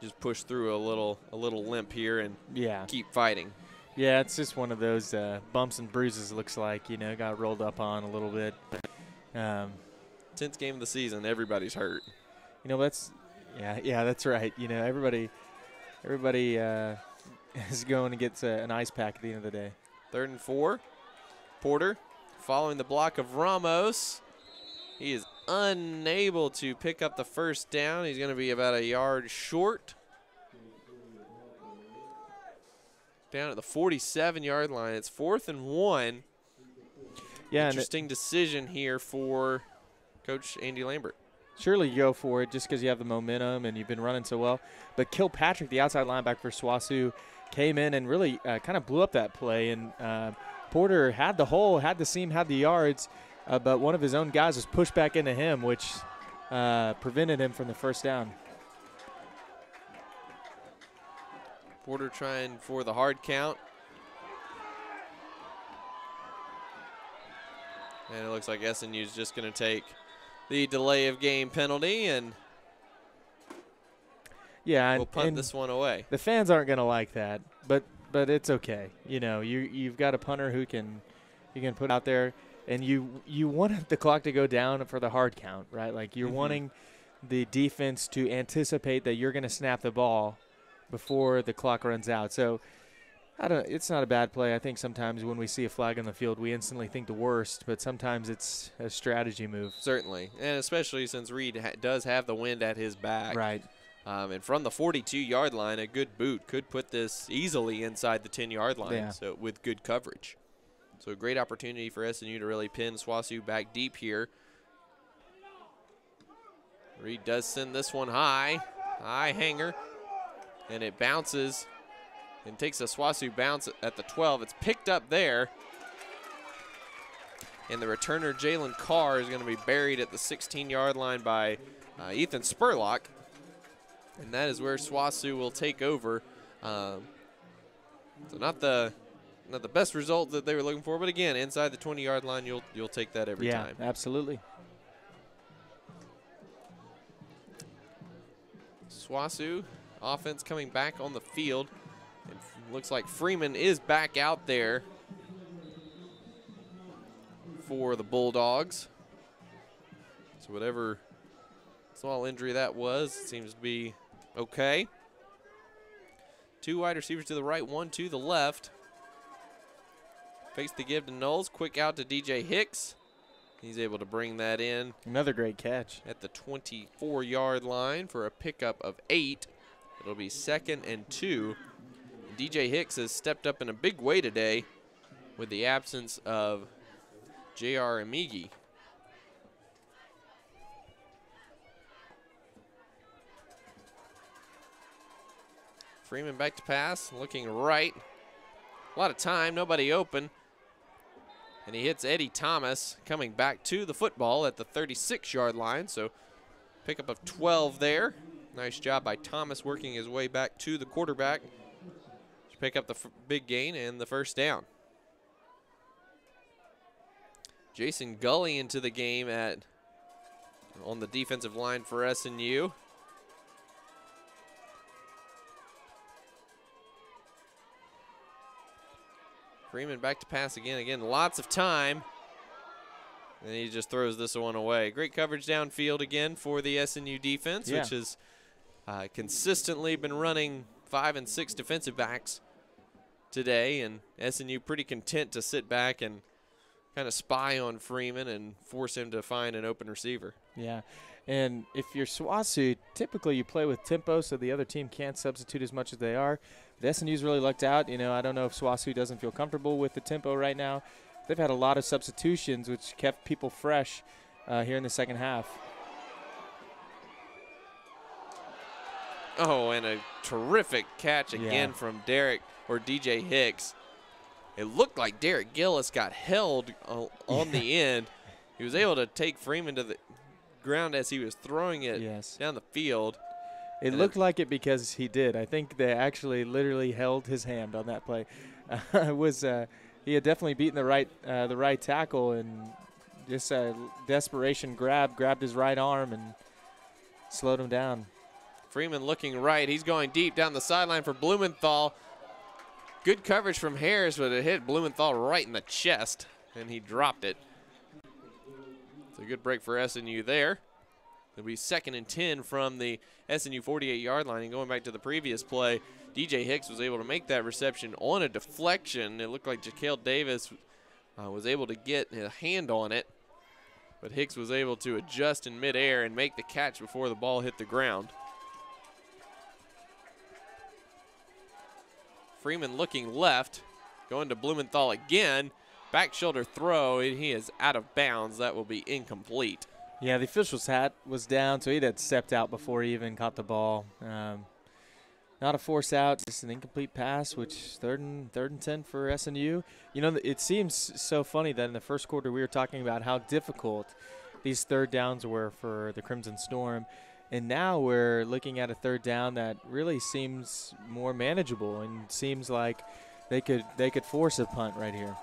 just push through a little a little limp here and Yeah. keep fighting. Yeah, it's just one of those uh, bumps and bruises. Looks like you know got rolled up on a little bit. Um, Tenth game of the season, everybody's hurt. you know that's yeah yeah that's right. You know everybody everybody uh, (laughs) is going to get an ice pack at the end of the day. Third and four. Porter following the block of Ramos. He is unable to pick up the first down. He's going to be about a yard short. Down at the 47 yard line. It's fourth and one. Yeah, it- Interesting decision here for Coach Andy Lambert. surely you go for it just because you have the momentum and you've been running so well. But Kilpatrick, the outside linebacker for SWOSU, came in and really uh, kind of blew up that play. And uh, Porter had the hole, had the seam, had the yards, uh, but one of his own guys was pushed back into him, which uh, prevented him from the first down. Porter trying for the hard count. And it looks like SNU is just going to take the delay of game penalty, and Yeah, and, we'll punt and this one away. the fans aren't going to like that, but but it's okay. You know, you you've got a punter who can you can put out there, and you you want (laughs) the clock to go down for the hard count, right? Like you're Mhm. wanting the defense to anticipate that you're going to snap the ball before the clock runs out. So. I don't. It's not a bad play. I think sometimes when we see a flag on the field, we instantly think the worst, but sometimes it's a strategy move. Certainly, and especially since Reed ha- does have the wind at his back. Right. Um, and from the 42-yard line, a good boot could put this easily inside the 10-yard line. Yeah. So with good coverage, so a great opportunity for SNU to really pin SWOSU back deep here. Reed does send this one high, high hanger, and it bounces and takes a SWOSU bounce at the 12. It's picked up there. And the returner, Jalen Carr, is going to be buried at the 16 yard line by uh, Ethan Spurlock. And that is where SWOSU will take over. Um, so not the not the best result that they were looking for, but again, inside the 20 yard line, you'll you'll take that every yeah, time. absolutely. SWOSU offense coming back on the field. It looks like Freeman is back out there for the Bulldogs. So whatever small injury that was seems to be okay. Two wide receivers to the right, one to the left. Face the give to Knowles. Quick out to DJ Hicks. He's able to bring that in Another great catch. at the 24 yard line for a pickup of eight. It'll be second and two. DJ Hicks has stepped up in a big way today with the absence of J.R. Amigi. Freeman back to pass, looking right. A lot of time, nobody open. And he hits Eddie Thomas coming back to the football at the 36 yard line. So pickup of 12 there. Nice job by Thomas working his way back to the quarterback. to Pick up the big gain and the first down. Jason Gully into the game at on the defensive line for SNU. Freeman back to pass again. Again, lots of time. And he just throws this one away. Great coverage downfield again for the SNU defense, Yeah. which has uh, consistently been running five and six defensive backs today. And SNU pretty content to sit back and kind of spy on Freeman and force him to find an open receiver. Yeah. And if you're SWOSU, typically you play with tempo so the other team can't substitute as much as they are. The SNU's really lucked out. You know, I don't know if SWOSU doesn't feel comfortable with the tempo right now. They've had a lot of substitutions, which kept people fresh uh, here in the second half. Oh, and a terrific catch again Yeah. from Derek or DJ Hicks. It looked like Derek Gillis got held uh, on the (laughs) end. He was able to take Freeman to the ground as he was throwing it Yes. down the field. It And looked like it because he did. I think they actually literally held his hand on that play. (laughs) it was uh, he had definitely beaten the right uh, the right tackle and just a desperation grab grabbed his right arm and slowed him down. Freeman looking right. He's going deep down the sideline for Blumenthal. Good coverage from Harris, but it hit Blumenthal right in the chest, and he dropped it. It's a good break for SNU there. It'll be second and 10 from the SNU 48 yard line. And going back to the previous play, DJ Hicks was able to make that reception on a deflection. It looked like Jaquel Davis uh, was able to get a hand on it, but Hicks was able to adjust in midair and make the catch before the ball hit the ground. Freeman looking left, going to Blumenthal again. Back shoulder throw, and he is out of bounds. That will be incomplete. Yeah, the official's hat was down, so he had stepped out before he even caught the ball. Um, not a force out, just an incomplete pass, which third and third and ten for SNU. You know, it seems so funny that in the first quarter we were talking about how difficult these third downs were for the Crimson Storm, and now we're looking at a third down that really seems more manageable and seems like they could they could force a punt right here.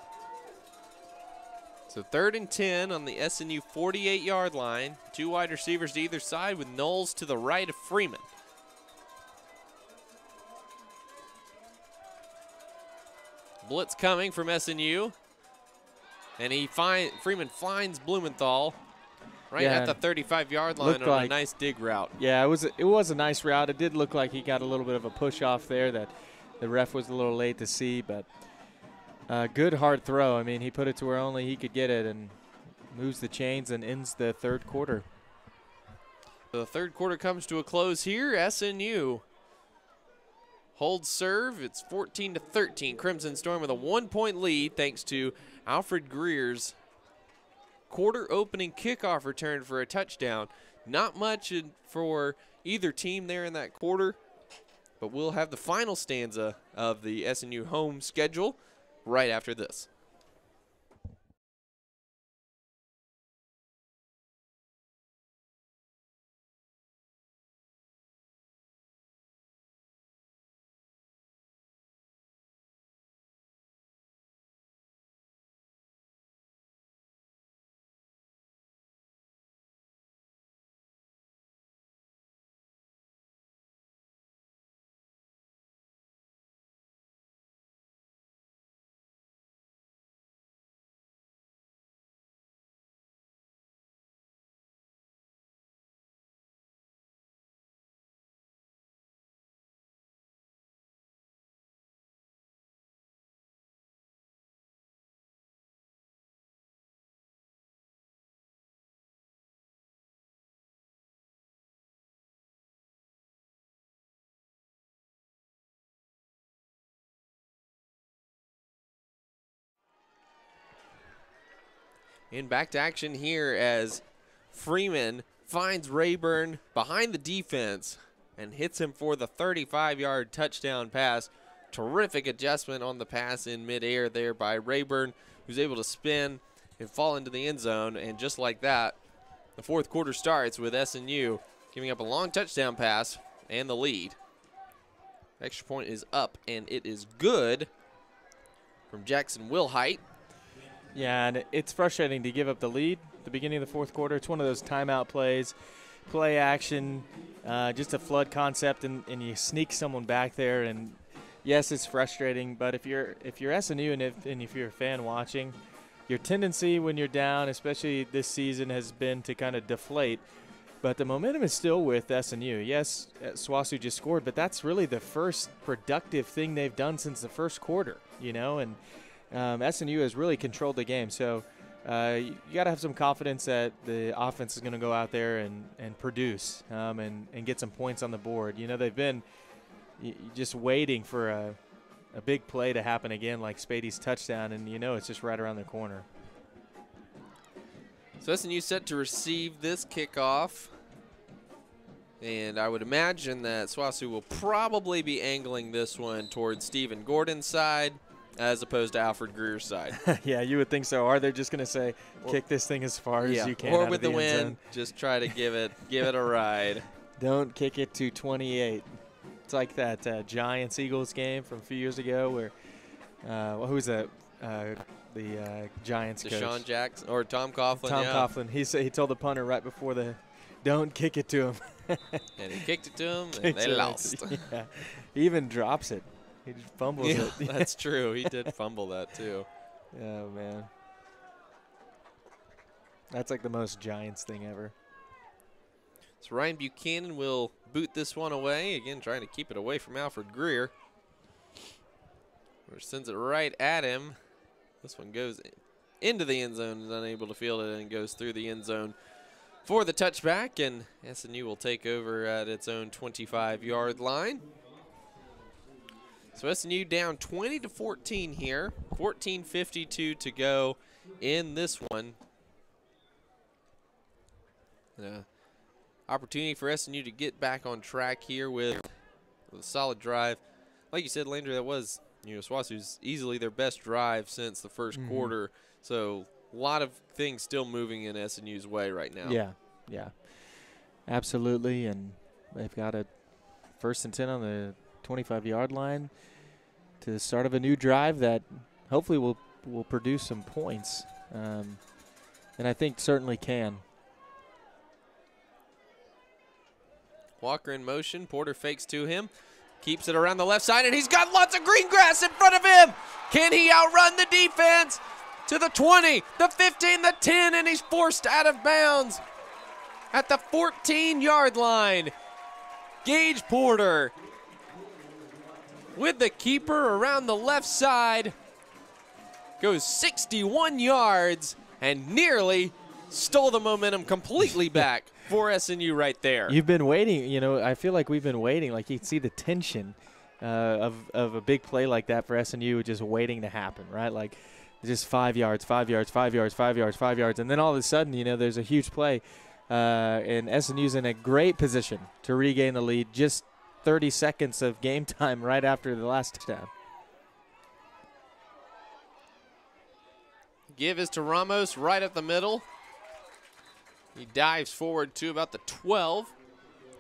So third and 10 on the SNU 48 yard line. Two wide receivers to either side with Knowles to the right of Freeman. Blitz coming from SNU. And he find Freeman finds Blumenthal right Yeah, at the 35 yard line on a nice dig route. Yeah, it was it was a nice route. It did look like he got a little bit of a push off there that the ref was a little late to see, but uh, good hard throw. I mean, he put it to where only he could get it and moves the chains and ends the third quarter. The third quarter comes to a close here. SNU holds serve. It's 14 to 13. Crimson Storm with a one point lead thanks to Alfred Greer's quarter opening kickoff return for a touchdown. Not much for either team there in that quarter, but we'll have the final stanza of the SNU home schedule right after this. In back to action here as Freeman finds Rayburn behind the defense and hits him for the 35 yard touchdown pass. Terrific adjustment on the pass in midair there by Rayburn, who's able to spin and fall into the end zone. And just like that, the fourth quarter starts with SNU giving up a long touchdown pass and the lead. Extra point is up and it is good from Jackson Wilhite. Yeah, and it's frustrating to give up the lead at the beginning of the fourth quarter. It's one of those timeout plays, play action, uh, just a flood concept, and, and you sneak someone back there. And yes, it's frustrating, but if you're if you're SNU and if, and if you're a fan watching, your tendency when you're down, especially this season, has been to kind of deflate. But the momentum is still with SNU. Yes, uh, Swasu just scored, but that's really the first productive thing they've done since the first quarter, you know, and um, SNU has really controlled the game. So uh, you, got to have some confidence that the offense is going to go out there and, and produce um, and, and get some points on the board. You know, they've been just waiting for a, a big play to happen again, like Spady's touchdown, and you know it's just right around the corner. So SNU set to receive this kickoff. And I would imagine that SWOSU will probably be angling this one towards Stephen Gordon's side as opposed to Alfred Greer's side. (laughs) yeah, you would think so. Are they're just going to say, kick this thing as far as you can. Or with the, the, end wind, zone. just try to give it (laughs) give it a ride. Don't kick it to 28. It's like that uh, Giants Eagles game from a few years ago where, uh, well, who was that? Uh, the uh, Giants coach. DeSean Jackson or Tom Coughlin. Tom yeah. Coughlin. He said he told the punter right before the, don't kick it to him. (laughs) And he kicked it to him, and they it. lost. Yeah. He even drops it. He just fumbles Yeah, it. (laughs) (laughs) that's true. He did fumble that too. (laughs) Oh man. That's like the most Giants thing ever. So Ryan Buchanan will boot this one away. Again, trying to keep it away from Alfred Greer. Or sends it right at him. This one goes into the end zone, is unable to field it, and goes through the end zone for the touchback. And SNU will take over at its own 25 yard line. So SNU down 20 to 14 here. 14:52 to go in this one. Yeah uh, opportunity for SNU to get back on track here with, with a solid drive. Like you said, Landry, that was you know SWOSU's easily their best drive since the 1st mm-hmm. quarter. So a lot of things still moving in SNU's way right now. Yeah, yeah, absolutely. And they've got a first and ten on the 25-yard line to the start of a new drive that hopefully will will produce some points, um, and I think certainly can. Walker in motion. Porter fakes to him. Keeps it around the left side, and he's got lots of green grass in front of him. Can he outrun the defense? To the 20, the 15, the 10, and he's forced out of bounds at the 14 yard line. Gage Porter with the keeper around the left side goes 61 yards and nearly stole the momentum completely (laughs) back for SNU right there. You've been waiting. You know, I feel like we've been waiting. Like you can see the tension uh, of of a big play like that for SNU, just waiting to happen, right? Like just five yards, five yards, five yards, five yards, five yards, and then all of a sudden, you know, there's a huge play, uh, and SNU's in a great position to regain the lead. Just 30 seconds of game time right after the last touchdown. Give is to Ramos right at the middle. He dives forward to about the 12.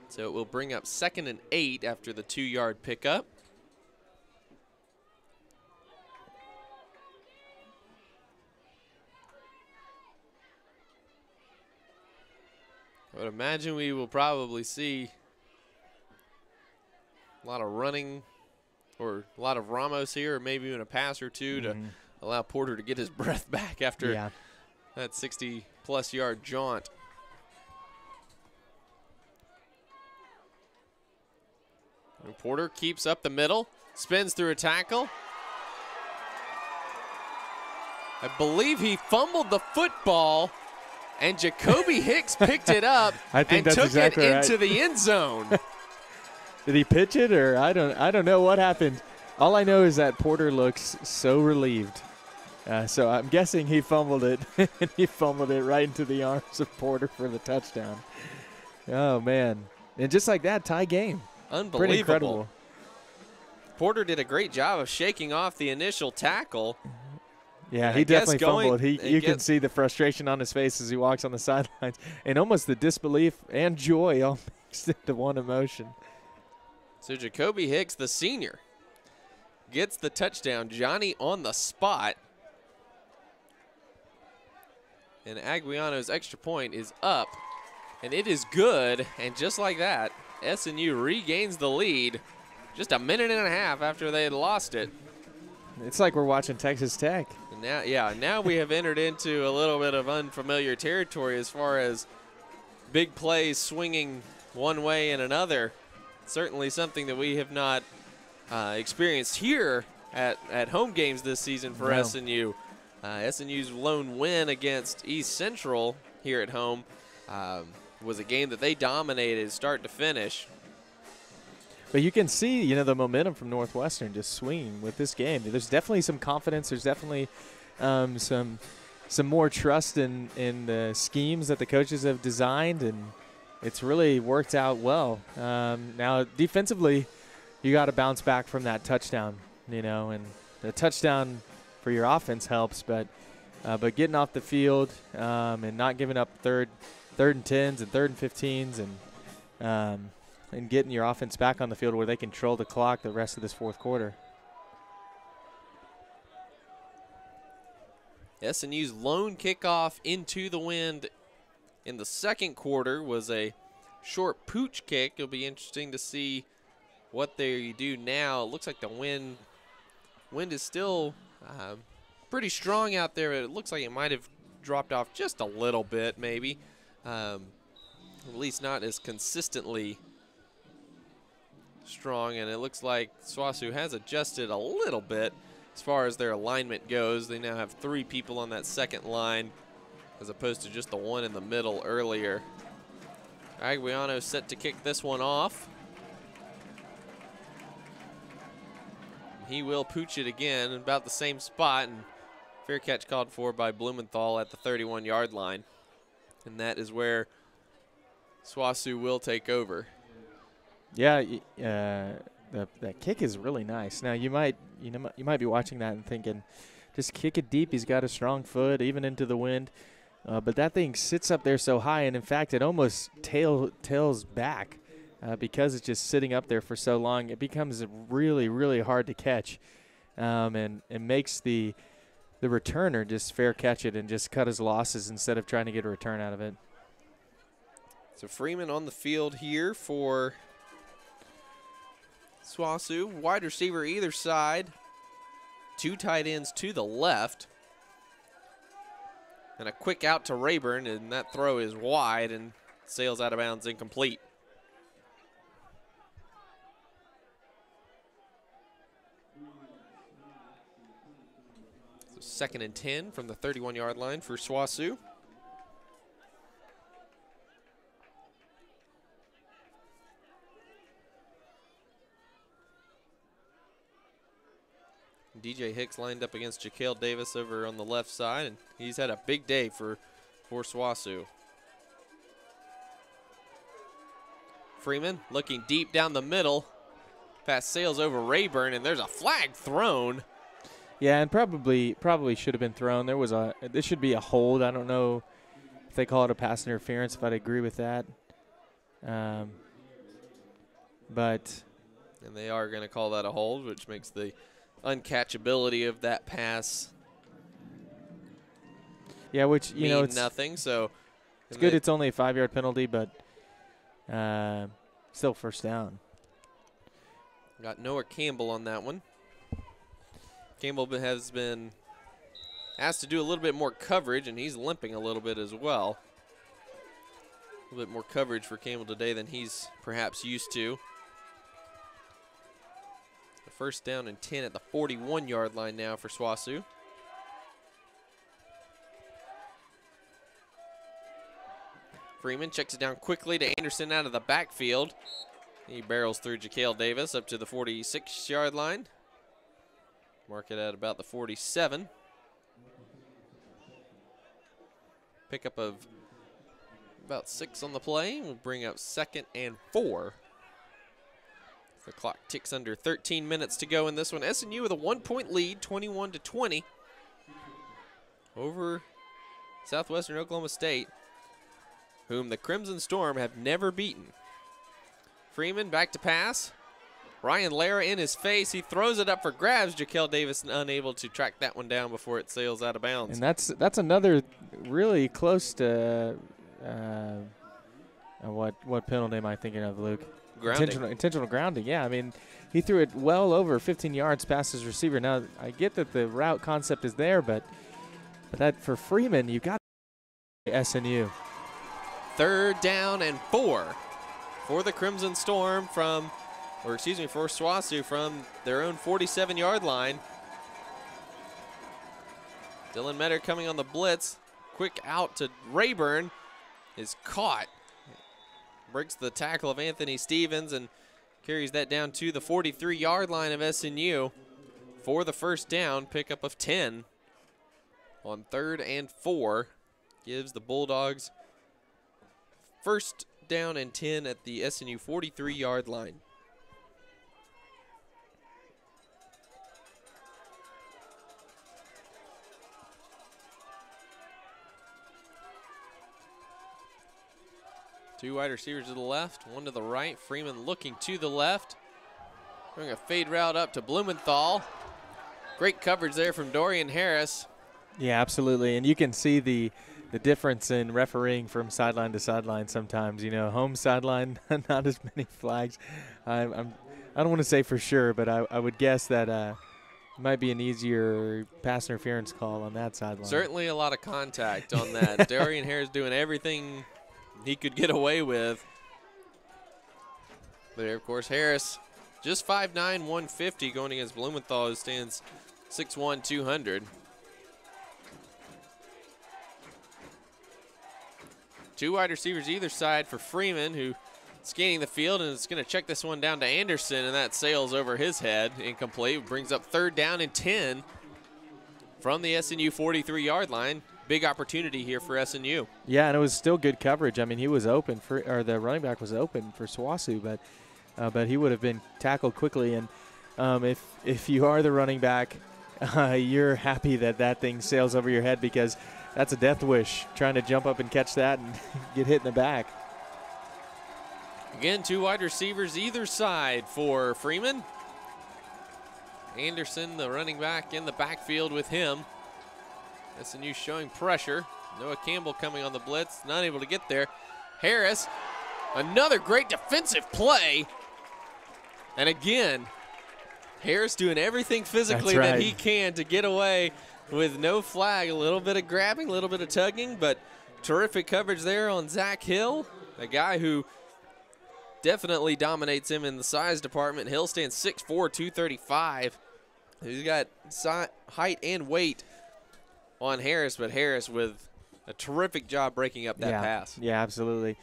So it will bring up second and eight after the two yard pickup. I would imagine we will probably see a lot of running or a lot of Ramos here, or maybe even a pass or 2 to mm-hmm. allow Porter to get his (laughs) breath back after Yeah. that 60 plus yard jaunt. And Porter keeps up the middle, spins through a tackle. I believe he fumbled the football, and Jacoby (laughs) Hicks picked it up I think and took exactly it right. into the end zone. (laughs) Did he pitch it or I don't I don't know what happened. All I know is that Porter looks so relieved. Uh, so I'm guessing he fumbled it (laughs) and he fumbled it right into the arms of Porter for the touchdown. Oh man. And just like that, tie game. Pretty Unbelievable. incredible. Porter did a great job of shaking off the initial tackle. Yeah, he definitely going- fumbled. He, you can see the frustration on his face as he walks on the (laughs) sidelines, and almost the disbelief and joy all (laughs) mixed into one emotion. So Jacoby Hicks, the senior, gets the touchdown. Johnny on the spot. And Aguiano's extra point is up. And it is good. And just like that, SNU regains the lead just a minute and a half after they had lost it. It's like we're watching Texas Tech. And now, yeah, now we have entered into a little bit of unfamiliar territory as far as big plays swinging one way and another. Certainly something that we have not uh, experienced here at, at home games this season for No. SNU. Uh, SNU's lone win against East Central here at home um, was a game that they dominated start to finish. But you can see, you know, the momentum from Northwestern just swinging with this game. There's definitely some confidence. There's definitely um, some some more trust in in the schemes that the coaches have designed, and it's really worked out well. Um, now defensively, you got to bounce back from that touchdown, you know, and the touchdown for your offense helps, but uh, but getting off the field um, and not giving up third third and tens and third and fifteens and um, and getting your offense back on the field where they control the clock the rest of this fourth quarter. SNU's lone kickoff into the wind in the second quarter was a short pooch kick. It'll be interesting to see what they do now. It looks like the wind wind is still uh, pretty strong out there. It looks like it might have dropped off just a little bit, maybe. Um, at least not as consistently strong. And it looks like SWOSU has adjusted a little bit as far as their alignment goes. They now have three people on that second line as opposed to just the one in the middle earlier. Aguiano set to kick this one off. He will pooch it again in about the same spot and fair catch called for by Blumenthal at the 31 yard line. And that is where SWOSU will take over. Yeah, uh, the, that kick is really nice. Now you might you know you might be watching that and thinking, just kick it deep. He's got a strong foot, even into the wind. Uh, but that thing sits up there so high, and in fact, it almost tail tails back uh, because it's just sitting up there for so long. It becomes really, really hard to catch, um, and it makes the the returner just fair catch it and just cut his losses instead of trying to get a return out of it. So Freeman on the field here for SWOSU. Wide receiver either side. Two tight ends to the left. And a quick out to Rayburn, and that throw is wide and sails out of bounds incomplete. So second and 10 from the 31 yard line for SWOSU. DJ Hicks lined up against Jaquel Davis over on the left side, and he's had a big day for, for SWOSU. Freeman looking deep down the middle. Pass sails over Rayburn, and there's a flag thrown. Yeah, and probably probably should have been thrown. There was a this should be a hold. I don't know if they call it a pass interference. If I'd agree with that, um, but and they are going to call that a hold, which makes the uncatchability of that pass. Yeah, which you know it's nothing. So it's good. It's only a five-yard penalty, but uh, still first down. Got Noah Campbell on that one. Campbell has been asked to do a little bit more coverage, and he's limping a little bit as well. A little bit more coverage for Campbell today than he's perhaps used to. First down and 10 at the 41 yard line now for SWOSU. Freeman checks it down quickly to Anderson out of the backfield. He barrels through Jaquel Davis up to the 46 yard line. Mark it at about the 47. Pickup of about six on the play. We'll bring up second and four the clock ticks under 13 minutes to go in this one. SNU with a one-point lead, 21 to 20, over Southwestern Oklahoma State, whom the Crimson Storm have never beaten. Freeman back to pass. Ryan Lara in his face. He throws it up for grabs. Jaquel Davis unable to track that one down before it sails out of bounds. And that's that's another really close to uh, uh what what penalty am I thinking of, Luke? Grounding. Intentional, intentional grounding, yeah. I mean, he threw it well over 15 yards past his receiver. Now, I get that the route concept is there, but, but that for Freeman, you got SNU. Third down and four for the Crimson Storm from, or excuse me, for SWOSU from their own 47-yard line. Dylan Metter coming on the blitz. Quick out to Rayburn is caught breaks the tackle of Anthony Stevens and carries that down to the 43 yard line of SNU for the first down, pickup of 10 on third and four. Gives the Bulldogs first down and 10 at the SNU 43 yard line. Two wide receivers to the left, one to the right. Freeman looking to the left. Doing a fade route up to Blumenthal. Great coverage there from Dorian Harris. Yeah, absolutely. And you can see the the difference in refereeing from sideline to sideline sometimes. You know, home sideline, (laughs) not as many flags. I'm, I'm I don't want to say for sure, but I, I would guess that uh, might be an easier pass interference call on that sideline. Certainly a lot of contact on that. (laughs) Dorian Harris doing everything he could get away with. There, of course, Harris just 5'9", 150 going against Blumenthal, who stands 6'1", 200. Two wide receivers either side for Freeman, who scanning the field and is going to check this one down to Anderson, and that sails over his head. Incomplete. Brings up third down and 10 from the SNU 43 yard line. Big opportunity here for SNU. Yeah, and it was still good coverage. I mean, he was open for, or the running back was open for SWOSU, but uh, but he would have been tackled quickly. And um, if if you are the running back, (laughs) uh, you're happy that that thing sails over your head because that's a death wish trying to jump up and catch that and (laughs) get hit in the back. Again, two wide receivers either side for Freeman. Anderson, the running back, in the backfield with him. SNU showing pressure. Noah Campbell coming on the blitz, not able to get there. Harris, another great defensive play. And again, Harris doing everything physically right. that he can to get away with no flag. A little bit of grabbing, a little bit of tugging, but terrific coverage there on Zach Hill, a guy who definitely dominates him in the size department. Hill stands 6'4", 235. He's got height and weight on Harris, but Harris with a terrific job breaking up that yeah. pass. Yeah, absolutely.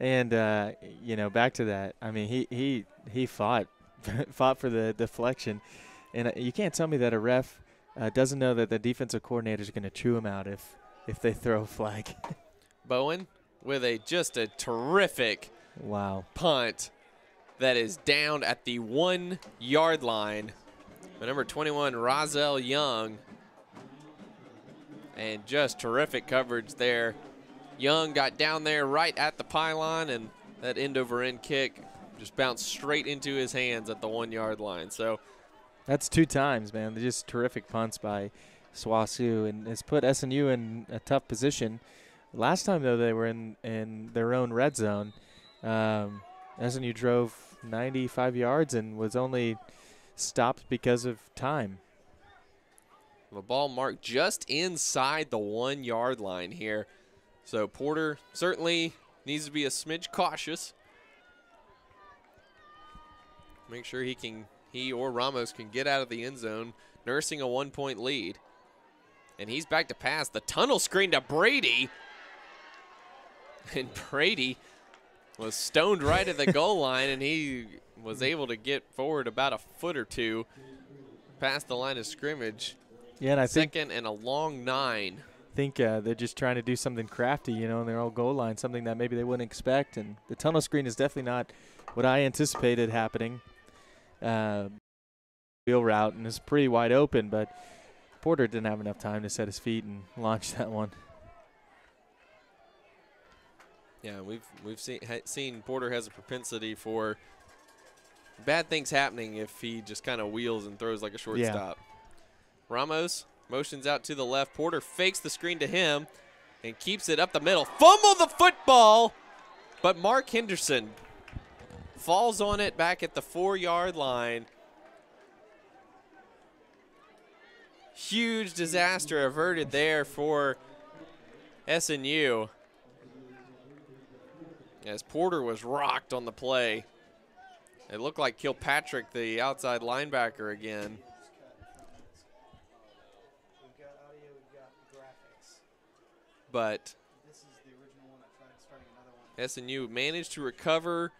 And uh, you know, back to that. I mean, he he he fought (laughs) fought for the deflection, and uh, you can't tell me that a ref uh, doesn't know that the defensive coordinator is going to chew him out if if they (laughs) throw a flag. Bowen with a just a terrific wow punt that is down at the one yard line. The number 21, Rozelle Young. And just terrific coverage there. Young got down there right at the pylon, and that end over end kick just bounced straight into his hands at the one yard line. So that's two times, man. They're just terrific punts by SWOSU, and it's put SNU in a tough position. Last time, though, they were in, in their own red zone. Um, SNU drove 95 yards and was only stopped because of time. The ball marked just inside the one yard line here. So Porter certainly needs to be a smidge cautious. Make sure he can he or Ramos can get out of the end zone, nursing a one point lead. And he's back to pass. The tunnel screen to Brady. And Brady was stoned right at the goal (laughs) line, and he was able to get forward about a foot or two past the line of scrimmage. Yeah, and I Second think and a long nine. I think uh, they're just trying to do something crafty, you know, in their own goal line, something that maybe they wouldn't expect. And the tunnel screen is definitely not what I anticipated happening. Uh, wheel route and it's pretty wide open, but Porter didn't have enough time to set his feet and (laughs) launch that one. Yeah, we've we've seen ha, seen Porter has a propensity for bad things happening if he just kind of wheels and throws like a shortstop. Ramos motions out to the left. Porter fakes the screen to him and keeps it up the middle. Fumble the football, but Mark Henderson falls on it back at the four-yard line. Huge disaster averted there for SNU as Porter was rocked on the play. It looked like Kilpatrick, the outside linebacker, again. But SNU managed to recover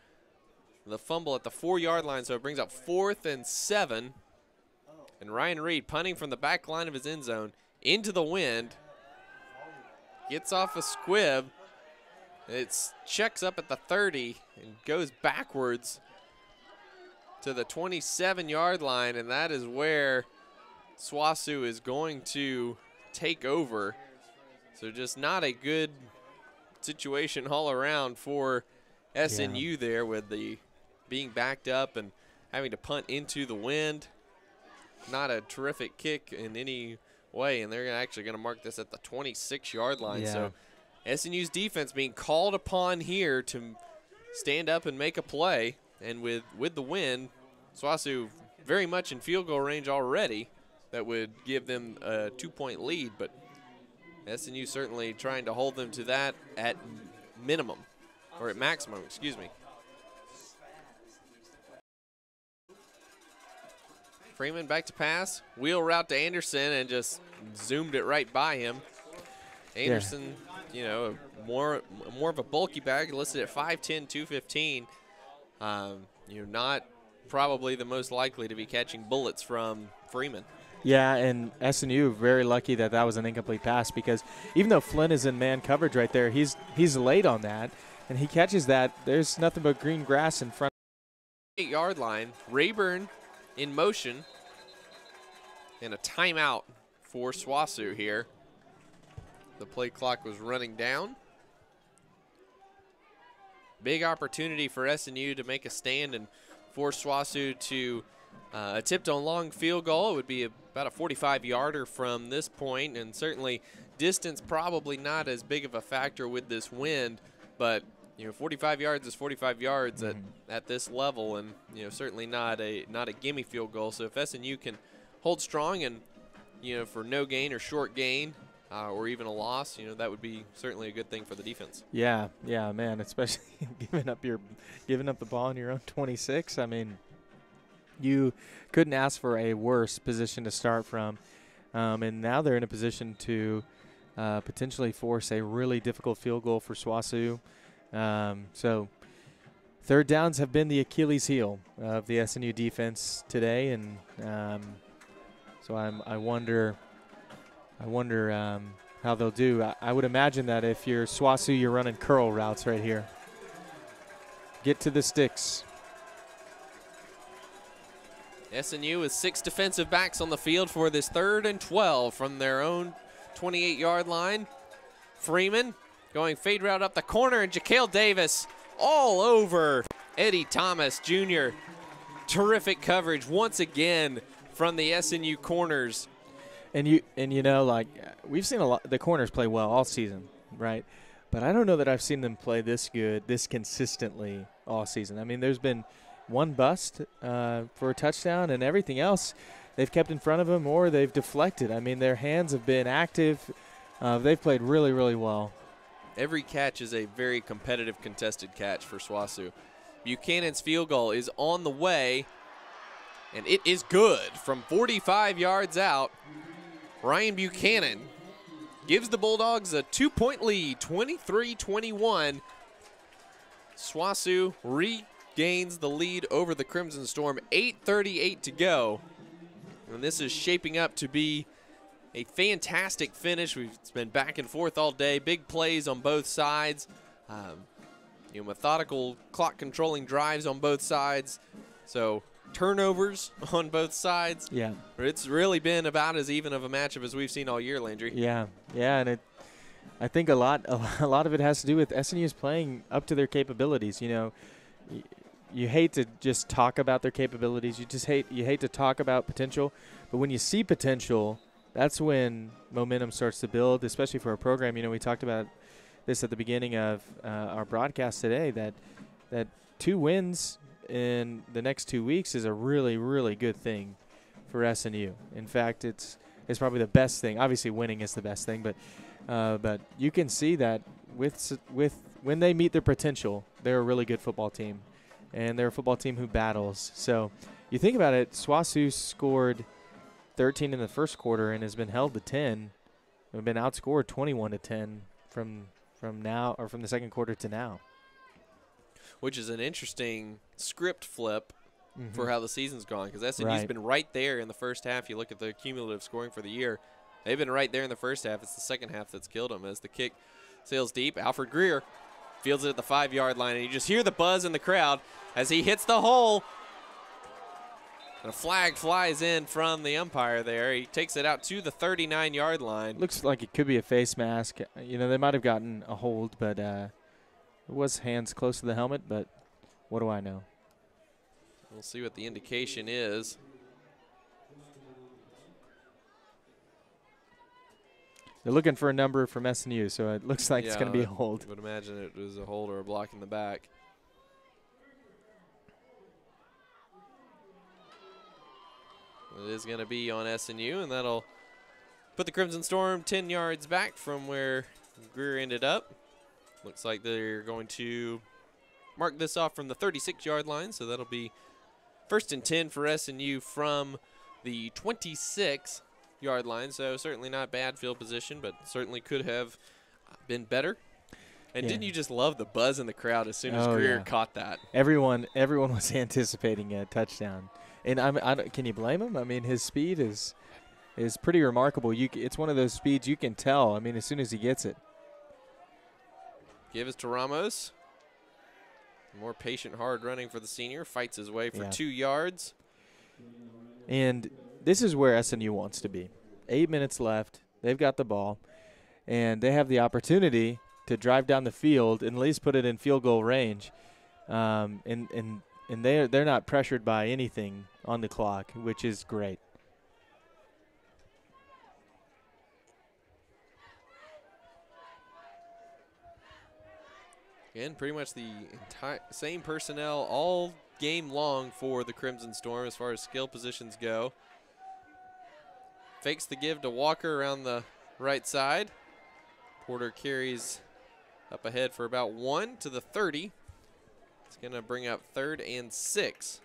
the fumble at the four yard line, so it brings up fourth and seven. And Ryan Reed punting from the back line of his end zone into the wind. Gets off a squib It checks up at the 30 and goes backwards to the 27 yard line, and that is where SWOSU is going to take over. So just not a good situation (laughs) all around for SNU there with the being backed up and having to punt into the wind. Not a terrific kick in any way, and they're actually going to mark this at the 26 yard line. So SNU's defense being called upon here to stand up and make a play, and with with the win, SWOSU very much in field goal range already. That would give them a two point lead, but SNU certainly trying to hold them to that at minimum, or at maximum, excuse me. Freeman back to pass, wheel route to Anderson, and just zoomed it right by him. Anderson, you know, more more of a bulky bag, listed at 5'10", 215. Um, you know, not probably the most likely to be catching bullets from Freeman. Yeah, and SNU very lucky that that was an incomplete pass because even though Flynn is in man coverage right there, he's he's late on that, and he catches that. There's nothing but green grass in front. Eight yard line. Rayburn in motion, and a timeout for SWOSU here. The play clock was running down. Big opportunity for SNU to make a stand and force SWOSU to uh, tipped on long field goal. It would be about a 45 yarder from this point, and certainly distance probably not as big of a factor with this wind, but you know 45 yards is 45 yards at, at this level and you know certainly not a not a gimme field goal so if SNU can hold strong and you know for no gain or short gain uh, or even a loss you know that would be certainly a good thing for the defense Yeah, yeah, man. Especially (laughs) giving up your giving up the ball in your own 26. I mean, you couldn't ask for a worse position to start from, um, and now they're in a position to uh, potentially force a really difficult field goal for SWOSU. Um, so. Third downs have been the Achilles heel of the SNU defense today, and um, so I'm, I wonder I wonder um, how they'll do. I, I would imagine that if you're SWOSU, you're running curl routes right here. Get to the sticks. SNU with six defensive backs on the field for this third and 12 from their own 28 yard line. Freeman going fade route up the corner, and Jaquel Davis all over Eddie Thomas Jr. Terrific coverage once again from the SNU corners. And you and you know like we've seen a lot the corners play well all season, right? But I don't know that I've seen them play this good, this consistently all season. I mean, there's been one bust uh, for a touchdown, and everything else they've kept in front of them or they've deflected. I mean, their hands have been active. Uh, they've played really, really well. Every catch is a very competitive contested catch for SWOSU. Buchanan's field goal is on the way, and it is good from 45 yards out. Ryan Buchanan gives the Bulldogs a two point lead, 23 21. SWOSU regains the lead over the Crimson Storm, 8.38 to go. And this is shaping up to be a fantastic finish. We've been back and forth all day. Big plays on both sides. Um, you know, methodical clock controlling drives on both sides. So turnovers (laughs) on both sides. Yeah. It's really been about as even of a matchup as we've seen all year, Landry. Yeah, yeah, and it. I think a lot, (laughs) a lot of it has to do with SNU's playing up to their capabilities. You know, you hate to just talk about their capabilities. You just hate, you hate to talk about potential. But when you see potential, that's when momentum starts to build, especially for a program. You know, we talked about this at the beginning of uh, our broadcast today. That that two wins in the next two weeks is a really, really good thing for SNU. In fact, it's it's probably the best thing. Obviously, winning is the best thing, but uh, but you can see that with with when they meet their potential, they're a really good football team, and they're a football team who battles. So you think about it, SWOSU scored 13 in the first quarter and has been held to 10, and been outscored 21 to 10 from from now or from the second quarter to now. Which is an interesting script flip for Mhm. how the season's gone because SNU's Right. been right there in the first half. You look at the cumulative scoring for the year; they've been right there in the first half. It's the second half that's killed them as the kick sails deep. Alfred Greer fields it at the five yard line, and you just hear the buzz in the crowd as he hits the hole. And a flag flies in from the umpire there. He takes it out to the 39 yard line. Looks like it could be a face mask. You know, they might have gotten a hold, but uh, it was hands close to the helmet. But what do I know? We'll see what the indication is. They're looking for a number from SNU, so it looks like it's going to be a hold. I would imagine it was a hold or a block in the back. It is going to be on SNU, and that'll put the Crimson Storm 10 yards back from where Greer ended up. Looks like they're going to mark this off from the 36 yard line, so that'll be first and 10 for SNU from the 26 yard line. So certainly not bad field position, but certainly could have been better. And Yeah. didn't you just love the buzz in the crowd as soon as Oh, Greer yeah. caught that? Everyone, everyone (laughs) was anticipating a touchdown, and I'm, I don't, can you blame him? I mean, his speed is is pretty remarkable. You, it's one of those speeds you can tell. I mean, as soon as he gets it. Give it to Ramos. More patient, hard running for the senior. Fights his way for Yeah. two yards. And this is where SNU wants to be. Eight minutes left. They've got the ball, and they have the opportunity to drive down the field and at least put it in field goal range. Um, and and and they're they're not pressured by anything on the clock, which is great. Again, pretty much the entire same personnel all game long for the Crimson Storm as far as skill positions go. Fakes the give to Walker around the right side. Porter carries up ahead for about one to the 30. It's going to bring up third and six.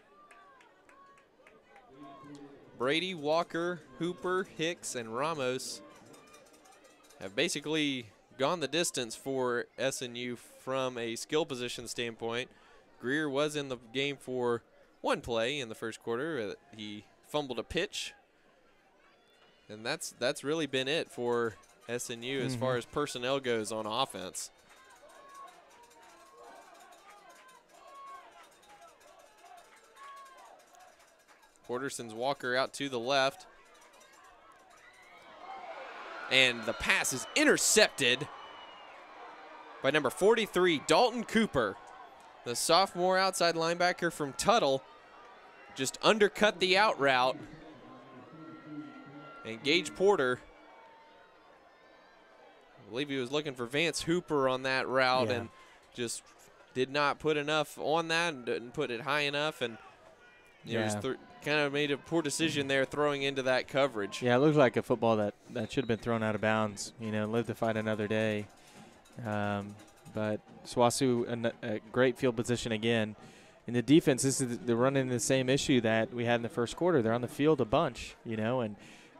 Brady, Walker, Hooper, Hicks, and Ramos have basically gone the distance for SNU from a skill position standpoint. Greer was in the game for one play in the first quarter. He fumbled a pitch, and that's that's really been it for SNU as mm-hmm. far as personnel goes on offense. Porter sends Walker out to the left. And the pass is intercepted by number 43, Dalton Cooper. The sophomore outside linebacker from Tuttle just undercut the out route. And Gage Porter, I believe he was looking for Vance Hooper on that route Yeah. and just did not put enough on that and didn't put it high enough. And you Yeah. kind of made a poor decision there throwing into that coverage. Yeah, it looked like a football that, that should have been thrown out of bounds. You know, live to fight another day. Um, but SWOSU, a great field position again. In the defense, this is they're running the same issue that we had in the first quarter. They're on the field a bunch, you know, and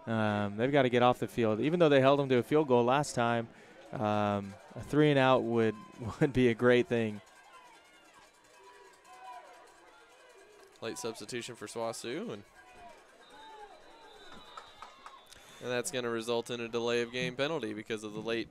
um, they've got to get off the field. Even though they held them to a field goal last time, um, a three and out would (laughs) would be a great thing. Late substitution for SWOSU, and and that's going to result in a delay of game penalty because of the late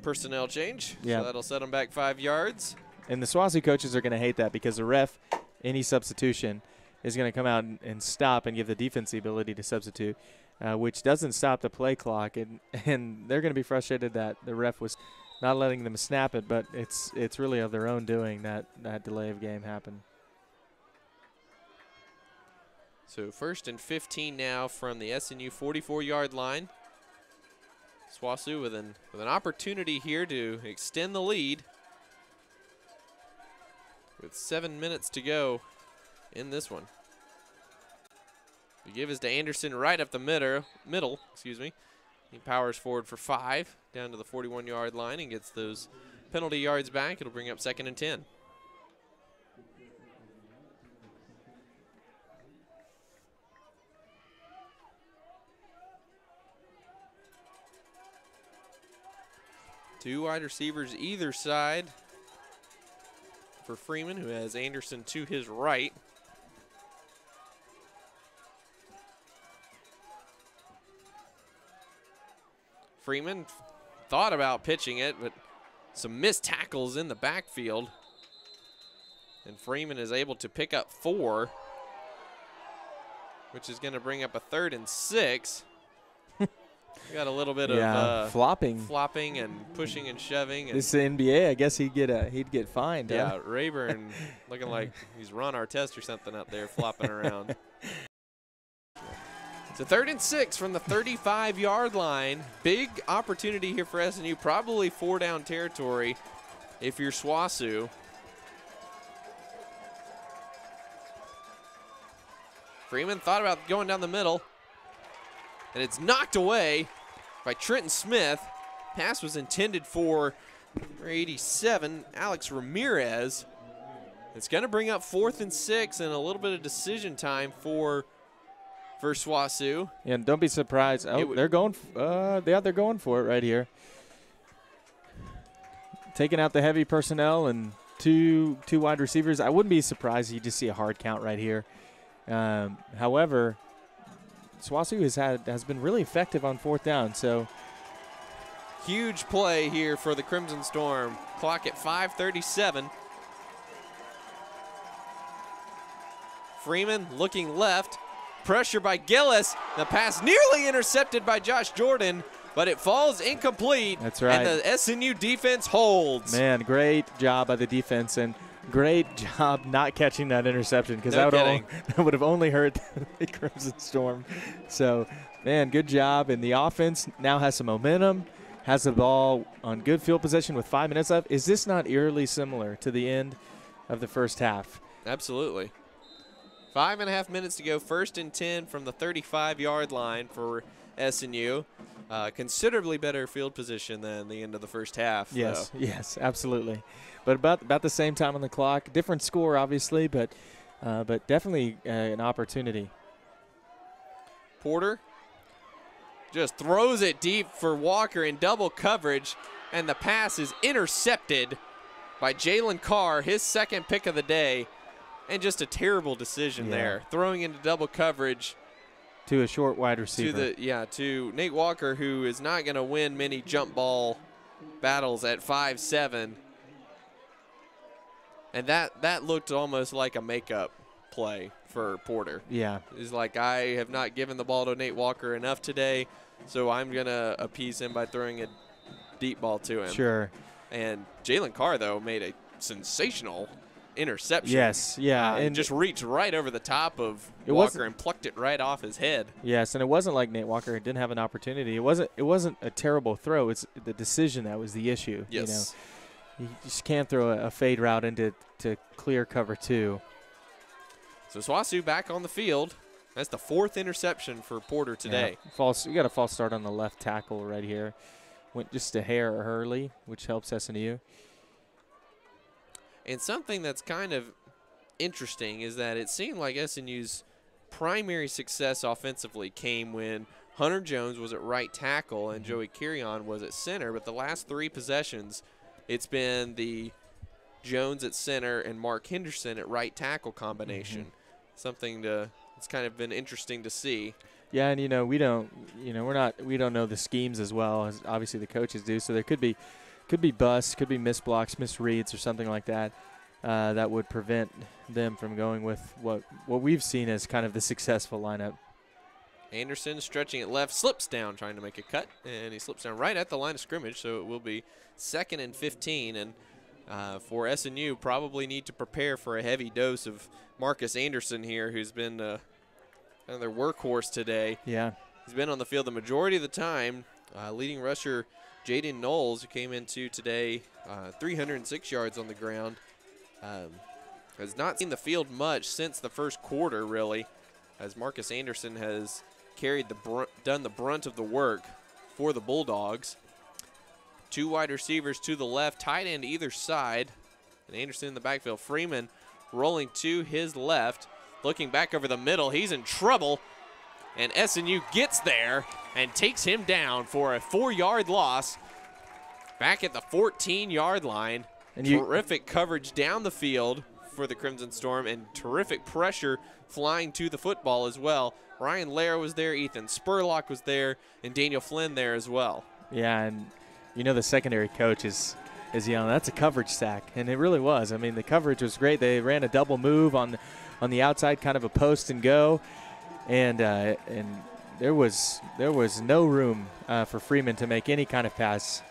personnel change. Yeah. So that'll set them back five yards. And the SWOSU coaches are going to hate that because the ref, any substitution, is going to come out and, and stop and give the defense the ability to substitute, uh, which doesn't stop the play clock. And, (laughs) and they're going to be frustrated that the ref was not letting them snap it, but it's it's really of their own doing that that delay of game happened. So first and 15 now from the SNU 44-yard line. SWOSU with an with an opportunity here to extend the lead. With seven minutes to go in this one. The give is to Anderson right up the middle. Middle, excuse me. He powers forward for five down to the 41-yard line and gets those penalty yards back. It'll bring up second and 10. Two wide receivers either side for Freeman, who has Anderson to his right. Freeman thought about pitching it, but some missed tackles in the backfield. And Freeman is able to pick up four, which is going to bring up a third and six. (laughs) we got a little bit yeah, of uh, flopping. flopping and pushing and shoving. And This is NBA. I guess he'd get a he'd get fined. yeah, huh? Rayburn (laughs) looking like he's Ron Artest or something up there flopping around. (laughs) A third and six from the 35 yard line. Big opportunity here for SNU. Probably four down territory if you're SWOSU. Freeman thought about going down the middle, and it's knocked away by Trenton Smith. Pass was intended for 87, Alex Ramirez. It's going to bring up fourth and six and a little bit of decision time for for SWOSU. And don't be surprised. Oh, they're going. Uh, yeah, they're going for it right here. Taking out the heavy personnel and two two wide receivers. I wouldn't be surprised if you just see a hard count right here. Um, however, SWOSU has had has been really effective on fourth down. So Huge play here for the Crimson Storm. Clock at 5:37. Freeman looking left. Pressure by Gillis. The pass nearly intercepted by Josh Jordan, but it falls incomplete. That's right. And the SNU defense holds. man, great job by the defense and great (laughs) job not catching that interception because No that, (laughs) that would have only hurt (laughs) the Crimson Storm. So, man, good job. And the offense now has some momentum, has the ball on good field position with five minutes left. Is this not eerily similar to the end of the first half? Absolutely. Five and a half minutes to go. First and 10 from the 35 yard line for SNU. Uh, considerably better field position than the end of the first half. though. Yes, (laughs) yes, absolutely. But about about the same time on the clock, different score obviously, but uh, but definitely uh, an opportunity. Porter just throws it deep for Walker in double coverage, and the pass is intercepted by Jalen Carr, his second pick of the day. And just a terrible decision Yeah. there. Throwing into double coverage To a short wide receiver. to the yeah, to Nate Walker, who is not gonna win many jump ball battles at five seven. And that that looked almost like a makeup play for Porter. yeah, He's like, I have not given the ball to Nate Walker enough today, so I'm gonna appease him by throwing a deep ball to him. sure. And Jalen Carr though made a sensational interception. Yes, yeah, Uh, and just reached right over the top of Walker and plucked it right off his head. yes, and it wasn't like Nate Walker didn't have an opportunity. It wasn't. It wasn't a terrible throw. It's the decision that was the issue. Yes. You know, you just can't throw a, a fade route into to clear cover two. So SWOSU back on the field. That's the fourth interception for Porter today. Yeah, false. You got a false start on the left tackle right here. Went just a hair early, which helps SNU. And something that's kind of interesting is that it seemed like SNU's primary success offensively came when Hunter Jones was at right tackle and mm-hmm. Joey Carrion was at center. But the last three possessions, it's been the Jones at center and Mark Henderson at right tackle combination. Mm-hmm. Something to it's kind of been interesting to see. Yeah, and you know we don't, you know we're not, we don't know the schemes as well as obviously the coaches do. So there could be, could be busts, could be missed blocks, misreads, or something like that, uh, that would prevent them from going with what what we've seen as kind of the successful lineup. Anderson stretching it left, slips down trying to make a cut, and he slips down right at the line of scrimmage, so it will be second and 15. And uh, for SNU, probably need to prepare for a heavy dose of Marcus Anderson here, who's been uh, kind of their workhorse today. Yeah, He's been on the field the majority of the time. Uh, leading rusher Jaden Knowles, who came into today, uh, 306 yards on the ground, um, has not seen the field much since the first quarter, really, as Marcus Anderson has carried the done the brunt of the work for the Bulldogs. Two wide receivers to the left, tight end either side, and Anderson in the backfield. Freeman rolling to his left, looking back over the middle. He's in trouble and SNU gets there and takes him down for a four-yard loss. Back at the 14-yard line, And terrific coverage down the field for the Crimson Storm, and terrific pressure flying to the football as well. Ryan Lair was there, Ethan Spurlock was there, and Daniel Flynn there as well. yeah, and you know the secondary coach is is yelling, "That's a coverage sack," and it really was. I mean, the coverage was great. They ran a double move on on the outside, kind of a post and go, and uh, and there was there was no room uh, for Freeman to make any kind of pass.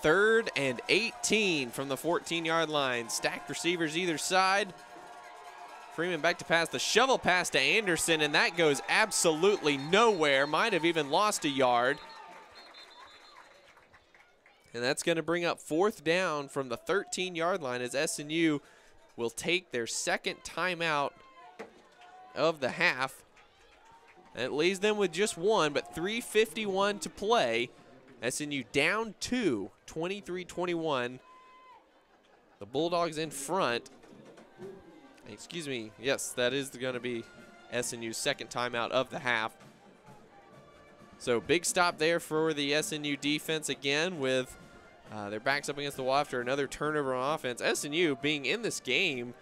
Third and 18 from the 14 yard line. Stacked receivers either side. Freeman back to pass the shovel pass to Anderson, and that goes absolutely nowhere. Might have even lost a yard. And that's going to bring up fourth down from the 13 yard line as SNU will take their second timeout of the half. And it leaves them with just one, but 3.51 to play. SNU down two, 23 21. The Bulldogs in front. Excuse me. Yes, that is going to be SNU's second timeout of the half. So big stop there for the SNU defense again with uh, their backs up against the wall after another turnover on offense. SNU being in this game,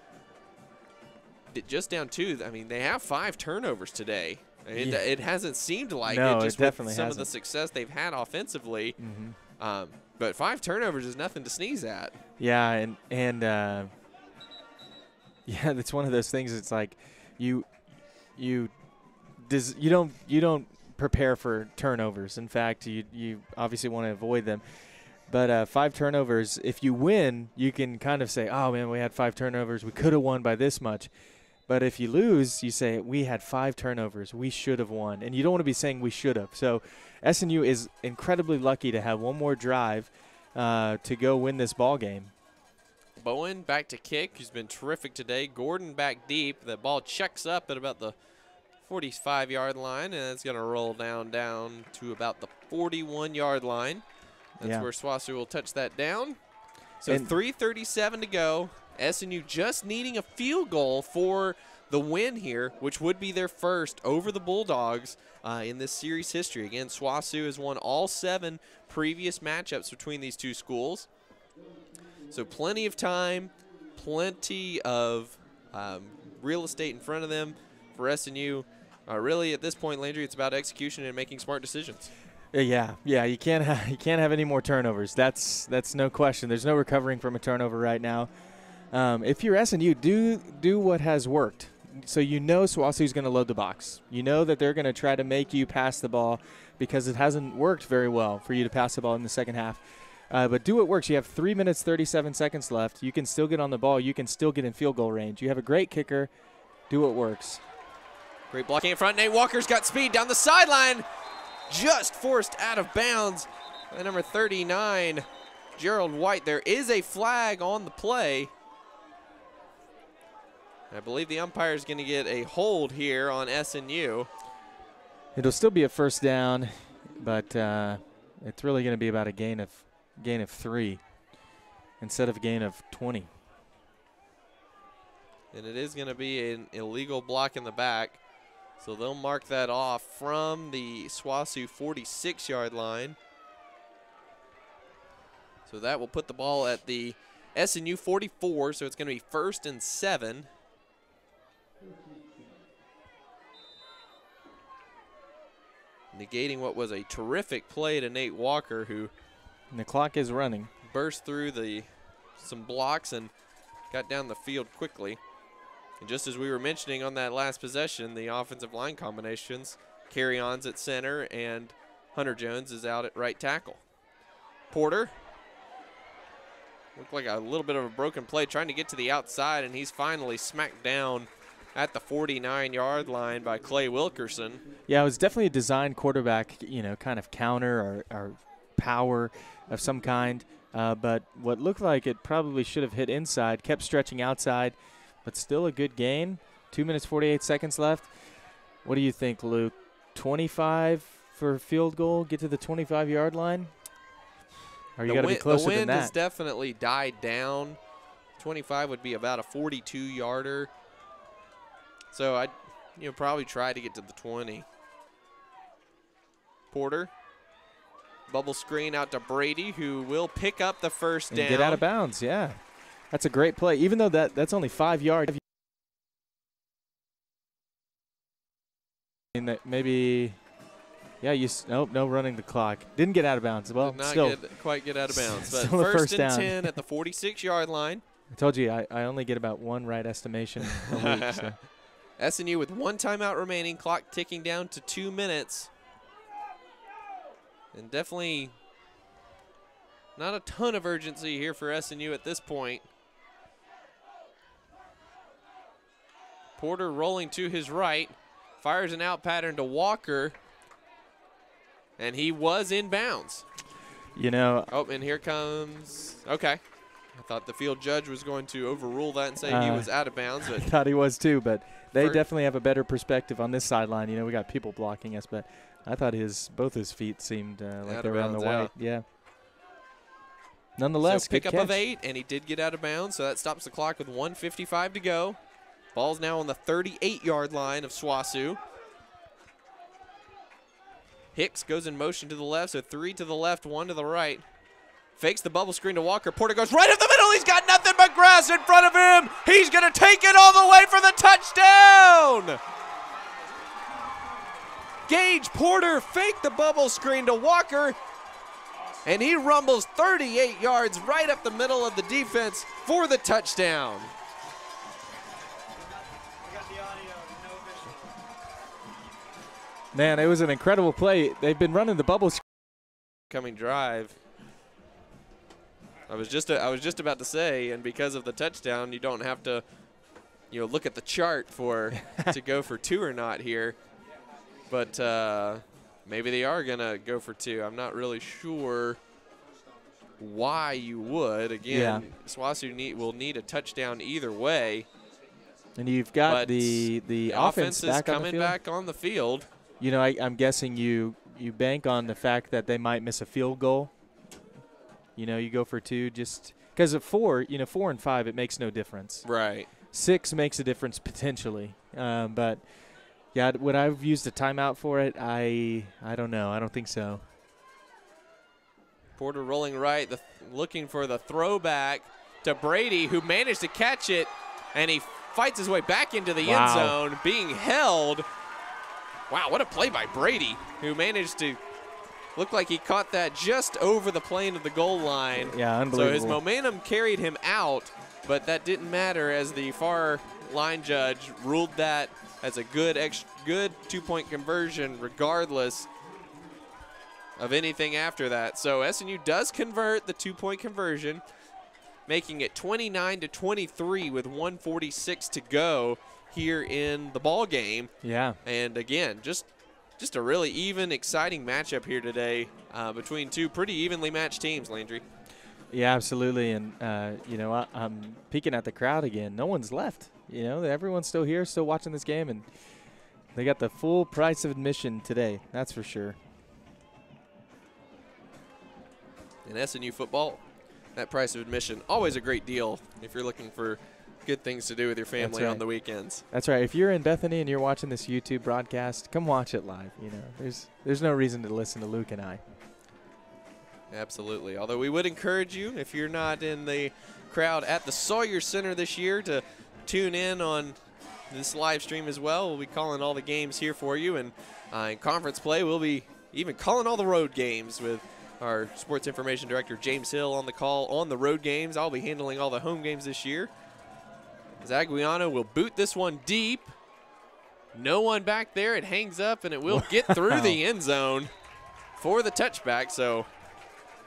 just down two. I mean, they have five turnovers today. It, Yeah. it hasn't seemed like No, it it just definitely with some of the success they've had offensively. Mm-hmm. Um, but five turnovers is nothing to sneeze at. Yeah, and and uh, (laughs) yeah, that's one of those things. It's like you you does you don't you don't prepare for turnovers. In fact, you you obviously want to avoid them. But uh, five turnovers, if you win, you can kind of say, "Oh man, we had five turnovers. We could have won by this much." But if you lose, you say, "We had five turnovers. We should have won," and you don't want to be saying "we should have." So, SNU is incredibly lucky to have one more drive uh, to go win this ball game. Bowen back to kick, who's been terrific today. Gordon back deep. The ball checks up at about the 45 yard line, and it's going to roll down down to about the 41 yard line. That's Yeah. where SWOSU will touch that down. So And- 3:37 to go. SNU just needing a field goal for the win here, which would be their first over the Bulldogs uh, in this series history. Again, SWOSU has won all seven previous matchups between these two schools. So plenty of time, plenty of um, real estate in front of them for SNU. Uh, really, at this point, Landry, it's about execution and making smart decisions. Uh, Yeah, yeah, you can't ha- (laughs) you can't have any more turnovers. That's that's no question. There's no recovering from a turnover right now. Um, if you're SNU, do do what has worked. So you know SWOSU's going to load the box. You know that they're going to try to make you pass the ball because it hasn't worked very well for you to pass the ball in the second half. Uh, but do what works. You have three minutes, 37 seconds left. You can still get on the ball. You can still get in field goal range. You have a great kicker. Do what works. Great blocking in front. Nate Walker's got speed down the sideline. Just forced out of bounds by number 39, Gerald White. There is a flag on the play. I believe the umpire is going to get a hold here on SNU. It'll still be a first down, but uh, it's really going to be about a gain of gain of three instead of a gain of 20. And it is going to be an illegal block in the back. So they'll mark that off from the SWOSU 46 yard line. So that will put the ball at the SNU 44. So it's going to be first and seven. Negating what was a terrific play to Nate Walker, who And the clock is running. burst through the some blocks and got down the field quickly. And just as we were mentioning on that last possession, the offensive line combinations, Carrion's at center and Hunter Jones is out at right tackle. Porter looked like a little bit of a broken play trying to get to the outside, and he's finally smacked down at the 49 yard line by Clay Wilkerson. Yeah, it was definitely a designed quarterback, you know, kind of counter or, or power of some kind. Uh, but what looked like it probably should have hit inside, kept stretching outside, but still a good gain. Two minutes, 48 seconds left. What do you think, Luke? 25 for field goal, get to the 25 yard line? Or you got to be closer the wind has definitely died down. 25 would be about a 42 yarder. So I'd you know probably try to get to the 20. Porter. Bubble screen out to Brady, who will pick up the first and down. get out of bounds, yeah. That's a great play. Even though that that's only five yards. I maybe Yeah, you nope, no running the clock. Didn't get out of bounds. Well, Did not still, get, quite get out of bounds. (laughs) But first, first and down. 10 at the 46 yard line. I told you I, I only get about one right estimation a week. So. (laughs) SNU with one timeout remaining, clock ticking down to two minutes. And definitely not a ton of urgency here for SNU at this point. Porter rolling to his right, fires an out pattern to Walker, and he was in bounds. You know, Oh, and here comes. Okay. I thought the field judge was going to overrule that and say he Uh, was out of bounds, But (laughs) I thought he was too, but they definitely have a better perspective on this sideline. You know, we got people blocking us, but I thought his both his feet seemed uh, like they were on the white. out. Yeah. Nonetheless, so good pick up of eight, and he did get out of bounds, so that stops the clock with 155 to go. Ball's now on the 38-yard line of SWOSU. Hicks goes in motion to the left, so three to the left, one to the right. Fakes the bubble screen to Walker. Porter goes right up the middle. He's got nothing but grass in front of him. He's going to take it all the way for the touchdown. Gage Porter faked the bubble screen to Walker, and he rumbles 38 yards right up the middle of the defense for the touchdown. Man, it was an incredible play. They've been running the bubble screen. Coming drive. I was just I was just about to say, and because of the touchdown, you don't have to, you know, look at the chart for (laughs) to go for two or not here. But uh, maybe they are gonna go for two. I'm not really sure why you would. Again, Yeah. SWOSU need, will need a touchdown either way. And you've got But the, the, The offense, back on the coming field. back on the field. You know, I, I'm guessing you you bank on the fact that they might miss a field goal. You know, you go for two just because of four. You know, four and five, it makes no difference. Right. Six makes a difference potentially, um, but yeah, would I've used a timeout for it? I I don't know. I don't think so. Porter rolling right, the, looking for the throwback to Brady, who managed to catch it, and he fights his way back into the end zone, being held. Wow, what a play by Brady, who managed to look like he caught that just over the plane of the goal line. Yeah, unbelievable. So his momentum carried him out, but that didn't matter as the far line judge ruled that as a good ex- good two-point conversion regardless of anything after that. So SNU does convert the two-point conversion, making it 29 to 23 with 146 to go here in the ball game. yeah, And again, just just a really even, exciting matchup here today uh, between two pretty evenly matched teams, Landry. yeah, absolutely. And uh, you know, I, I'm peeking at the crowd again. No one's left. You know, everyone's still here, still watching this game, and they got the full price of admission today. That's for sure. in SNU football, that price of admission always a great deal if you're looking for good things to do with your family on the weekends. That's right. If you're in Bethany and you're watching this YouTube broadcast, come watch it live. You know, there's there's no reason to listen to Luke and I. Absolutely. Although we would encourage you, if you're not in the crowd at the Sawyer Center this year, to tune in on this live stream as well. We'll be calling all the games here for you, and uh, in conference play, we'll be even calling all the road games with our sports information director James Hill on the call on the road games. I'll be handling all the home games this year. Zaguiano will boot this one deep. No one back there. It hangs up and it will get (laughs) through the end zone for the touchback. So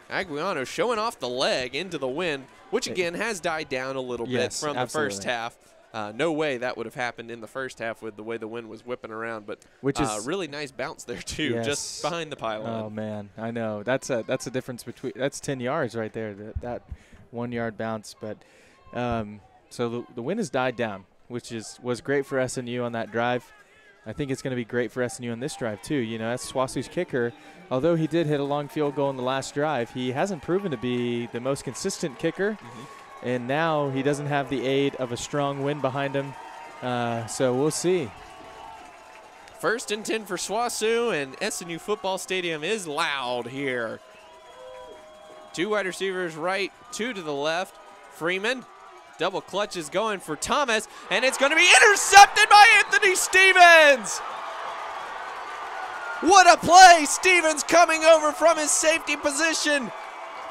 Aguiano showing off the leg into the wind, which again has died down a little Yes, bit from the first half. Uh, no way that would have happened in the first half with the way the wind was whipping around, but Which uh, is- really nice bounce there too, Yes. just behind the pylon. Oh man, I know. That's a that's a difference between that's 10 yards right there. That, that one yard bounce, but um, so the, the wind has died down, which is was great for SNU on that drive. I think it's going to be great for SNU on this drive too. You know, that's SWOSU's kicker. Although he did hit a long field goal in the last drive, he hasn't proven to be the most consistent kicker. And now he doesn't have the aid of a strong wind behind him. Uh, so we'll see. First and 10 for SWOSU, and SNU football stadium is loud here. Two wide receivers right, two to the left. Freeman, double clutch is going for Thomas, and it's going to be intercepted by Anthony Stevens. What a play! Stevens coming over from his safety position.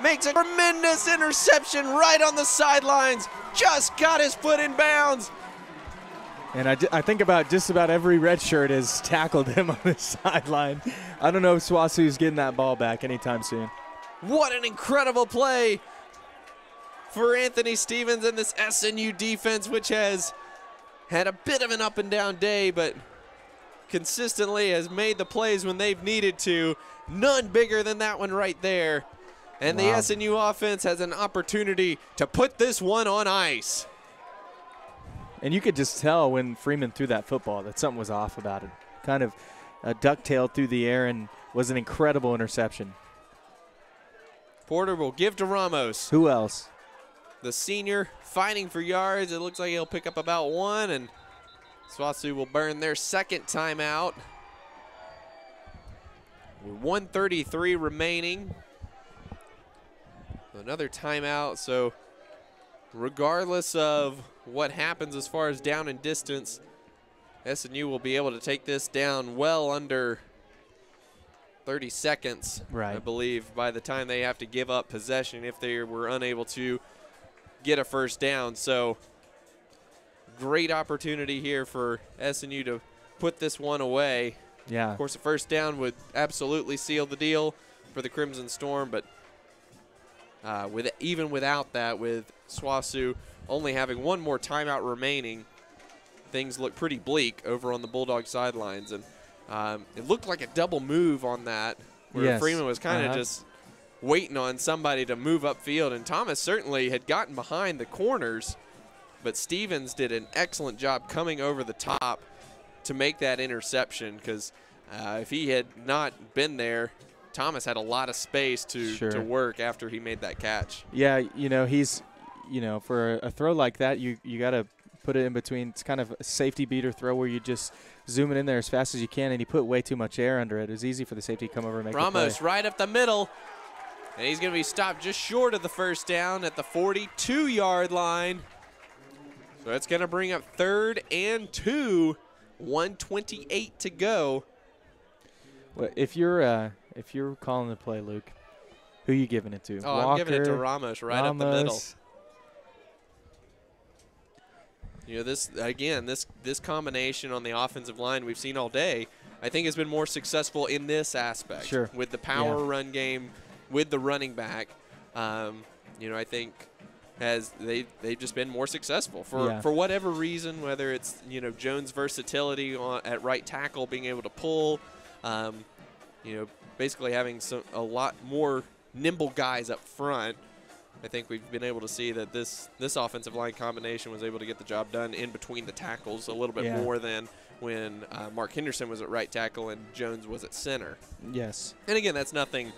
Makes a tremendous interception right on the sidelines. Just got his foot in bounds. And I, I think about just about every red shirt has tackled him (laughs) on the sideline. I don't know if SWOSU's getting that ball back anytime soon. What an incredible play for Anthony Stevens and this SNU defense, which has had a bit of an up and down day, but consistently has made the plays when they've needed to. None bigger than that one right there. And Wow. the SNU offense has an opportunity to put this one on ice. And you could just tell when Freeman threw that football that something was off about it. Kind of uh, ducktailed through the air and was an incredible interception. Porter will give to Ramos. Who else? The senior fighting for yards. It looks like he'll pick up about one, and SWOSU will burn their second timeout. With 133 remaining. Another timeout, so regardless of what happens as far as down and distance, SNU will be able to take this down well under 30 seconds, I believe, by the time they have to give up possession if they were unable to get a first down. So, great opportunity here for SNU to put this one away. Yeah. Of course, a first down would absolutely seal the deal for the Crimson Storm, but uh, with even without that, with SWOSU only having one more timeout remaining, things look pretty bleak over on the Bulldog sidelines, and um, it looked like a double move on that, where Yes. Freeman was kind of Uh-huh. just waiting on somebody to move upfield, and Thomas certainly had gotten behind the corners, but Stevens did an excellent job coming over the top to make that interception because uh, if he had not been there, Thomas had a lot of space to, Sure. to work after he made that catch. Yeah, you know, he's, you know, for a, a throw like that, you, you got to put it in between. It's kind of a safety beater throw where you just zoom it in there as fast as you can, and he put way too much air under it. It was easy for the safety to come over and make the Ramos right up the middle, and he's going to be stopped just short of the first down at the 42 yard line. So that's going to bring up third and two, 128 to go. Well, if you're uh, if you're calling the play, Luke, who are you giving it to? Oh, I'm giving it to Ramos right up the middle. You know, this again, this this combination on the offensive line we've seen all day, I think has been more successful in this aspect. Sure. With the power Yeah. run game, with the running back, um, you know, I think has they they've just been more successful for Yeah. for whatever reason, whether it's you know Jones' versatility on, at right tackle, being able to pull, um, you know, basically having some a lot more nimble guys up front. I think we've been able to see that this this offensive line combination was able to get the job done in between the tackles a little bit Yeah. more than when uh, Mark Henderson was at right tackle and Jones was at center. Yes. And again, that's nothing,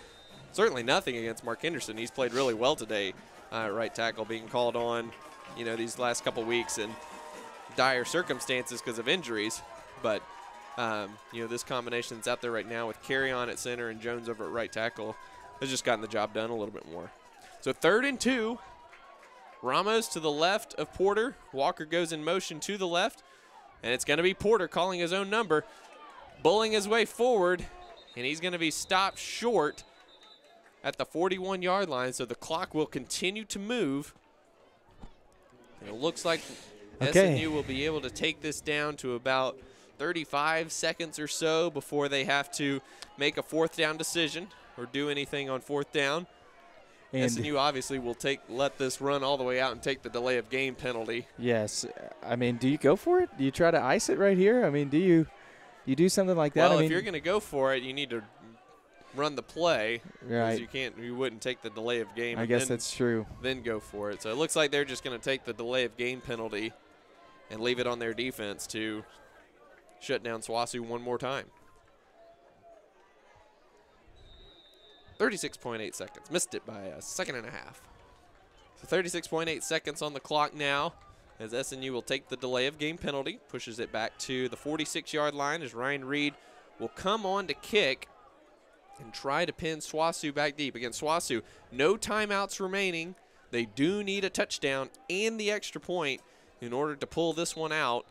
certainly nothing against Mark Henderson. He's played really well today, uh, right tackle, being called on, you know, these last couple weeks in dire circumstances because of injuries. But um, you know, this combination that's out there right now with Carrion at center and Jones over at right tackle has just gotten the job done a little bit more. So third and two. Ramos to the left of Porter. Walker goes in motion to the left. And it's going to be Porter calling his own number, bulling his way forward, and he's going to be stopped short at the 41 yard line. So the clock will continue to move. And it looks like Okay. SNU will be able to take this down to about 35 seconds or so before they have to make a fourth down decision or do anything on fourth down. And SNU obviously will take let this run all the way out and take the delay of game penalty. yes, I mean, do you go for it? Do you try to ice it right here? I mean, do you you do something like that? well, I mean, if you're going to go for it, you need to run the play. right. You can't. You wouldn't take the delay of game. I guess then, that's true. then go for it. So it looks like they're just going to take the delay of game penalty and leave it on their defense to shut down SWOSU one more time. 36.8 seconds. Missed it by a second and a half. So 36.8 seconds on the clock now as SNU will take the delay of game penalty, pushes it back to the 46 yard line as Ryan Reed will come on to kick and try to pin SWOSU back deep. Again, SWOSU, no timeouts remaining. They do need a touchdown and the extra point in order to pull this one out.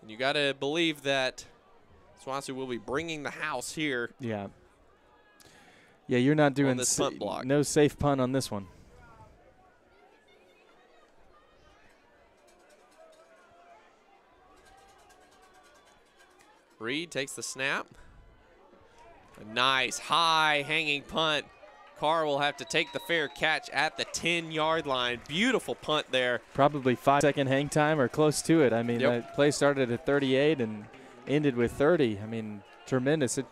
And you got to believe that SWOSU will be bringing the house here. Yeah. Yeah, you're not doing this punt block. no safe punt on this one. Reed takes the snap. A nice high hanging punt. Carr will have to take the fair catch at the 10 yard line. Beautiful punt there. Probably five second hang time or close to it. I mean, Yep. that play started at 38 and ended with 30. I mean, tremendous. It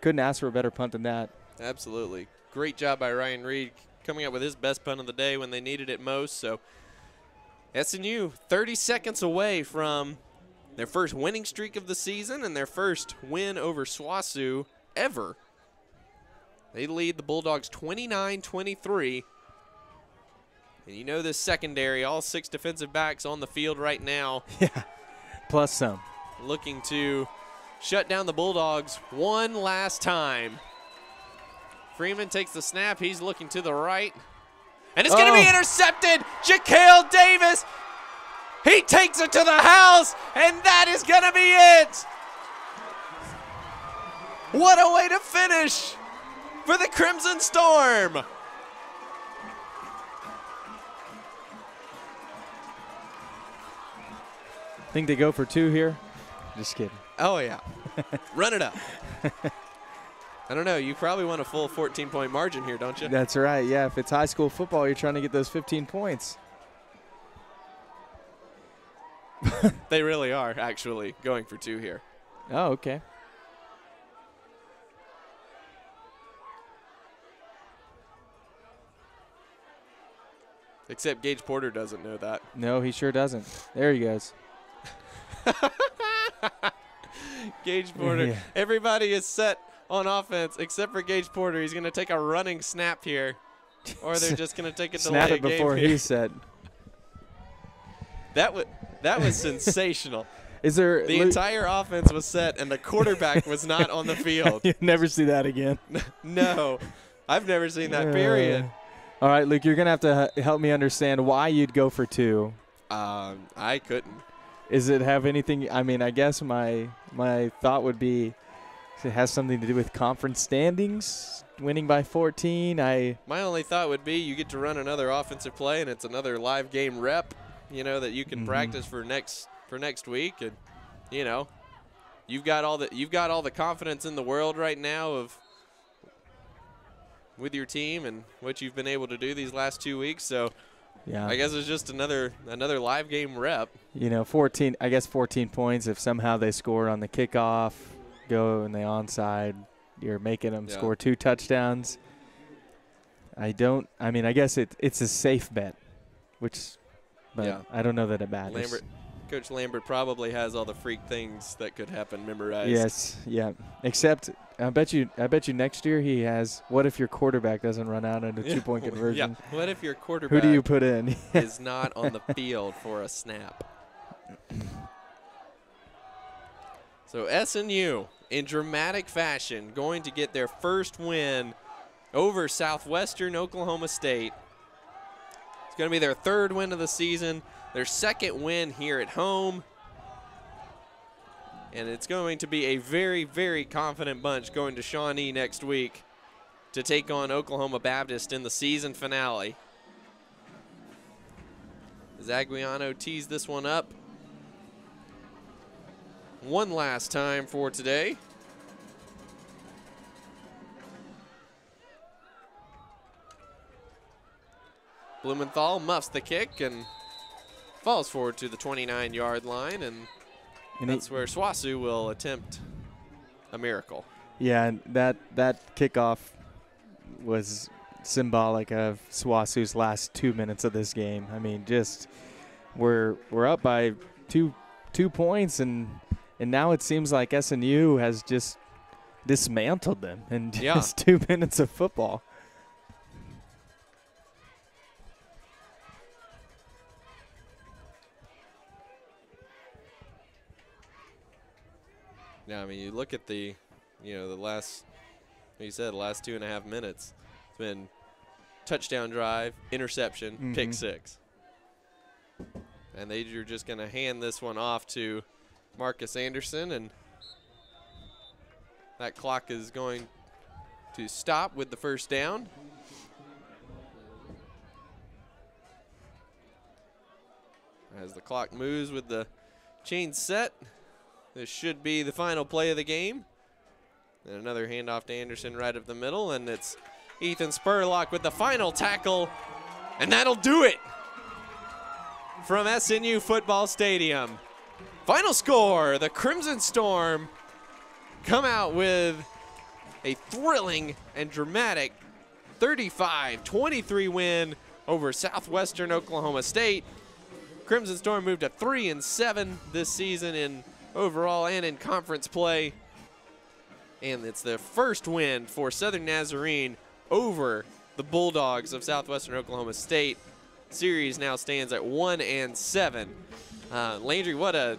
couldn't ask for a better punt than that. Absolutely. Great job by Ryan Reed coming up with his best punt of the day when they needed it most. So SNU 30 seconds away from their first winning streak of the season and their first win over SWOSU ever. They lead the Bulldogs 29-23. And you know this secondary, all six defensive backs on the field right now (laughs) Yeah. Plus some. looking to shut down the Bulldogs one last time. Freeman takes the snap. He's looking to the right. And it's going to be Oh. intercepted. Jakael Davis. He takes it to the house. And that is going to be it. What a way to finish for the Crimson Storm. Think they go for two here? Just kidding. Oh, yeah. (laughs) Run it up. I don't know. You probably want a full 14 point margin here, don't you? That's right. Yeah, if it's high school football, you're trying to get those 15 points. They really are actually going for two here. Oh, okay. Except Gage Porter doesn't know that. No, he sure doesn't. There he goes. (laughs) Gage Porter. Yeah. Everybody is set on offense except for Gage Porter. He's going to take a running snap here, or they're (laughs) just going to take a Snap it before he said. That was that was sensational. (laughs) Is there The entire offense was set, and the quarterback was not on the field. you never see that again. No, I've never seen that. Period. Uh, all right, Luke, you're gonna have to help me understand why you'd go for two. Um, I couldn't. Is it have anything? I mean, I guess my my thought would be it has something to do with conference standings, winning by 14. I My only thought would be you get to run another offensive play, and it's another live game rep. You know that you can Mhm. practice for next for next week, and you know you've got all the you've got all the confidence in the world right now of with your team and what you've been able to do these last two weeks. So yeah, I guess it's just another another live game rep. you know, 14. I guess 14 points if somehow they score on the kickoff, go and the onside. You're making them Yeah. score two touchdowns. I don't. I mean, I guess it it's a safe bet, which, but Yeah. I don't know that it matters. Lambert, Coach Lambert probably has all the freak things that could happen memorized. Yes, yeah. Except I bet you I bet you next year he has what if your quarterback doesn't run out on a two point conversion? Yeah. What if your quarterback Who do you put in? (laughs) is (laughs) not on the field for a snap? (clears throat) So SNU, in dramatic fashion, going to get their first win over Southwestern Oklahoma State. It's going to be their third win of the season, their second win here at home. And it's going to be a very, very confident bunch going to Shawnee next week to take on Oklahoma Baptist in the season finale. Zaguiano tees this one up one last time for today. Blumenthal muffs the kick and falls forward to the 29 yard line, and And that's where SWOSU will attempt a miracle. yeah, and that that kickoff was symbolic of SWOSU's last two minutes of this game. I mean, just we're we're up by two two points, and and now it seems like SNU has just dismantled them in Yeah. just (laughs) two minutes of football. Yeah, I mean, you look at the, you know, the last, like you said, the last two and a half minutes. It's been touchdown drive, interception, pick Mhm. six. And they are just going to hand this one off to Marcus Anderson, and that clock is going to stop with the first down. As the clock moves with the chain set, this should be the final play of the game. And another handoff to Anderson right up the middle, and it's Ethan Spurlock with the final tackle, and that'll do it from SNU Football Stadium. Final score the Crimson Storm come out with a thrilling and dramatic 35 23 win over Southwestern Oklahoma State. Crimson Storm moved to 3 and 7 this season in overall and in conference play. And it's the first win for Southern Nazarene over the Bulldogs of Southwestern Oklahoma State. Series now stands at 1 and 7. Uh, Landry, what a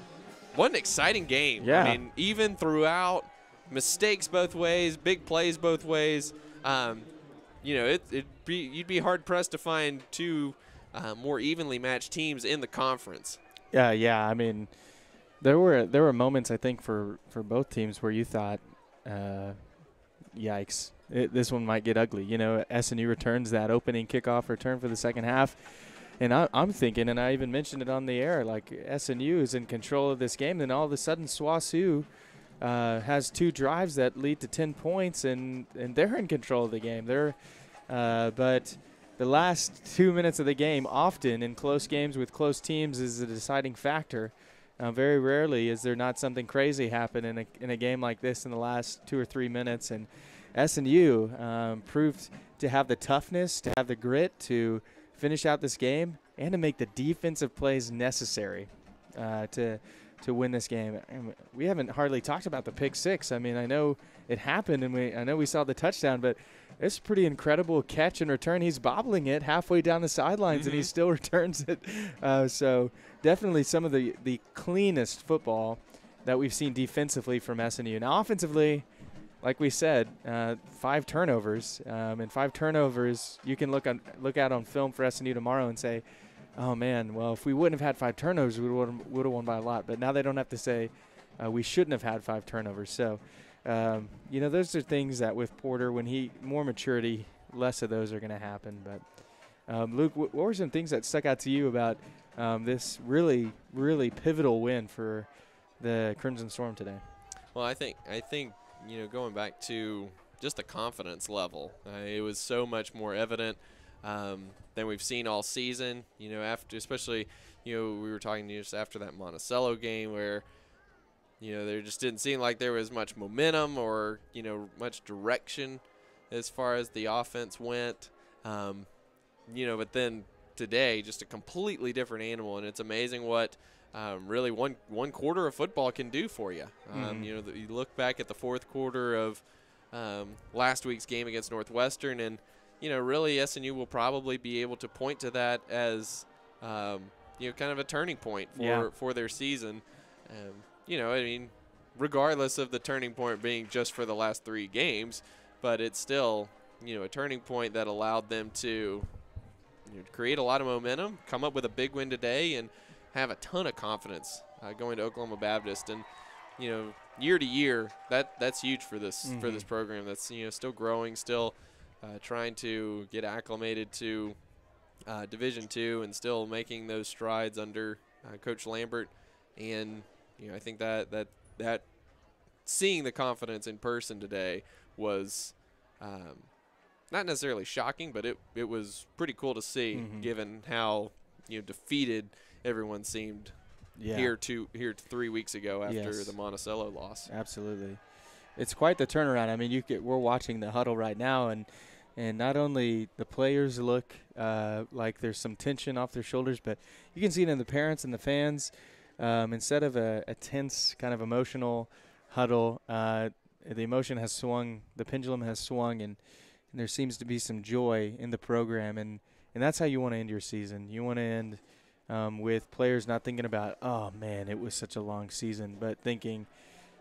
what an exciting game. Yeah. I mean, even throughout mistakes both ways, big plays both ways. Um, you know, it, it'd be, you'd be hard pressed to find two uh, more evenly matched teams in the conference. Yeah, yeah. I mean, there were there were moments I think for for both teams where you thought, uh, "Yikes, it, this one might get ugly." You know, SNU returns that opening kickoff return for the second half, and I, I'm thinking, and I even mentioned it on the air, like SNU is in control of this game. Then all of a sudden, SWOSU uh, has two drives that lead to 10 points, and and they're in control of the game. They're, uh, but the last two minutes of the game, often in close games with close teams, is a deciding factor. Uh, very rarely is there not something crazy happen in a, in a game like this in the last two or three minutes. And SNU um, proved to have the toughness, to have the grit to finish out this game, and to make the defensive plays necessary uh, to to win this game. And we haven't hardly talked about the pick six. I mean, I know it happened, and we I know we saw the touchdown, but it's a pretty incredible catch and return. He's bobbling it halfway down the sidelines, and he still (laughs) returns it. Uh, so definitely some of the the cleanest football that we've seen defensively from SNU. Now offensively. Like we said, uh, five turnovers, um, and five turnovers you can look on look at on film for SNU tomorrow and say, oh man, well, if we wouldn't have had five turnovers, we would have won by a lot. But now they don't have to say uh, we shouldn't have had five turnovers. So, um, you know, those are things that with Porter, when he more maturity, less of those are going to happen. But um, Luke, wh- what were some things that stuck out to you about um, this really, really pivotal win for the Crimson Storm today? Well, I think I think you know going back to just the confidence level, uh, it was so much more evident um, than we've seen all season. You know, after especially you know we were talking just after that Monticello game where you know there just didn't seem like there was much momentum or you know much direction as far as the offense went. Um, you know, but then today just a completely different animal, and it's amazing what um, really one one quarter of football can do for you. Um, Mhm. You know, the, you look back at the fourth quarter of um, last week's game against Northwestern, and you know, really SNU will probably be able to point to that as um, you know, kind of a turning point for Yeah. for their season. Um, you know, I mean, regardless of the turning point being just for the last three games, but it's still you know a turning point that allowed them to you know, create a lot of momentum, come up with a big win today, and have a ton of confidence uh, going to Oklahoma Baptist. And you know, year to year, that that's huge for this for this program. That's you know still growing, still uh, trying to get acclimated to uh, Division Two, and still making those strides under uh, Coach Lambert. And you know, I think that that that seeing the confidence in person today was. Um, not necessarily shocking, but it it was pretty cool to see, Mhm. given how you know defeated everyone seemed Yeah. here two here three weeks ago after Yes. the Monticello loss. Absolutely, it's quite the turnaround. I mean, you get, we're watching the huddle right now, and and not only the players look uh, like there's some tension off their shoulders, but you can see it in the parents and the fans. Um, instead of a, a tense kind of emotional huddle, uh, the emotion has swung, the pendulum has swung, and, and there seems to be some joy in the program, and and that's how you want to end your season. You want to end um, with players not thinking about, oh man, it was such a long season, but thinking,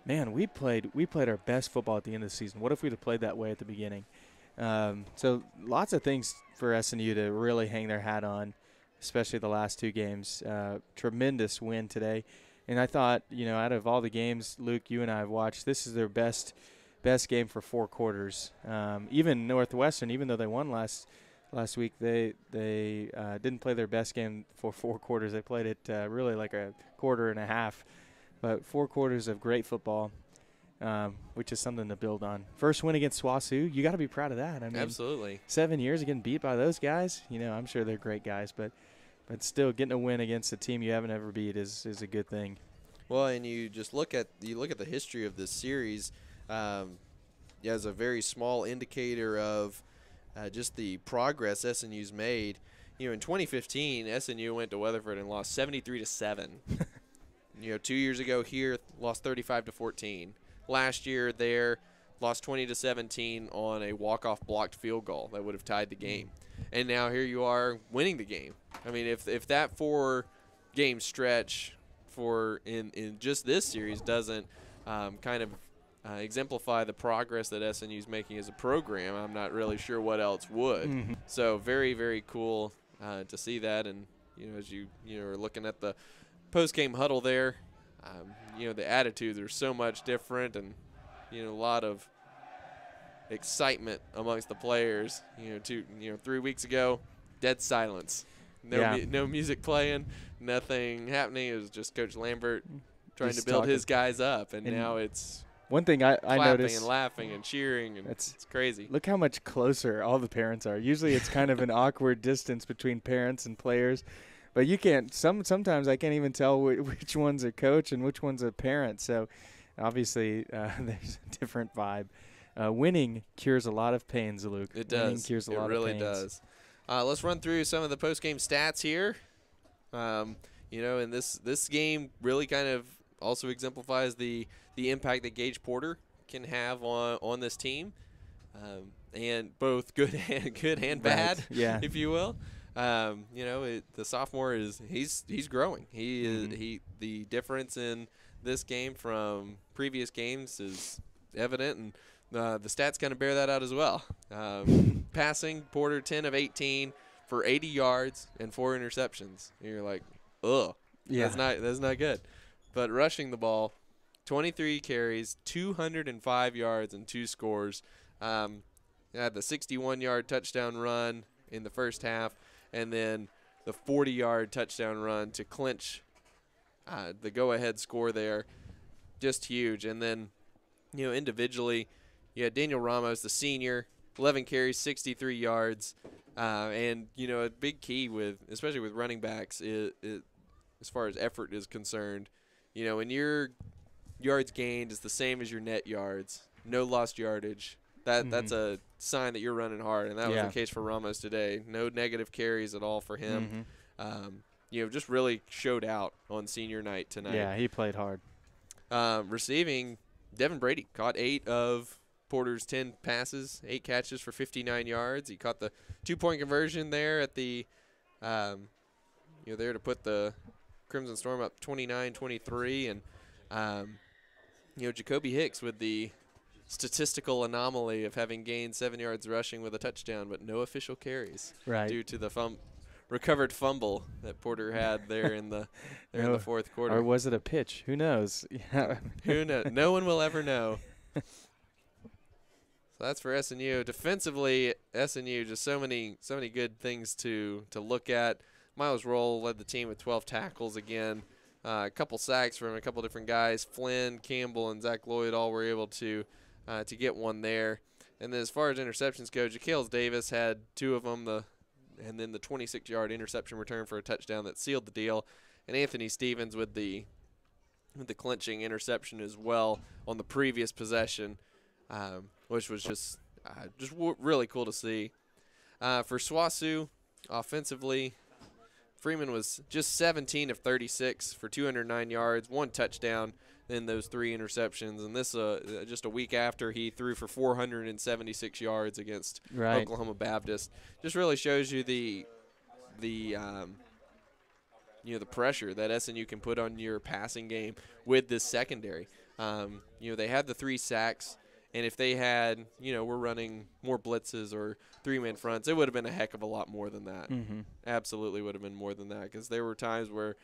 man, we played we played our best football at the end of the season. What if we'd have played that way at the beginning? Um, so lots of things for SNU to really hang their hat on, especially the last two games. Uh, tremendous win today, and I thought you know out of all the games, Luke, you and I have watched, this is their best best game for four quarters. Um, even Northwestern, even though they won last last week, they they uh, didn't play their best game for four (laughs) quarters. They played it uh, really like a quarter and a half, but four quarters of great football. Um, which is something to build on. First win against SWOSU, you got to be proud of that. I mean, Absolutely. seven years of getting beat by those guys. You know, I'm sure they're great guys, but but still getting a win against a team you haven't ever beat is is a good thing. Well, and you just look at you look at the history of this series um, as a very small indicator of uh, just the progress SNU's made. You know, in 2015, SNU went to Weatherford and lost 73 to seven. (laughs) you know, two years ago here, lost 35 to 14. Last year there, lost 20 to 17 on a walk-off blocked field goal that would have tied the game. And now here you are winning the game. I mean, if if that four game stretch for in in just this series doesn't um, kind of uh, exemplify the progress that SNU is making as a program, I'm not really sure what else would. So very very cool uh, to see that, and you know as you you know are looking at the post game huddle there, um, you know the attitudes are so much different, and you know a lot of excitement amongst the players. You know, two you know three weeks ago, dead silence. No, Yeah. mu- no music playing, nothing happening. It was just Coach Lambert trying Just to build talking. his guys up, and, And now it's One thing I, I clapping noticed. and laughing and cheering, and That's- it's crazy. Look how much closer all the parents are. Usually it's kind of an (laughs) awkward distance between parents and players. But you can't some sometimes I can't even tell whi- (laughs) which one's a coach and which one's a parent. So obviously uh, (laughs) there's a different vibe. Uh, winning cures a lot of pains, Luke. It Winning does. cures a it lot really of pains. does. Uh, let's run through some of the post game stats here. Um, you know, and this this game really kind of also exemplifies the the impact that Gage Porter can have on on this team, um, and both good (laughs) and good and Right. bad, Yeah. if you will. Um, you know, it, the sophomore is he's he's growing. He is Mhm. he the difference in this game from previous games is evident, and uh, the stats kind of bear that out as well. Um, (laughs) passing Porter 10 of 18 for 80 yards and four interceptions. And you're like, ugh, Yeah. that's not that's not good. But rushing the ball, 23 carries, 205 yards and two scores. Um, had the 61 yard touchdown run in the first half, and then the 40 yard touchdown run to clinch uh, the go ahead score there. Just huge. And then, you know, individually, you had Daniel Ramos, the senior, 11 carries, 63 yards. Uh, and, you know, a big key with, especially with running backs, is, is, as far as effort is concerned, you know, when your yards gained is the same as your net yards, no lost yardage. That that's a sign that you're running hard, and that was the case for Ramos today. No negative carries at all for him. Mhm. Um, you know, just really showed out on senior night tonight. Yeah, he played hard. Um, receiving, Devin Brady caught eight of Porter's 10 passes, eight catches for 59 yards. He caught the two point conversion there at the, um, you know, there to put the Crimson Storm up 29 23. And, um, you know, Jacoby Hicks with the statistical anomaly of having gained seven yards rushing with a touchdown, but no official carries Right. due to the fum- recovered fumble that Porter had there in the (laughs) there in the fourth quarter. Or was it a pitch? Who knows? (laughs) Yeah. Who knows? No one will ever know. (laughs) So that's for SNU. Defensively, SNU just so many so many good things to to look at. Miles Roll led the team with 12 tackles again. Uh, a couple sacks from a couple different guys. Flynn, Campbell, and Zach Lloyd all were able to uh, to get one there. And then as far as interceptions go, Jaquels Davis had two of them. The and then the 26-yard interception return for a touchdown that sealed the deal. And Anthony Stevens with the with the clinching interception as well on the previous possession, um, which was just uh, just really cool to see. Uh, for SWOSU, offensively, Freeman was just 17 of 36 for 209 yards, one touchdown, then those three interceptions. And this uh, just a week after he threw for 476 yards against Right. Oklahoma Baptist. Just really shows you the the um, you know the pressure that SNU can put on your passing game with this secondary. Um, you know they had the three sacks, and if they had you know we're running more blitzes or three man fronts, it would have been a heck of a lot more than that. Mm-hmm. Absolutely would have been more than that because there were times where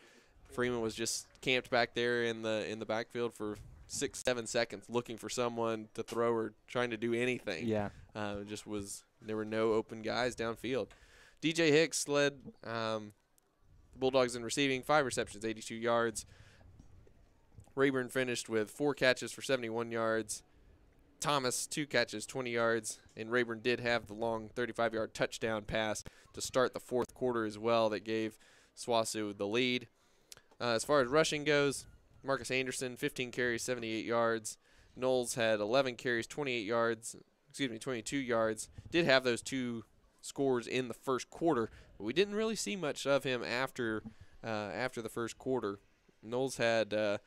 Freeman was just camped back there in the in the backfield for six, seven seconds looking for someone to throw or trying to do anything. Yeah. Uh, it just was there were no open guys downfield. DJ Hicks led um, the Bulldogs in receiving, five receptions, 82 yards. Rayburn finished with four catches for 71 yards. Thomas, two catches, 20 yards. And Rayburn did have the long 35 yard touchdown pass to start the fourth quarter as well that gave SWOSU the lead. Uh, as far as rushing goes, Marcus Anderson, 15 carries, 78 yards. Knowles had 11 carries, 28 yards, excuse me, 22 yards. Did have those two scores in the first quarter, but we didn't really see much of him after uh, after the first quarter. Knowles had uh,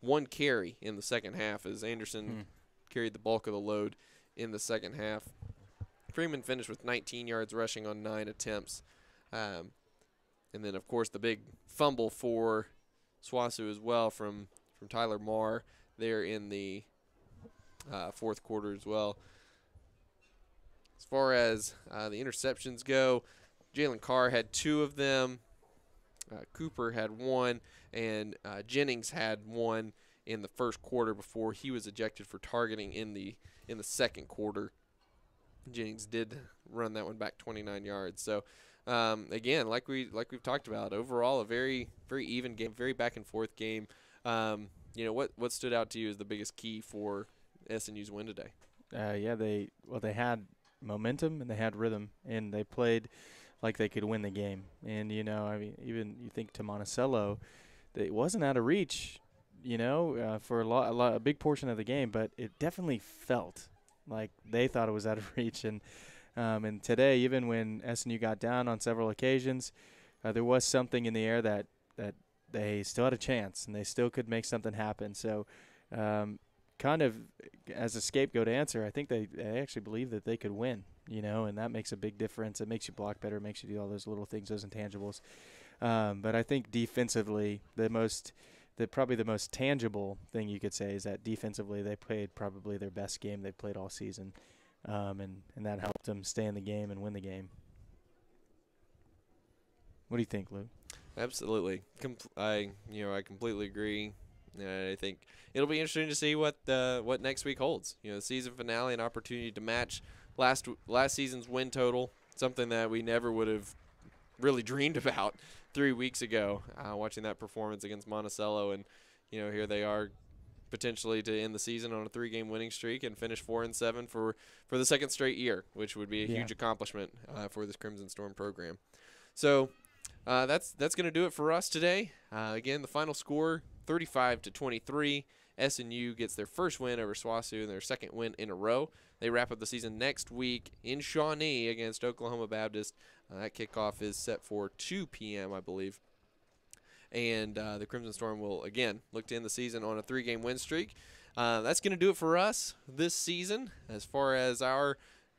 one carry in the second half as Anderson Hmm. carried the bulk of the load in the second half. Freeman finished with 19 yards rushing on nine attempts. Um, and then, of course, the big fumble for SWOSU as well from, from Tyler Marr there in the uh, fourth quarter as well. As far as uh, the interceptions go, Jalen Carr had two of them. Uh, Cooper had one, and uh, Jennings had one in the first quarter before he was ejected for targeting in the in the second quarter. Jennings did run that one back 29 yards. So um, again, like we like we've talked about, overall a very very even game, very back and forth game. Um, you know what what stood out to you as the biggest key for SNU's win today? Uh, yeah, they well they had momentum and they had rhythm and they played like they could win the game. And you know, I mean, even you think to Monticello, it wasn't out of reach, you know, uh, for a lot, a lot, a big portion of the game, but it definitely felt like they thought it was out of (laughs) reach. And um, and today, even when SNU got down on several occasions, uh, there was something in the air that that they still had a chance and they still could make something happen. So. Um, kind of as a scapegoat answer, I think they, they actually believe that they could win, you know, and that makes a big difference. It makes you block better, makes you do all those little things, those intangibles. Um, but I think defensively, the most, the probably the most tangible thing you could say is that defensively they played probably their best game they've played all season, um, and and that helped them stay in the game and win the game. What do you think, Lou? Absolutely, Com- I you know I completely agree. And I think it'll be interesting to see what uh, what next week holds. You know, season finale, an opportunity to match last last season's win total, something that we never would have really dreamed about three weeks ago. Uh, watching that performance against Monticello, and you know here they are potentially to end the season on a three-game winning streak and finish four and seven for for the second straight year, which would be a Yeah. huge accomplishment uh, for this Crimson Storm program. So uh, that's that's going to do it for us today. Uh, again, the final score 35 to 23. SNU gets their first win over SWOSU and their second win in a row. They wrap up the season next week in Shawnee against Oklahoma Baptist. Uh, that kickoff is set for 2 p.m., I believe. And uh, the Crimson Storm will again look to end the season on a three-game win streak. Uh, that's going to do it for us this season. As far as our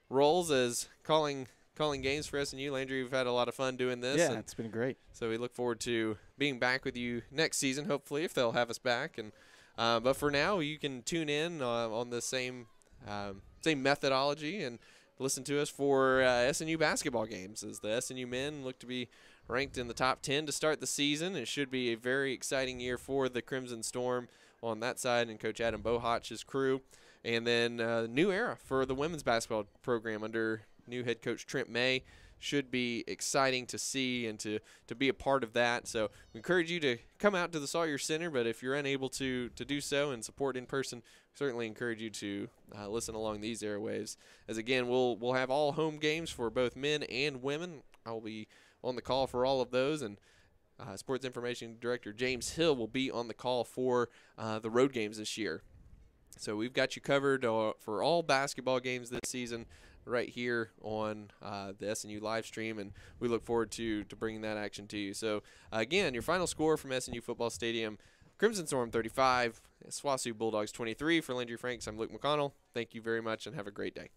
roles as calling calling games for SNU, Landry, we've had a lot of fun doing this. yeah, it's been great. so we look forward to being back with you next season, hopefully, if they'll have us back. And uh, but for now, you can tune in uh, on the same um, same methodology and listen to us for uh, SNU basketball games as the SNU men look to be ranked in the top 10 to start the season. It should be a very exciting year for the Crimson Storm on that side and Coach Adam Bohotch's crew. And then uh, new era for the women's basketball program under new head coach Trent May. Should be exciting to see and to, to be a part of that. So we encourage you to come out to the Sawyer Center, but if you're unable to, to do so and support in person, certainly encourage you to uh, listen along these airwaves. As again, we'll we'll have all home games for both men and women. I'll be on the call for all of those, and uh, Sports Information Director James Hill will be on the call for uh, the road games this year. So we've got you covered uh, for all basketball games this season right here on uh, the SNU live stream, and we look forward to to bringing that action to you. So again, your final score from SNU Football Stadium: Crimson Storm 35, SWOSU Bulldogs 23. For Landry Franks, I'm Luke McConnell. Thank you very much, and have a great day.